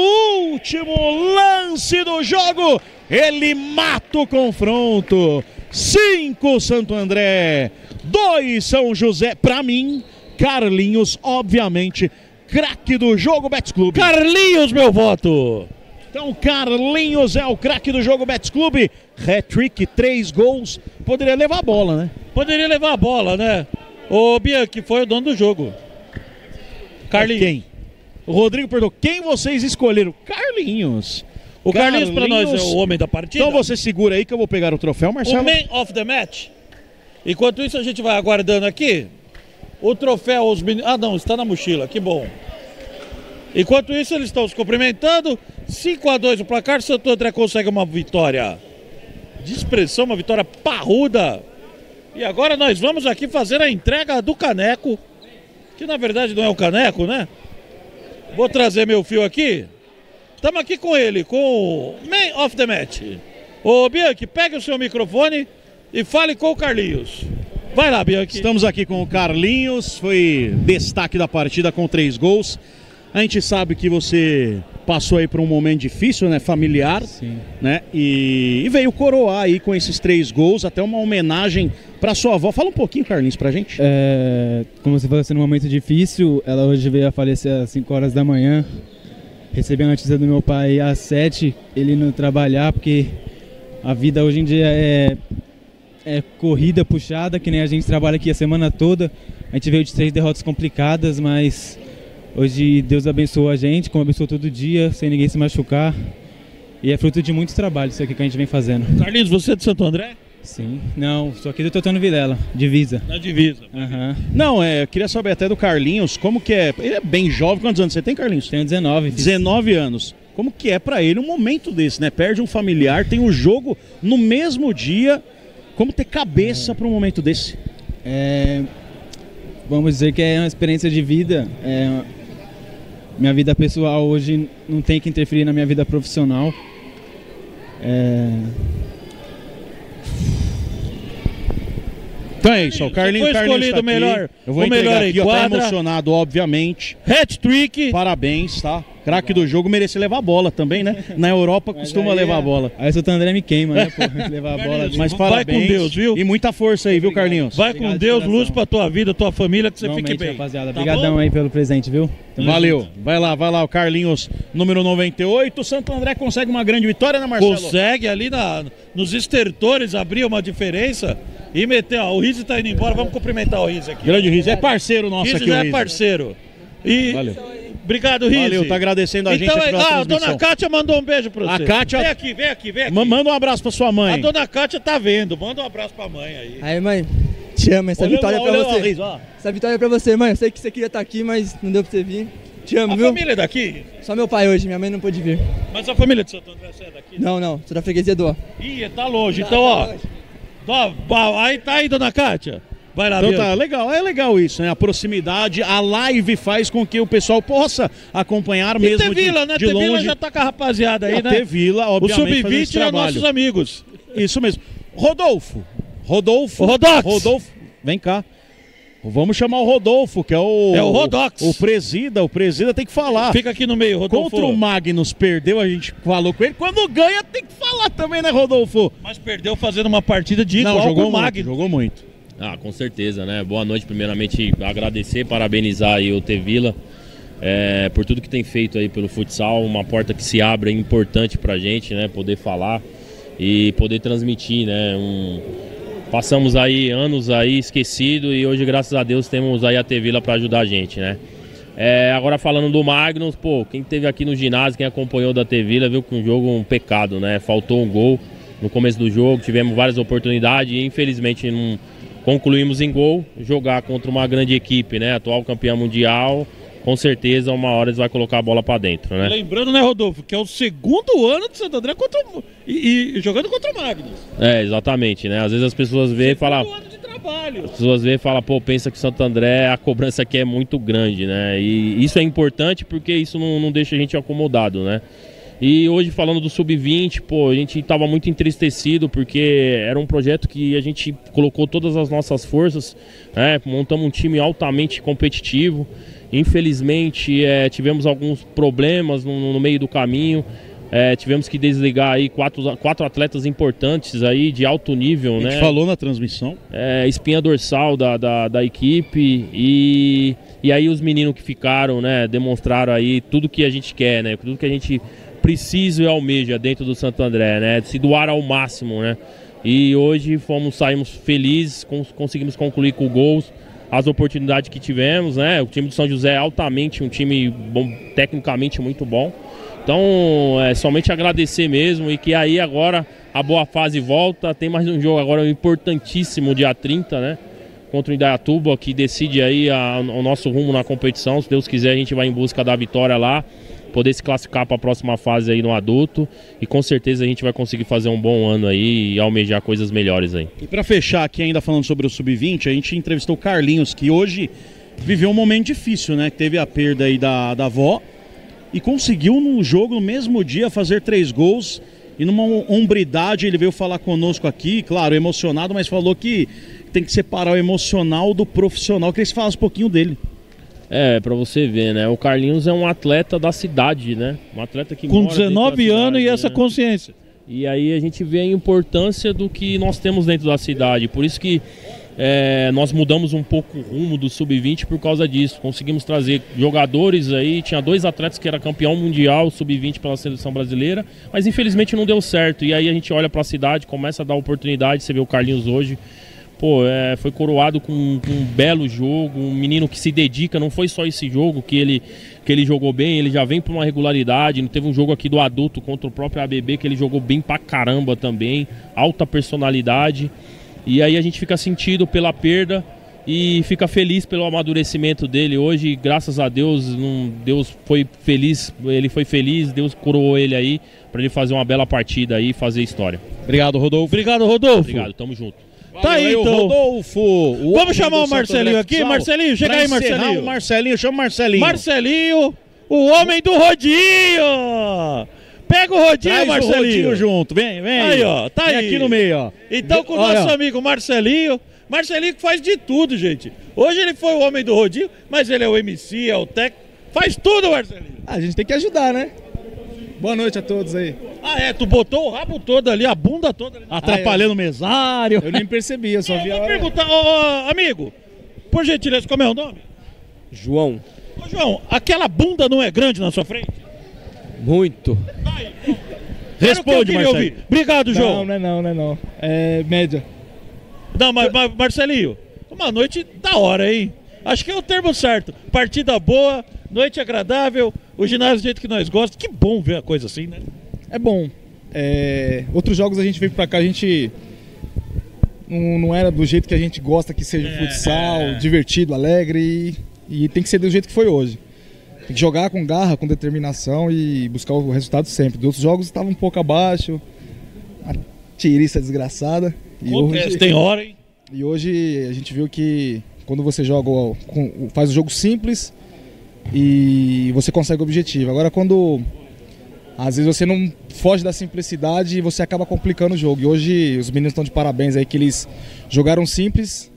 [SPEAKER 2] último lance do jogo, Ele mata o confronto. 5 Santo André, 2 São José. Para mim, Carlinhos, obviamente, craque do jogo Betis Clube.
[SPEAKER 1] Carlinhos, meu voto!
[SPEAKER 2] Então, Carlinhos é o craque do jogo Betis Clube. Hat-trick, três gols. Poderia levar a bola, né?
[SPEAKER 1] Poderia levar a bola, né? O Bianchi foi o dono do jogo. Carlinhos.
[SPEAKER 2] Quem? O Rodrigo perguntou: quem vocês escolheram? Carlinhos.
[SPEAKER 1] O Carlinhos, para nós é o homem da partida.
[SPEAKER 2] Então você segura aí que eu vou pegar o troféu, Marcelo.
[SPEAKER 1] O man of the match. Enquanto isso, a gente vai aguardando aqui. O troféu, os meninos. Ah, não, está na mochila, que bom. Enquanto isso, eles estão se cumprimentando. 5 a 2 o placar. Santo André consegue uma vitória de expressão, uma vitória parruda. E agora nós vamos aqui fazer a entrega do caneco. Que na verdade não é o caneco, né? Vou trazer meu fio aqui. Estamos aqui com ele, com o Man of the Match. Ô Bianchi, pegue o seu microfone e fale com o Carlinhos. Vai lá, Bianchi.
[SPEAKER 2] Estamos aqui com o Carlinhos, foi destaque da partida com três gols. A gente sabe que você passou aí por um momento difícil, né, familiar,
[SPEAKER 5] Sim.
[SPEAKER 2] né, e, e veio coroar aí com esses três gols, até uma homenagem para sua avó. Fala um pouquinho, Carlinhos, pra gente.
[SPEAKER 5] É, como você falou, sendo um momento difícil, ela hoje veio a falecer às 5 horas da manhã. Recebi a notícia do meu pai às 7, ele não trabalhar, porque a vida hoje em dia é, é corrida, puxada, que nem a gente trabalha aqui a semana toda. A gente veio de três derrotas complicadas, mas hoje Deus abençoou a gente, como abençoou todo dia, sem ninguém se machucar. E é fruto de muito trabalho isso aqui que a gente vem fazendo.
[SPEAKER 1] Carlinhos, você é de Santo André?
[SPEAKER 5] Sim. Não, só aqui do Totano Vilela, divisa.
[SPEAKER 1] Na divisa.
[SPEAKER 5] Aham.
[SPEAKER 2] Não, é, eu queria saber até do Carlinhos, como que é, ele é bem jovem, quantos anos você tem, Carlinhos?
[SPEAKER 5] Tenho 19. fiz
[SPEAKER 2] 19 anos. Como que é pra ele um momento desse, né? Perde um familiar, tem o jogo no mesmo dia. Como ter cabeça pra um momento desse?
[SPEAKER 5] É, vamos dizer que é uma experiência de vida. É, minha vida pessoal hoje não tem que interferir na minha vida profissional. É,
[SPEAKER 2] Então é isso, o Carlinhos,
[SPEAKER 1] foi escolhido
[SPEAKER 2] tá
[SPEAKER 1] o melhor-
[SPEAKER 2] Eu vou
[SPEAKER 1] o melhor
[SPEAKER 2] aqui,
[SPEAKER 1] em
[SPEAKER 2] ó, tá
[SPEAKER 1] quadra.
[SPEAKER 2] emocionado, obviamente.
[SPEAKER 1] Hat-trick.
[SPEAKER 2] Parabéns, tá? Craque do jogo, merece levar a bola também, né? (laughs) Na Europa
[SPEAKER 5] mas
[SPEAKER 2] costuma
[SPEAKER 5] aí,
[SPEAKER 2] levar a
[SPEAKER 5] é-
[SPEAKER 2] bola.
[SPEAKER 5] Aí o Santo André me queima, né? Pô, (laughs) levar a bola.
[SPEAKER 2] Mas
[SPEAKER 1] Vai
[SPEAKER 2] parabéns.
[SPEAKER 1] com Deus, viu?
[SPEAKER 2] E muita força aí, viu, Carlinhos?
[SPEAKER 1] Vai com
[SPEAKER 5] Obrigado de
[SPEAKER 1] Deus, luz pra tua vida, tua família, que você fique
[SPEAKER 5] Igualmente,
[SPEAKER 1] bem.
[SPEAKER 5] rapaziada.
[SPEAKER 1] Tá
[SPEAKER 5] Obrigadão
[SPEAKER 1] bom?
[SPEAKER 5] aí pelo presente, viu? Tamo
[SPEAKER 2] Valeu.
[SPEAKER 5] junto.
[SPEAKER 2] Vai lá, vai lá, o Carlinhos, número 98. O Santo André consegue uma grande vitória, né, Marcelo?
[SPEAKER 1] Consegue ali na, nos estertores abrir uma diferença e meter. Ó, o Rizzi tá indo embora, vamos cumprimentar o Rizzi aqui.
[SPEAKER 2] Grande Riz, é parceiro nosso
[SPEAKER 1] Rizzi
[SPEAKER 2] aqui,
[SPEAKER 1] já é parceiro. E
[SPEAKER 2] Valeu.
[SPEAKER 1] Obrigado, Rizzi.
[SPEAKER 2] Valeu, tá agradecendo a gente
[SPEAKER 1] então,
[SPEAKER 2] pela
[SPEAKER 1] ah, a dona Kátia mandou um beijo pra
[SPEAKER 2] A
[SPEAKER 1] você.
[SPEAKER 2] Kátia-
[SPEAKER 1] Vem aqui, vem aqui, vem aqui.
[SPEAKER 2] Ma- Manda um abraço pra sua
[SPEAKER 1] A
[SPEAKER 2] mãe.
[SPEAKER 1] dona Kátia tá vendo. Manda um abraço pra mãe aí.
[SPEAKER 6] Aí, mãe, te amo, essa
[SPEAKER 2] Olha
[SPEAKER 6] vitória é pra
[SPEAKER 2] olha
[SPEAKER 6] você.
[SPEAKER 2] Riz.
[SPEAKER 6] Essa vitória é pra você, mãe. Eu sei que você queria estar aqui, mas não deu pra você vir. Te amo,
[SPEAKER 1] A
[SPEAKER 6] viu?
[SPEAKER 1] família é daqui?
[SPEAKER 6] Só meu pai hoje, minha mãe não pôde vir.
[SPEAKER 1] Mas a família de Santo André você é daqui?
[SPEAKER 6] Não, não, sou da freguesia do ó.
[SPEAKER 1] Ih, tá longe. Então, ó. ó, ó, aí tá aí, dona Kátia. Vai lá,
[SPEAKER 2] Então tá, legal, é legal isso, né? A proximidade, a live faz com que o pessoal possa acompanhar
[SPEAKER 1] E
[SPEAKER 2] mesmo
[SPEAKER 1] Tevila,
[SPEAKER 2] de,
[SPEAKER 1] né?
[SPEAKER 2] de
[SPEAKER 1] Tevila
[SPEAKER 2] longe.
[SPEAKER 1] já tá com a rapaziada aí,
[SPEAKER 2] A
[SPEAKER 1] né?
[SPEAKER 2] Tevila,
[SPEAKER 1] O
[SPEAKER 2] obviamente, esse
[SPEAKER 1] Sub-20 é nossos amigos.
[SPEAKER 2] Isso mesmo. Rodolfo. Rodolfo.
[SPEAKER 1] O Rodox.
[SPEAKER 2] Rodolfo, vem cá. Vamos chamar o Rodolfo, que é o.
[SPEAKER 1] É o Rodox.
[SPEAKER 2] O presida, o presida tem que falar.
[SPEAKER 1] Fica aqui no meio, Rodolfo.
[SPEAKER 2] Contra o Magnus perdeu, a gente falou com ele. Quando ganha, tem que falar também, né, Rodolfo?
[SPEAKER 1] Mas perdeu fazendo uma partida de igual
[SPEAKER 2] Não, jogou
[SPEAKER 1] o
[SPEAKER 2] muito,
[SPEAKER 1] Magno.
[SPEAKER 2] jogou muito.
[SPEAKER 7] Ah, com certeza, né? Boa noite, primeiramente agradecer, parabenizar aí o Tevila é, por tudo que tem feito aí pelo futsal, uma porta que se abre é importante pra gente, né? Poder falar e poder transmitir, né? Um- Passamos aí anos aí esquecido e hoje, graças a Deus, temos aí a Tevila para ajudar a gente, né? É, agora falando do Magnus, pô, quem teve aqui no ginásio, quem acompanhou da Tevila, viu que um jogo um pecado, né? Faltou um gol no começo do jogo, tivemos várias oportunidades e infelizmente não concluímos em gol. Jogar contra uma grande equipe, né? Atual campeã mundial, com certeza uma hora eles vai colocar a bola para dentro, né?
[SPEAKER 1] Lembrando, né, Rodolfo, que é o segundo ano de Santo André contra o... e, e jogando contra o Magnus.
[SPEAKER 7] É, exatamente, né? Às vezes as pessoas veem e falam. As pessoas veem e falam, pô, pensa que o Santo André, a cobrança aqui é muito grande, né? E isso é importante porque isso não, não deixa a gente acomodado, né? E hoje falando do Sub-20, pô, a gente tava muito entristecido porque era um projeto que a gente colocou todas as nossas forças, né? Montamos um time altamente competitivo. Infelizmente, é, tivemos alguns problemas no, no meio do caminho. É, tivemos que desligar aí quatro, quatro atletas importantes aí de alto nível,
[SPEAKER 2] A gente
[SPEAKER 7] né?
[SPEAKER 2] falou na transmissão.
[SPEAKER 7] é, espinha dorsal da, da, da equipe e, e aí os meninos que ficaram, né, demonstraram aí tudo que a gente quer, né, tudo que a gente precisa e almeja dentro do Santo André, né, se doar ao máximo, né, e hoje fomos, saímos felizes, cons- conseguimos concluir com gols as oportunidades que tivemos, né, o time do São José é altamente um time bom, tecnicamente muito bom, então, é somente agradecer mesmo e que aí agora a boa fase volta. Tem mais um jogo agora importantíssimo, dia 30, né? Contra o Indaiatuba, que decide aí a- o nosso rumo na competição. Se Deus quiser, a gente vai em busca da vitória lá, poder se classificar para a próxima fase aí no adulto. E com certeza a gente vai conseguir fazer um bom ano aí e almejar coisas melhores aí.
[SPEAKER 2] E pra fechar aqui, ainda falando sobre o Sub-20, a gente entrevistou o Carlinhos, que hoje viveu um momento difícil, né? Teve a perda aí da, da avó e conseguiu no jogo, no mesmo dia, fazer três gols. E numa hombridade, ele veio falar conosco aqui, claro, emocionado, mas falou que tem que separar o emocional do profissional. Queria que você falasse um pouquinho dele.
[SPEAKER 7] É, pra você ver, né? O Carlinhos é um atleta da cidade, né? Um atleta que
[SPEAKER 1] Com
[SPEAKER 7] mora dentro da
[SPEAKER 1] 19 anos e
[SPEAKER 7] cidade,
[SPEAKER 1] essa
[SPEAKER 7] né?
[SPEAKER 1] consciência.
[SPEAKER 7] E aí a gente vê a importância do que nós temos dentro da cidade. Por isso que é, nós mudamos um pouco o rumo do sub-20 por causa disso. Conseguimos trazer jogadores aí. Tinha dois atletas que era campeão mundial sub-20 pela seleção brasileira, mas infelizmente não deu certo. E aí a gente olha para a cidade, começa a dar oportunidade. Você vê o Carlinhos hoje. Pô, é, foi coroado com, com um belo jogo, um menino que se dedica, não foi só esse jogo que ele, que ele jogou bem, ele já vem por uma regularidade, não teve um jogo aqui do adulto contra o próprio ABB que ele jogou bem pra caramba também, alta personalidade, e aí a gente fica sentido pela perda e fica feliz pelo amadurecimento dele hoje, graças a Deus, não- Deus foi feliz, ele foi feliz, Deus coroou ele aí pra ele fazer uma bela partida aí e fazer história.
[SPEAKER 2] Obrigado, Rodolfo.
[SPEAKER 1] Obrigado, Rodolfo.
[SPEAKER 7] Obrigado, tamo junto.
[SPEAKER 1] Tá aí, então.
[SPEAKER 2] Rodolfo. o
[SPEAKER 1] Vamos chamar o Marcelinho aqui. Marcelinho, chega
[SPEAKER 2] Pra
[SPEAKER 1] aí, Marcelinho.
[SPEAKER 2] o Marcelinho, chama o Marcelinho.
[SPEAKER 1] Marcelinho, o homem do rodinho. Pega o rodinho,
[SPEAKER 2] Traz o
[SPEAKER 1] Marcelinho.
[SPEAKER 2] rodinho junto, vem, vem.
[SPEAKER 1] Aí, ó, tá
[SPEAKER 2] Vem
[SPEAKER 1] aí.
[SPEAKER 2] aqui no meio, ó.
[SPEAKER 1] Então, com o
[SPEAKER 2] Olha,
[SPEAKER 1] nosso
[SPEAKER 2] ó.
[SPEAKER 1] amigo Marcelinho. Marcelinho que faz de tudo, gente. Hoje ele foi o homem do rodinho, mas ele é o MC, é o técnico. Faz tudo, Marcelinho.
[SPEAKER 6] A gente tem que ajudar, né? Boa noite a todos aí.
[SPEAKER 1] Ah, é, tu botou o rabo todo ali, a bunda toda ali.
[SPEAKER 2] Atrapalhando o mesário.
[SPEAKER 6] Eu nem percebi, eu só
[SPEAKER 1] Eu
[SPEAKER 6] vi a
[SPEAKER 1] vou
[SPEAKER 6] hora.
[SPEAKER 1] perguntar, ô, amigo, por gentileza, como é o nome?
[SPEAKER 8] João,
[SPEAKER 1] Ô, João, aquela bunda não é grande na sua frente?
[SPEAKER 8] muito.
[SPEAKER 1] Que
[SPEAKER 2] Responde,
[SPEAKER 1] queria
[SPEAKER 2] Marcelo.
[SPEAKER 1] ouvir. Obrigado, João.
[SPEAKER 6] Não, não é não, não é não. É média.
[SPEAKER 1] Não, mas, mas, Marcelinho, uma noite da hora, hein? Acho que é o termo certo. Partida boa, noite agradável, o ginásio do jeito que nós gostamos. Que bom ver a coisa assim, né?
[SPEAKER 6] É bom. É, Outros jogos a gente veio pra cá, a gente não, não era do jeito que a gente gosta que seja o futsal, divertido, alegre e, e tem que ser do jeito que foi hoje. Tem que jogar com garra, com determinação e buscar o resultado sempre. Dos outros jogos estava um pouco abaixo, uma tiriça desgraçada. E
[SPEAKER 1] Acontece,
[SPEAKER 6] hoje,
[SPEAKER 1] tem hora, hein?
[SPEAKER 6] e hoje a gente viu que quando você joga, faz o jogo simples e você consegue o objetivo. Agora quando às vezes você não foge da simplicidade e você acaba complicando o jogo. E hoje os meninos estão de parabéns aí que eles jogaram simples,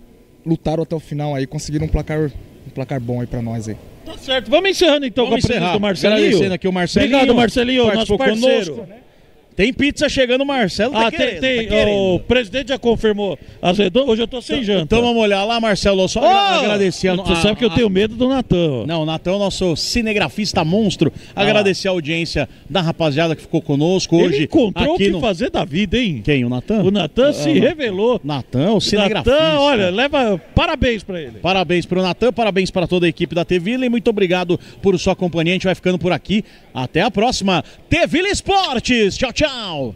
[SPEAKER 6] lutaram até o final aí, conseguiram um placar, um placar bom aí pra nós aí.
[SPEAKER 1] Tá certo. Vamos encerrando então
[SPEAKER 2] Vamos
[SPEAKER 1] com a presença do Marcelinho.
[SPEAKER 2] Agradecendo aqui o Marcelinho.
[SPEAKER 1] Obrigado, Marcelinho, nosso parceiro.
[SPEAKER 2] conosco. Tem pizza chegando, Marcelo tá
[SPEAKER 1] Ah, tem,
[SPEAKER 2] querendo,
[SPEAKER 1] tem.
[SPEAKER 2] tá querendo.
[SPEAKER 1] o presidente já confirmou. redondas. Hoje eu tô sem janta.
[SPEAKER 2] Então vamos olhar lá, Marcelo. Só
[SPEAKER 1] Ô!
[SPEAKER 2] agra- agradecer a,
[SPEAKER 1] Você
[SPEAKER 2] a-
[SPEAKER 1] sabe que eu
[SPEAKER 2] a-
[SPEAKER 1] tenho medo do Natan.
[SPEAKER 2] Não, o Natan é o nosso cinegrafista monstro. Agradecer a audiência da rapaziada que ficou conosco hoje.
[SPEAKER 1] Ele encontrou o que
[SPEAKER 2] no...
[SPEAKER 1] fazer da vida, hein?
[SPEAKER 2] Quem? O Natan?
[SPEAKER 1] O Natan se revelou.
[SPEAKER 2] Natan, o cinegrafista.
[SPEAKER 1] Natan, olha, leva parabéns pra ele.
[SPEAKER 2] Parabéns pro Natan, parabéns para toda a equipe da T-Vila e muito obrigado por sua companhia. A gente vai ficando por aqui. Até a próxima. T-Vila Esportes. Tchau, tchau.